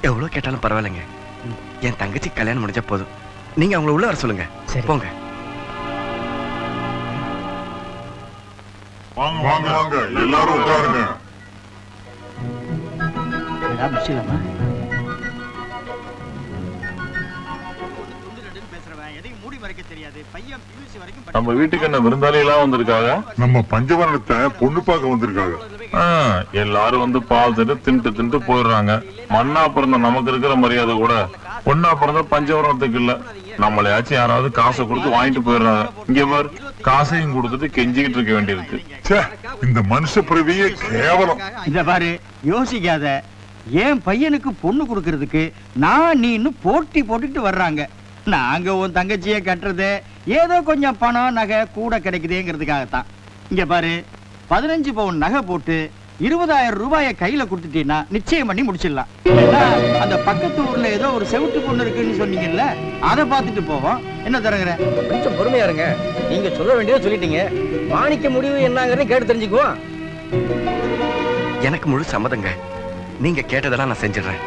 எவ்வளவு கேட்டாலும் பரவாயில்லைங்க. என் தங்கச்சி கல்யாணம் முடிஞ்சா போதும். நீங்க அவங்கள உள்ள வர சொல்லுங்க. போங்க. எல்லாரும் உட்காருங்க. நம்ம வீட்டுக்கு என்ன விருந்தாளி எல்லாம் வந்திருக்காங்க? நம்ம பஞ்சவரணத்தை பொண்ணு பார்க்க வந்திருக்காங்க. எல்லாரும் வந்து பால் திட்டு தின்ட்டு தின்ட்டு போயிடுறாங்க. மண்ணா பிறந்த நமக்கு இருக்கிற மரியாதை கூட. பொண்ணா பிறந்த பஞ்சவரணத்துக்கு இல்ல. நம்மளையாச்சும் யாராவது காசை கொடுத்து வாங்கிட்டு போயிடுறாங்க. இங்க பாரு காசையும் கொடுத்துட்டு கெஞ்சிக்கிட்டு இருக்க வேண்டியிருக்கு. இந்த மனுஷ பிறவியே கேவலம். இத பாரு யோசிக்காத. என் பையனுக்கு பொண்ணு கொடுக்கறதுக்கு நான் நீன்னு போட்டி போட்டுட்டு வர்றாங்க. நாங்க உன் தங்கச்சியை கட்டுறது ஏதோ கொஞ்சம் பணம் நகை கூட கிடைக்குதேங்கிறதுக்காகத்தான். இங்க பாரு பதினஞ்சு பவுன் நகை போட்டு இருபதாயிரம் ரூபாயை கையில கொடுத்துட்டீங்கன்னா நிச்சயம் பண்ணி முடிச்சிடலாம். அந்த பக்கத்து ஊர்ல ஏதோ ஒரு செவிட்டு பொண்ணு இருக்குன்னு சொன்னீங்கல்ல அதை பார்த்துட்டு போவோம். என்ன தரங்குற கொஞ்சம் பொறுமையா இருங்க. நீங்க சொல்ல வேண்டியதை சொல்லிட்டீங்க. மாணிக்க முடிவு என்னங்கறத கேட்டு தெரிஞ்சுக்குவோம் எனக்கு முழு சம்மதங்க. நீங்க கேட்டதெல்லாம் நான் செஞ்சிடுறேன்.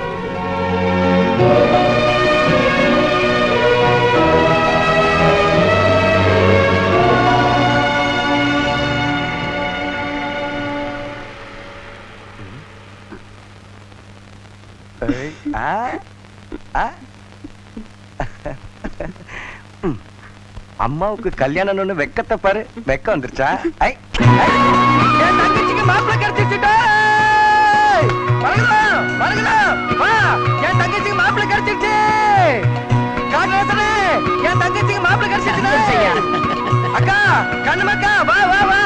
ஆ, அம்மாவுக்கு கல்யாணம்னு வெக்கத்தை பாரு. வெக்கம் வந்துருச்சா? ஐ, தங்கச்சிக்கு மாப்பிள்ளை கிடைச்சிருச்சுடா வருகலாம் வருகலாம் வா என் தங்கச்சிக்கு மாப்பிள்ளை கிடைச்சிருச்சு. காரணே என் தங்கச்சிக்கு மாப்பிள்ளை கிடைச்சிருச்சு அக்கா கண்ணுமக்கா வா வா வா.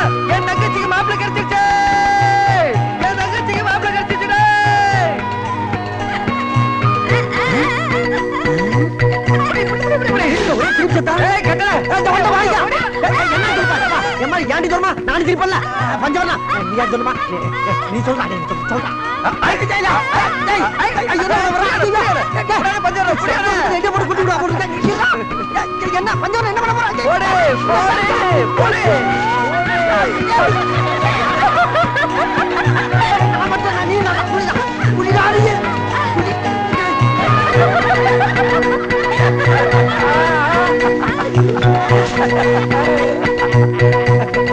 ஏண்டி சொல்லுமா நான் திருப்பல பஞ்சவர்ணா நீ யார் சொல்லுமா நீ சொல்றா நீ சொல்றா என்ன பஞ்சவர்ணம் என்ன பண்ண சீக்கிரம் கழட்டுங்கப்பா யோ,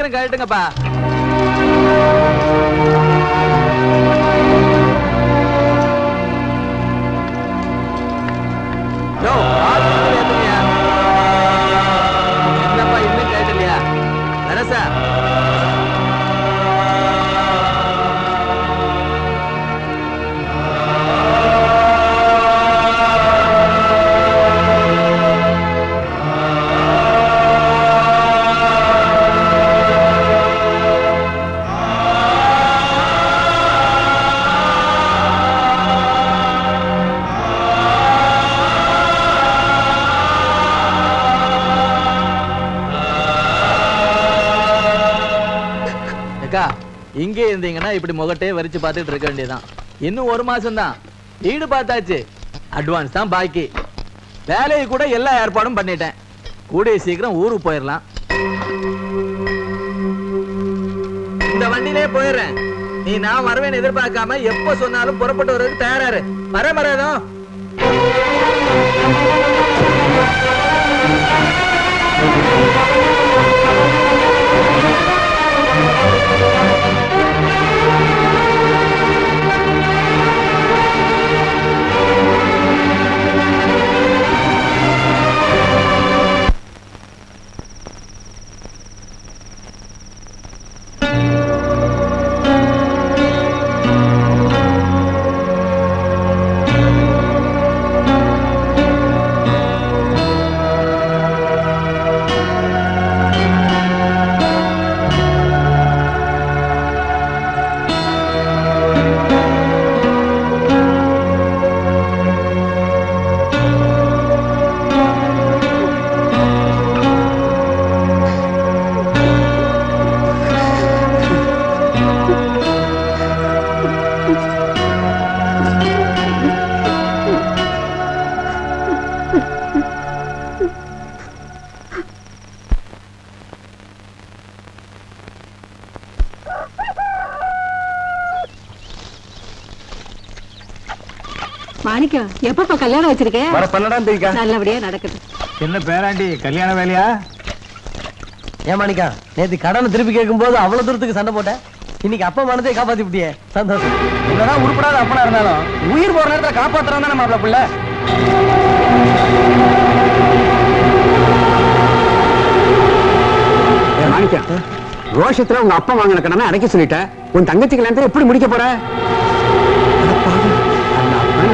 ஆள் வந்து ஏத்துங்கய்யா. இங்கே இருந்தீங்கன்னா இப்படி முகட்டையே வரிச்சு பார்த்துட்டு இருக்க வேண்டியதான் இன்னும் ஒரு மாசம் தான் வீடு பார்த்தாச்சு. அட்வான்ஸ் தான் பாக்கி. வேலையை கூட எல்லா ஏற்பாடும் பண்ணிட்டேன். கூடிய சீக்கிரம் ஊருக்கு போயிடலாம் இந்த வண்டியிலே போயிடுறேன் நீ நான் வரவேன் எதிர்பார்க்காம எப்ப சொன்னாலும் புறப்பட்டு வர்றதுக்கு தயாராரு வர மரேதோ மாணிக்கம் எப்பப்ப கல்யாணம் வச்சிருக்கேன் வர பன்னெண்டாம் தேதிக்கா. நல்லபடியா நடக்குது என்ன பேராண்டி கல்யாண வேலையா? ஏன் மாணிக்கா நேத்து கடனை திருப்பி கேட்கும்போது அவ்வளவு தூரத்துக்கு சண்டை போட்டேன் இன்னைக்கு அப்பா மனதை காப்பாத்தி விட்டியே சந்தோஷம். என்னதான் உருப்படாத அப்பனா இருந்தாலும் உயிர் போற நேரத்தை காப்பாத்துறான் தானே மாப்பிள்ள பிள்ளை. மாணிக்கம் ரோஷத்துல உங்க அப்பா வாங்கின கடனை அடைக்க சொல்லிட்டேன். உன் தங்கச்சிக்கு கல்யாணத்தை எப்படி முடிக்க போற?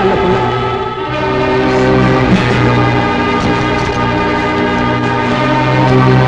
நல்ல அப்பன், நல்ல பொண்ணு. அரிது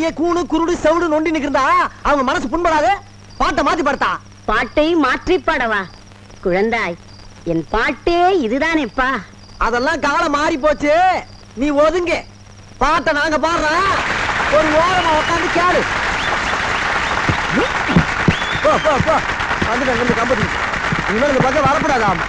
நீயே கூணு குருடு செவுடு நொண்டி நிக்கிறதா? அவங்க மனசு புண்படாது? பாட்டை மாத்தி பாடுத்தா? பாட்டை மாற்றி பாடவா? குழந்தாய் என் பாட்டே இதுதானேப்பா. அதெல்லாம் காலம் மாறி போச்சு. நீ ஒதுங்க. பாட்டை நாங்க பாடுறோம் ஒரு ஓரமா உட்காந்து கேளு. போ போ போ. அங்கிருந்து கம்பெனி. இனிமேல் இந்த பக்கம் வரக்கூடாதாம்.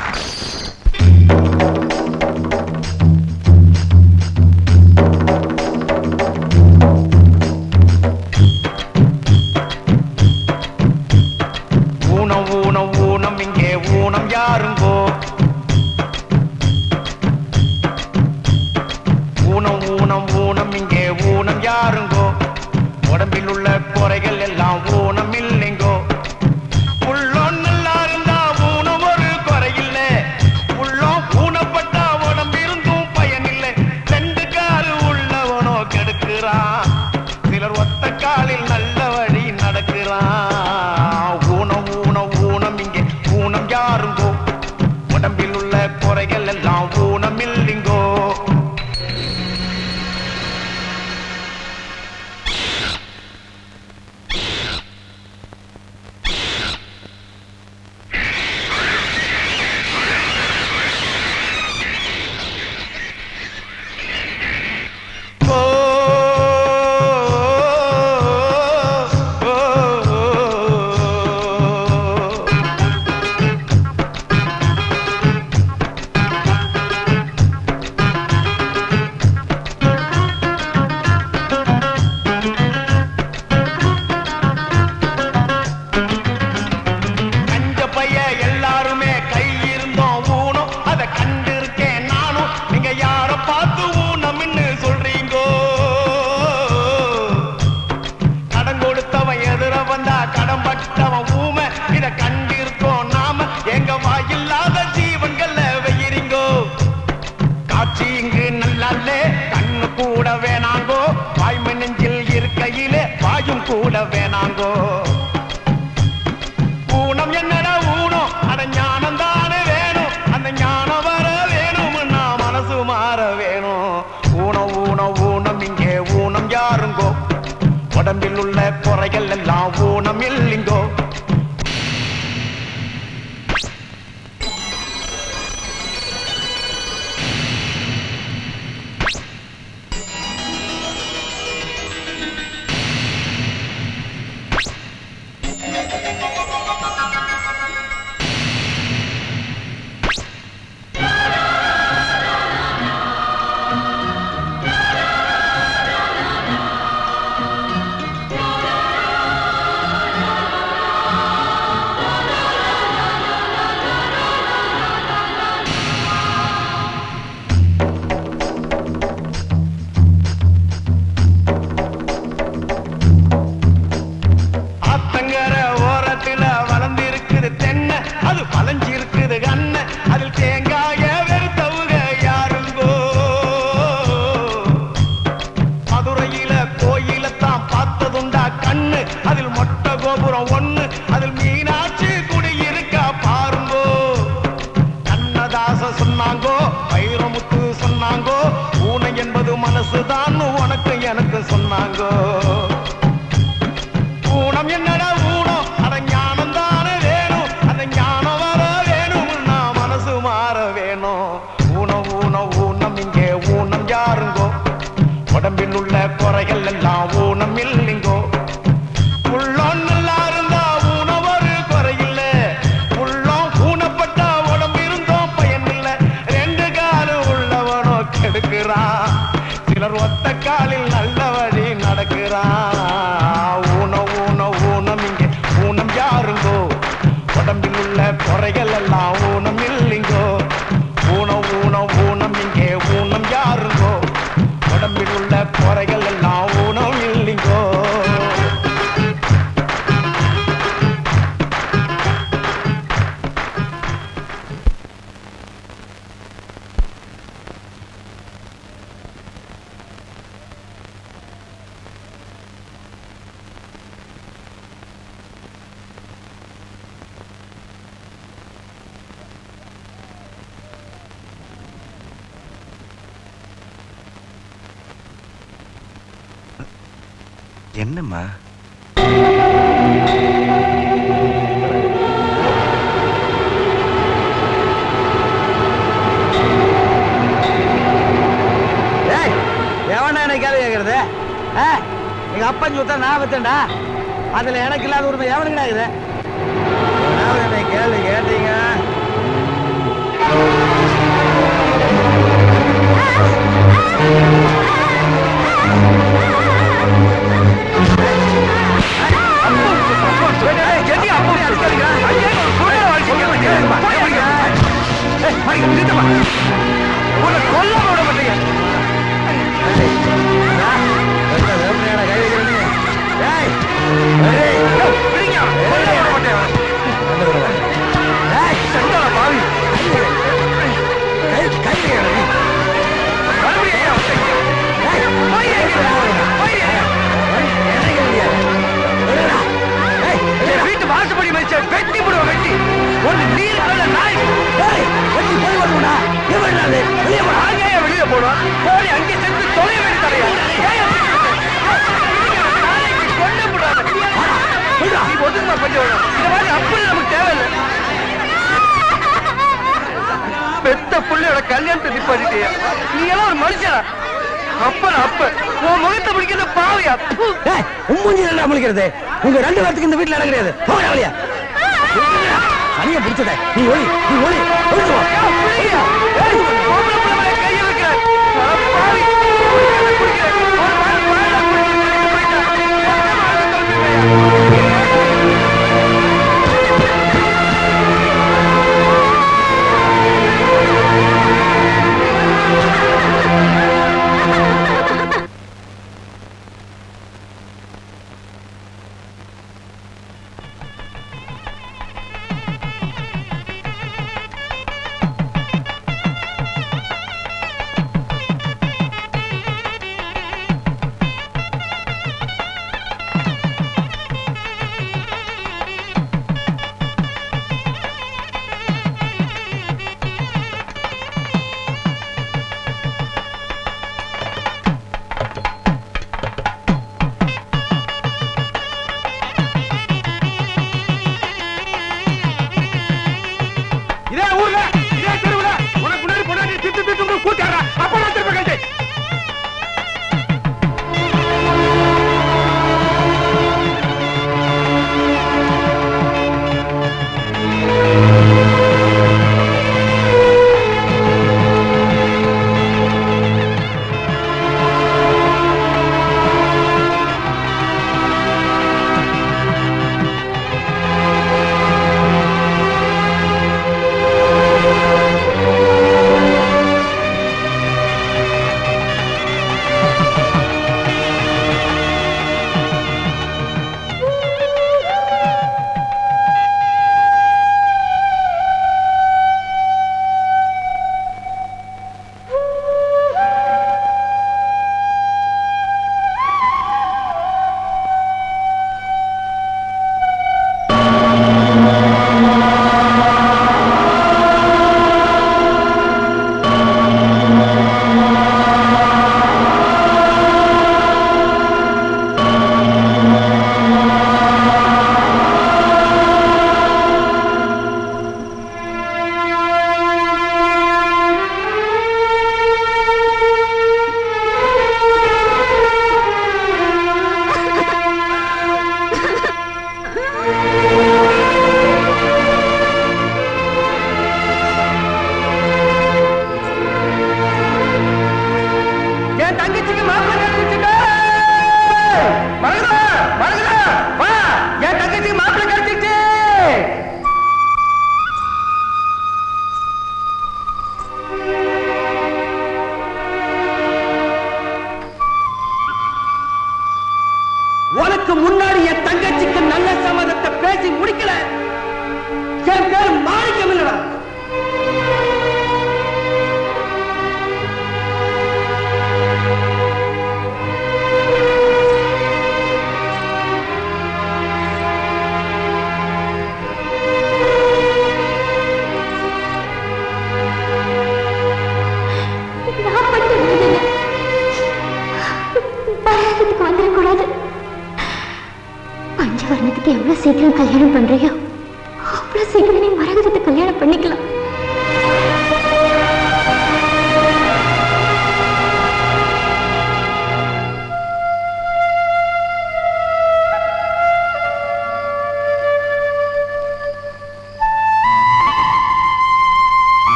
உன்னை கொல்ல விட மாட்டேங்க வேப்பனையான கை வைக்கிறேன்னு ஏய் கூடாது வெளியே போனோம் கோழி அங்கே சென்று தொலை வேண்டிய ஒதுமா பஞ்சவனா இந்த அப்படி நமக்கு தேவையில்லை. பெத்த புள்ளையோட கல்யாணத்தை நிப்பாட்டிட்டியா நீ எல்லாம் ஒரு மனுஷனா? அப்ப அப்ப உன் முகத்தை பிடிக்கிறது பாவியா? உம்மூஞ்சி நல்லா முடிக்கிறது உங்க ரெண்டு பேர்த்துக்கு இந்த வீட்டுல நடக்கிறது போகிறவழியா அணிய பிடிச்சத நீ ஒளி நீ ஒளி ஒளிச்சு வா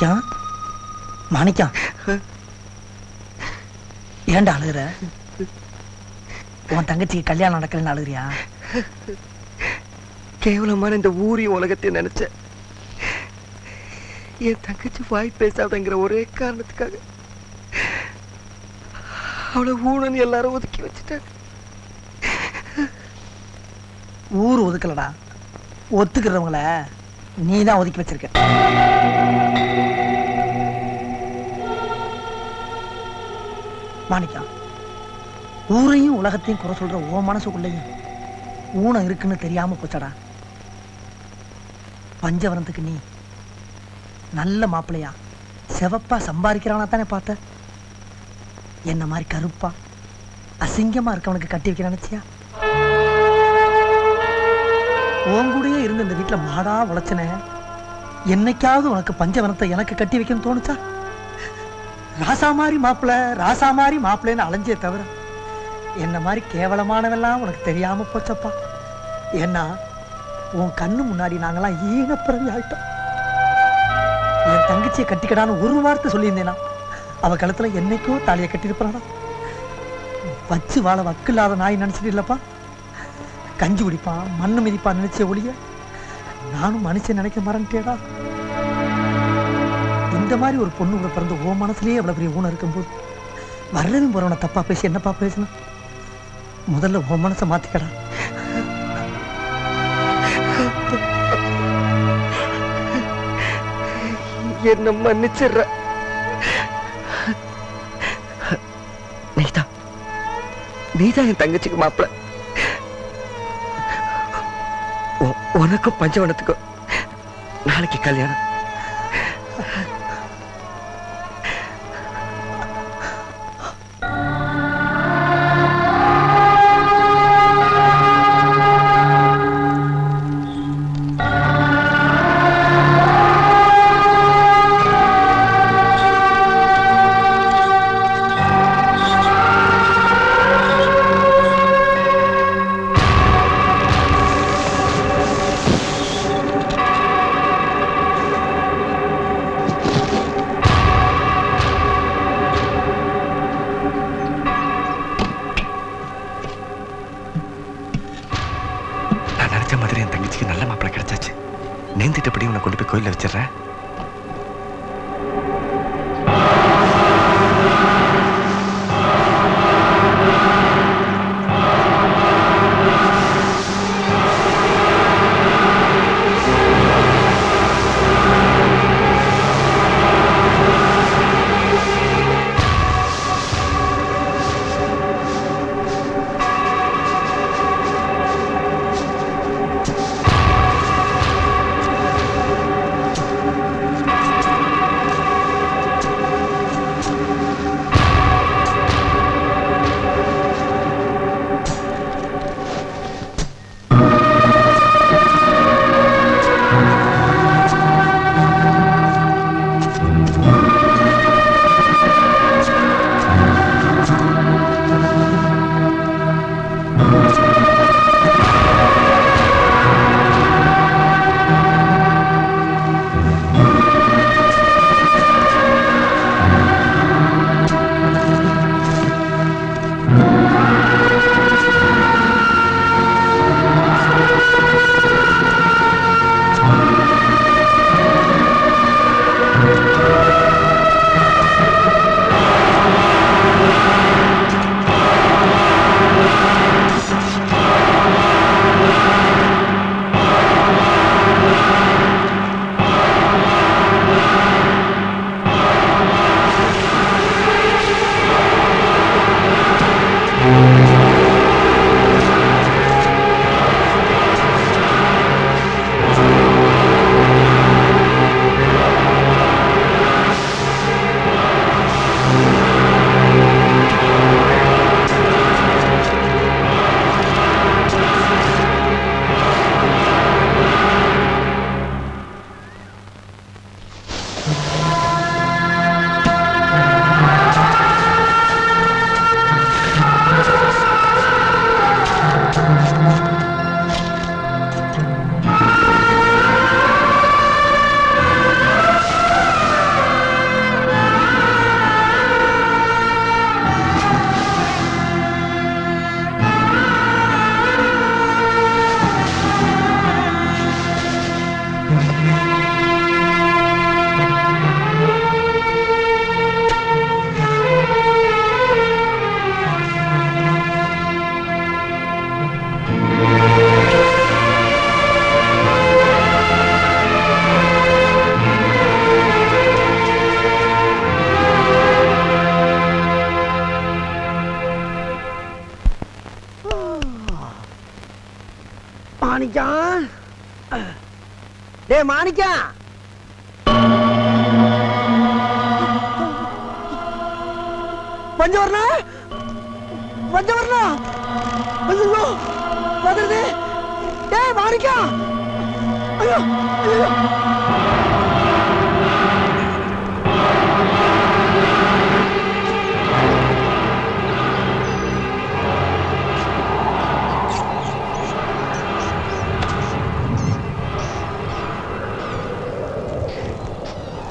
மாணிக்கம்? மாணிக்கம். ஏன்டா அழுகுற? உன் தங்கச்சிக்கு கல்யாணம் நடக்கலன்னு அழுகுறியா? கேவலமான இந்த ஊரி உலகத்தை நினைச்சேன் என் தங்கச்சி வாய் பேசாதங்கிற ஒரே காரணத்துக்காக அவளை ஊனன்னு எல்லாரும் ஒதுக்கி வச்சுட்டாங்க. ஊர் ஒதுக்கலடா. ஒத்துக்கிறவங்கள நீ தான் ஒதுக்கி வச்சிருக்க. மாணிக்கம் ஊரையும் உலகத்தையும் குறை சொல்ற ஓ மனசுக்குள்ளேயும் ஊனம் இருக்குன்னு தெரியாம போச்சடா. பஞ்சவரத்துக்கு நீ நல்ல மாப்பிள்ளையா செவப்பா சம்பாதிக்கிறானா தானே பார்த்த? என்ன மாதிரி கருப்பா அசிங்கமா இருக்கவனுக்கு கட்டி வைக்க நினைச்சியா? உன் கூடயே இருந்து இந்த வீட்டுல மாடா உழைச்சனே என்னைக்காவது உனக்கு பஞ்சவனத்தை எனக்கு கட்டி வைக்கணும்னு தோணுச்சா? ராசா மாதிரி மாப்பிள்ள ராசா மாதிரி மாப்பிள்ளைன்னு அலைஞ்சே தவிர என்ன மாதிரி கேவலமானவெல்லாம் உனக்கு தெரியாம போச்சப்பா? ஏன்னா உன் கண்ணு முன்னாடி நாங்கெல்லாம் பிறந்து ஆயிட்டோம். என் தங்கச்சியை கட்டிக்கடான்னு ஒரு வார்த்தை சொல்லியிருந்தேனா அவ கழுத்துல என்னைக்கோ தாலியை கட்டியிருப்பாடா வச்சு வாழ வக்கு இல்லாத நாய் நினைச்சிட்டு இல்லப்பா? கஞ்சி குடிப்பான் மண்ணு மிதிப்பான் நினைச்ச ஒளிய நானும் மனுஷன் நினைக்க மறந்துட்டேடா. இந்த மாதிரி ஒரு பொண்ணு கூட பிறந்த ஓ மனசுலயே அவ்வளோ பெரிய ஊனம் இருக்கும்போது வர்றவன் போறவனை தப்பா பேசி என்னப்பா பேசணும் முதல்ல ஓ மனசை மாத்திக்கடா. என்ன மன்னிச்சிடுற. நீதா நீதா என் தங்கச்சிக்கு மாப்பிள. உனக்கும் பஞ்சவனத்துக்கும் நாளைக்கு கல்யாணம்.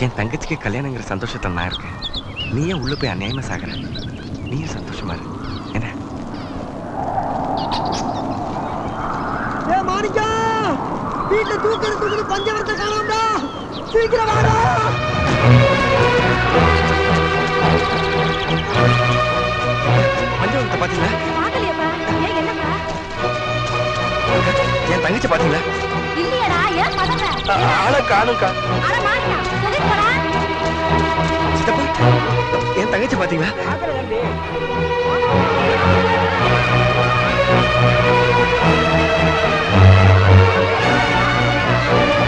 என் தங்கச்சிக்கு கல்யாணங்கிற சந்தோஷத்தை நான் இருக்கேன். நீயே உள்ள போய் அநியாயமா சாகுற. நீயே சந்தோஷமா இரு. என்ன? டேய் மாணிக்கம் வீட்டுல தூக்கி தூக்கி பஞ்சவர்ணத்தை காணோம்டா. சீக்கிரம் வாடா! பஞ்சவரத்தை பாத்தீங்களா என் தங்கச்சி பாத்தீங்களா இல்லையடா ஏன் ஆளை காணும்க்கா என் தங்கச்சி பாத்தீங்களா?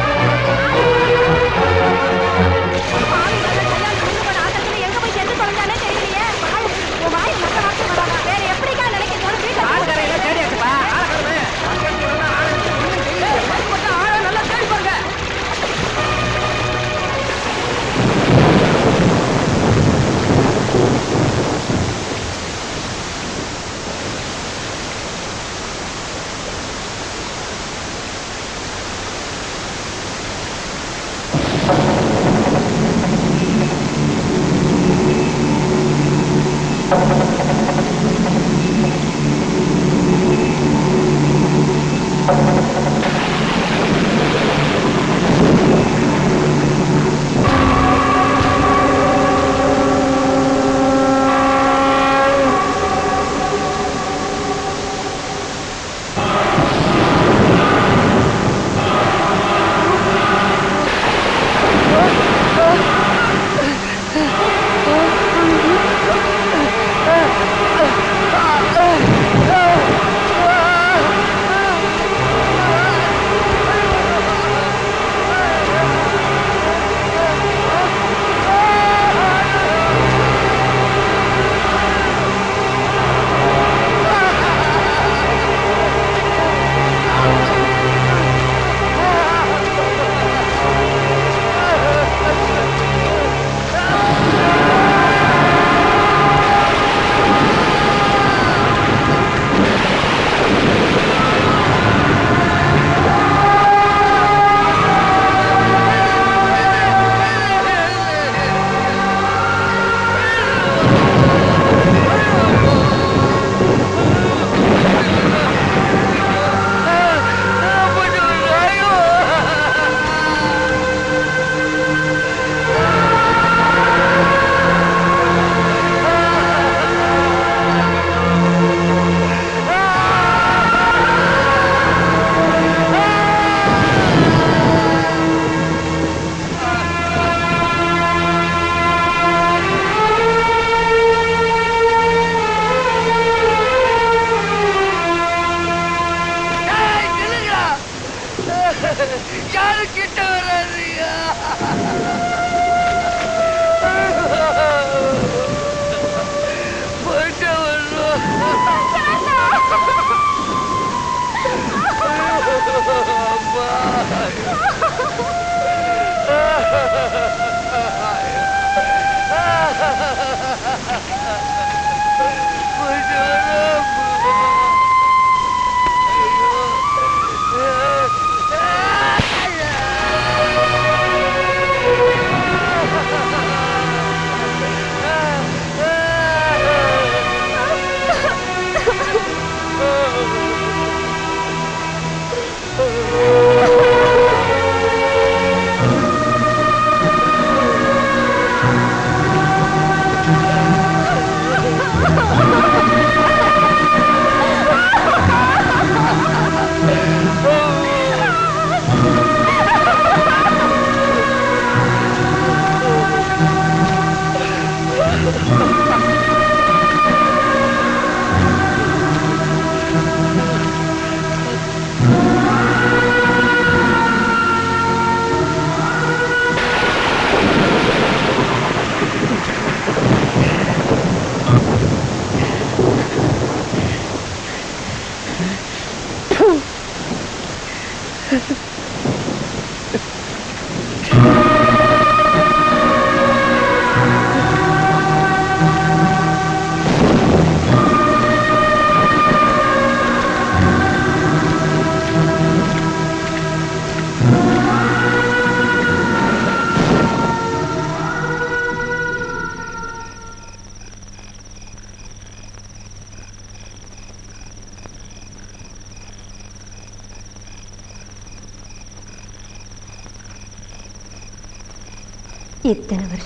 எங்க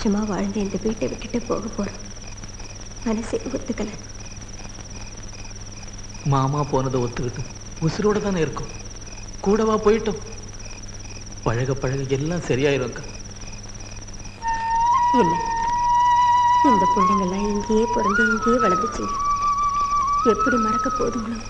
வருஷமா வாழ்ந்து இந்த வீட்டை விட்டுட்டு போக போறோம். மனசே ஒத்துக்கல. மாமா போனதை ஒத்துக்கிட்டும். உசுரோட தானே இருக்கும். கூடவா போயிட்டோம். பழக பழக எல்லாம் சரியாயிரும் அக்கா. இல்லை இந்த பிள்ளைங்கெல்லாம் இங்கேயே பிறந்து இங்கேயே வளர்ந்துச்சுங்க எப்படி மறக்க போதுங்களோ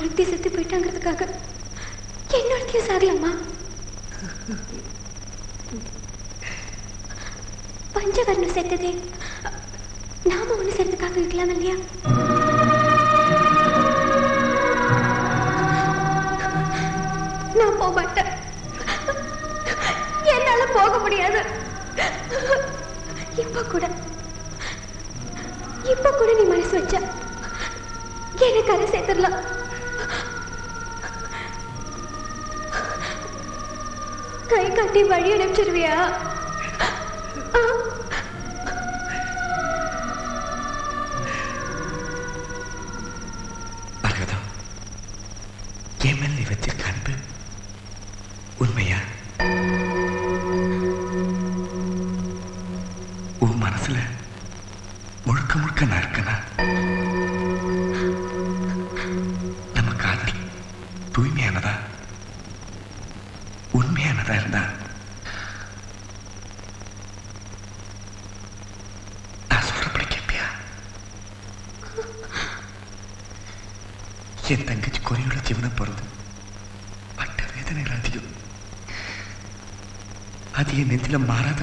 ஒருத்தி செத்து போயிட்டாங்கிறதுக்காக என்னொருத்தியும் சாகலம்மா பஞ்சவர்ணம் செத்ததே. நாம ஒண்ணு சேர்த்துக்காக இருக்கலாம் இல்லையா? நான் போக மாட்டேன். என்னால போக முடியாது. இப்ப கூட. இப்ப கூட நீ மனசு வச்ச எனக்கு அதை சேர்த்துடலாம். கட்டி வழி அனுப்பிச்சிருவியா? அது என் நெஞ்சில மாறாத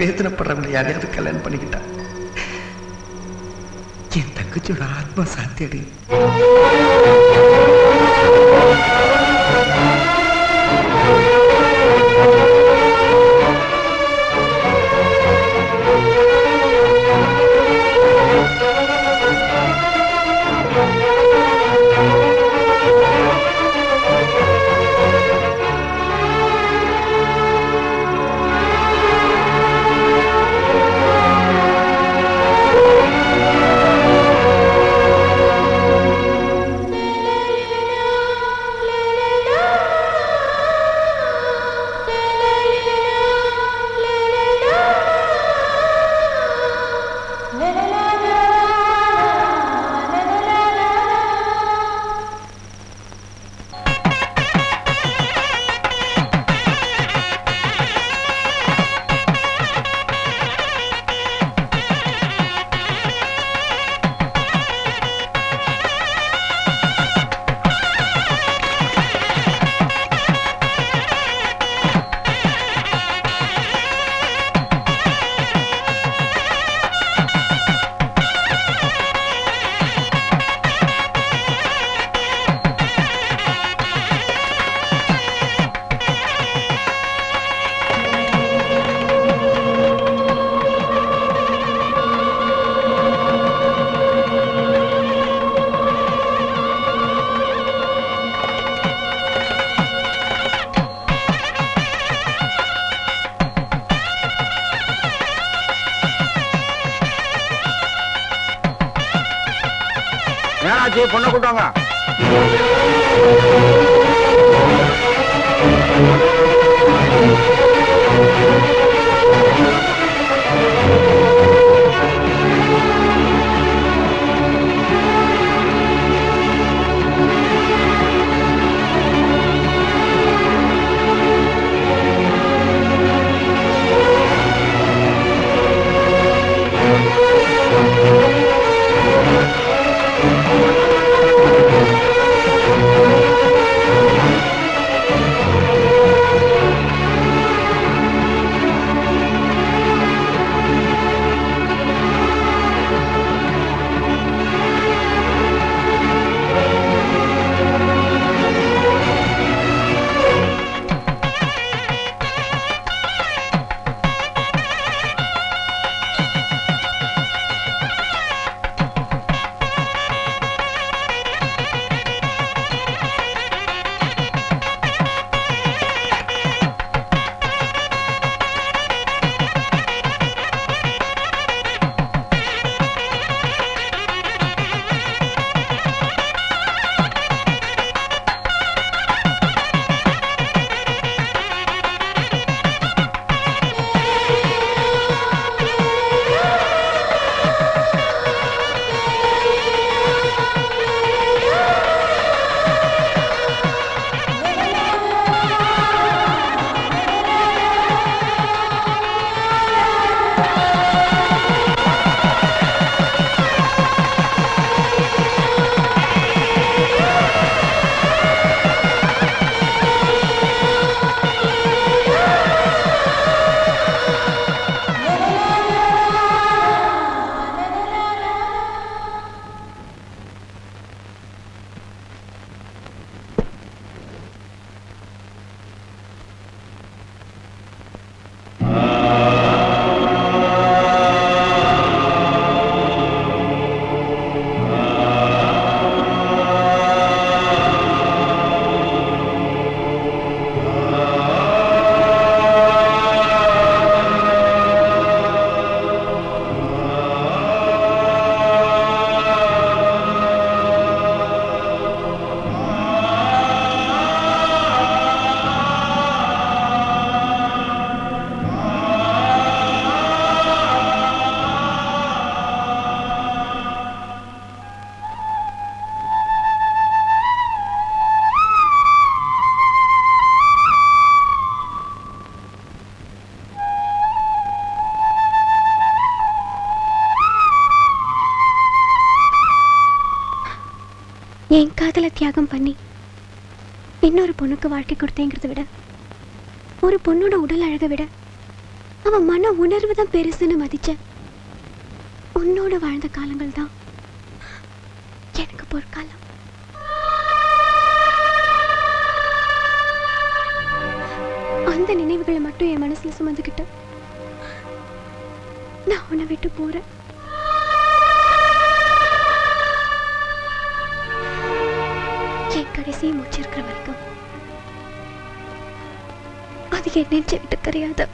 வேதனைப்படுறவங்களை யாரையாவது கல்யாணம் பண்ணிக்கிட்டா? என் தங்கச்சியோட ஆத்மா சாந்தி அடையும். என் காதல தியாகம் பண்ணி இன்னொரு பொண்ணுக்கு வாழ்க்கை கொடுத்தேங்கிறத விட ஒரு பொண்ணோட உடல் அழகை விட அவன் மன உணர்வு தான் பெருசுன்னு மதிச்ச உன்னோட வாழ்ந்த காலங்கள் தான் கடைசி விட்டு கரையாத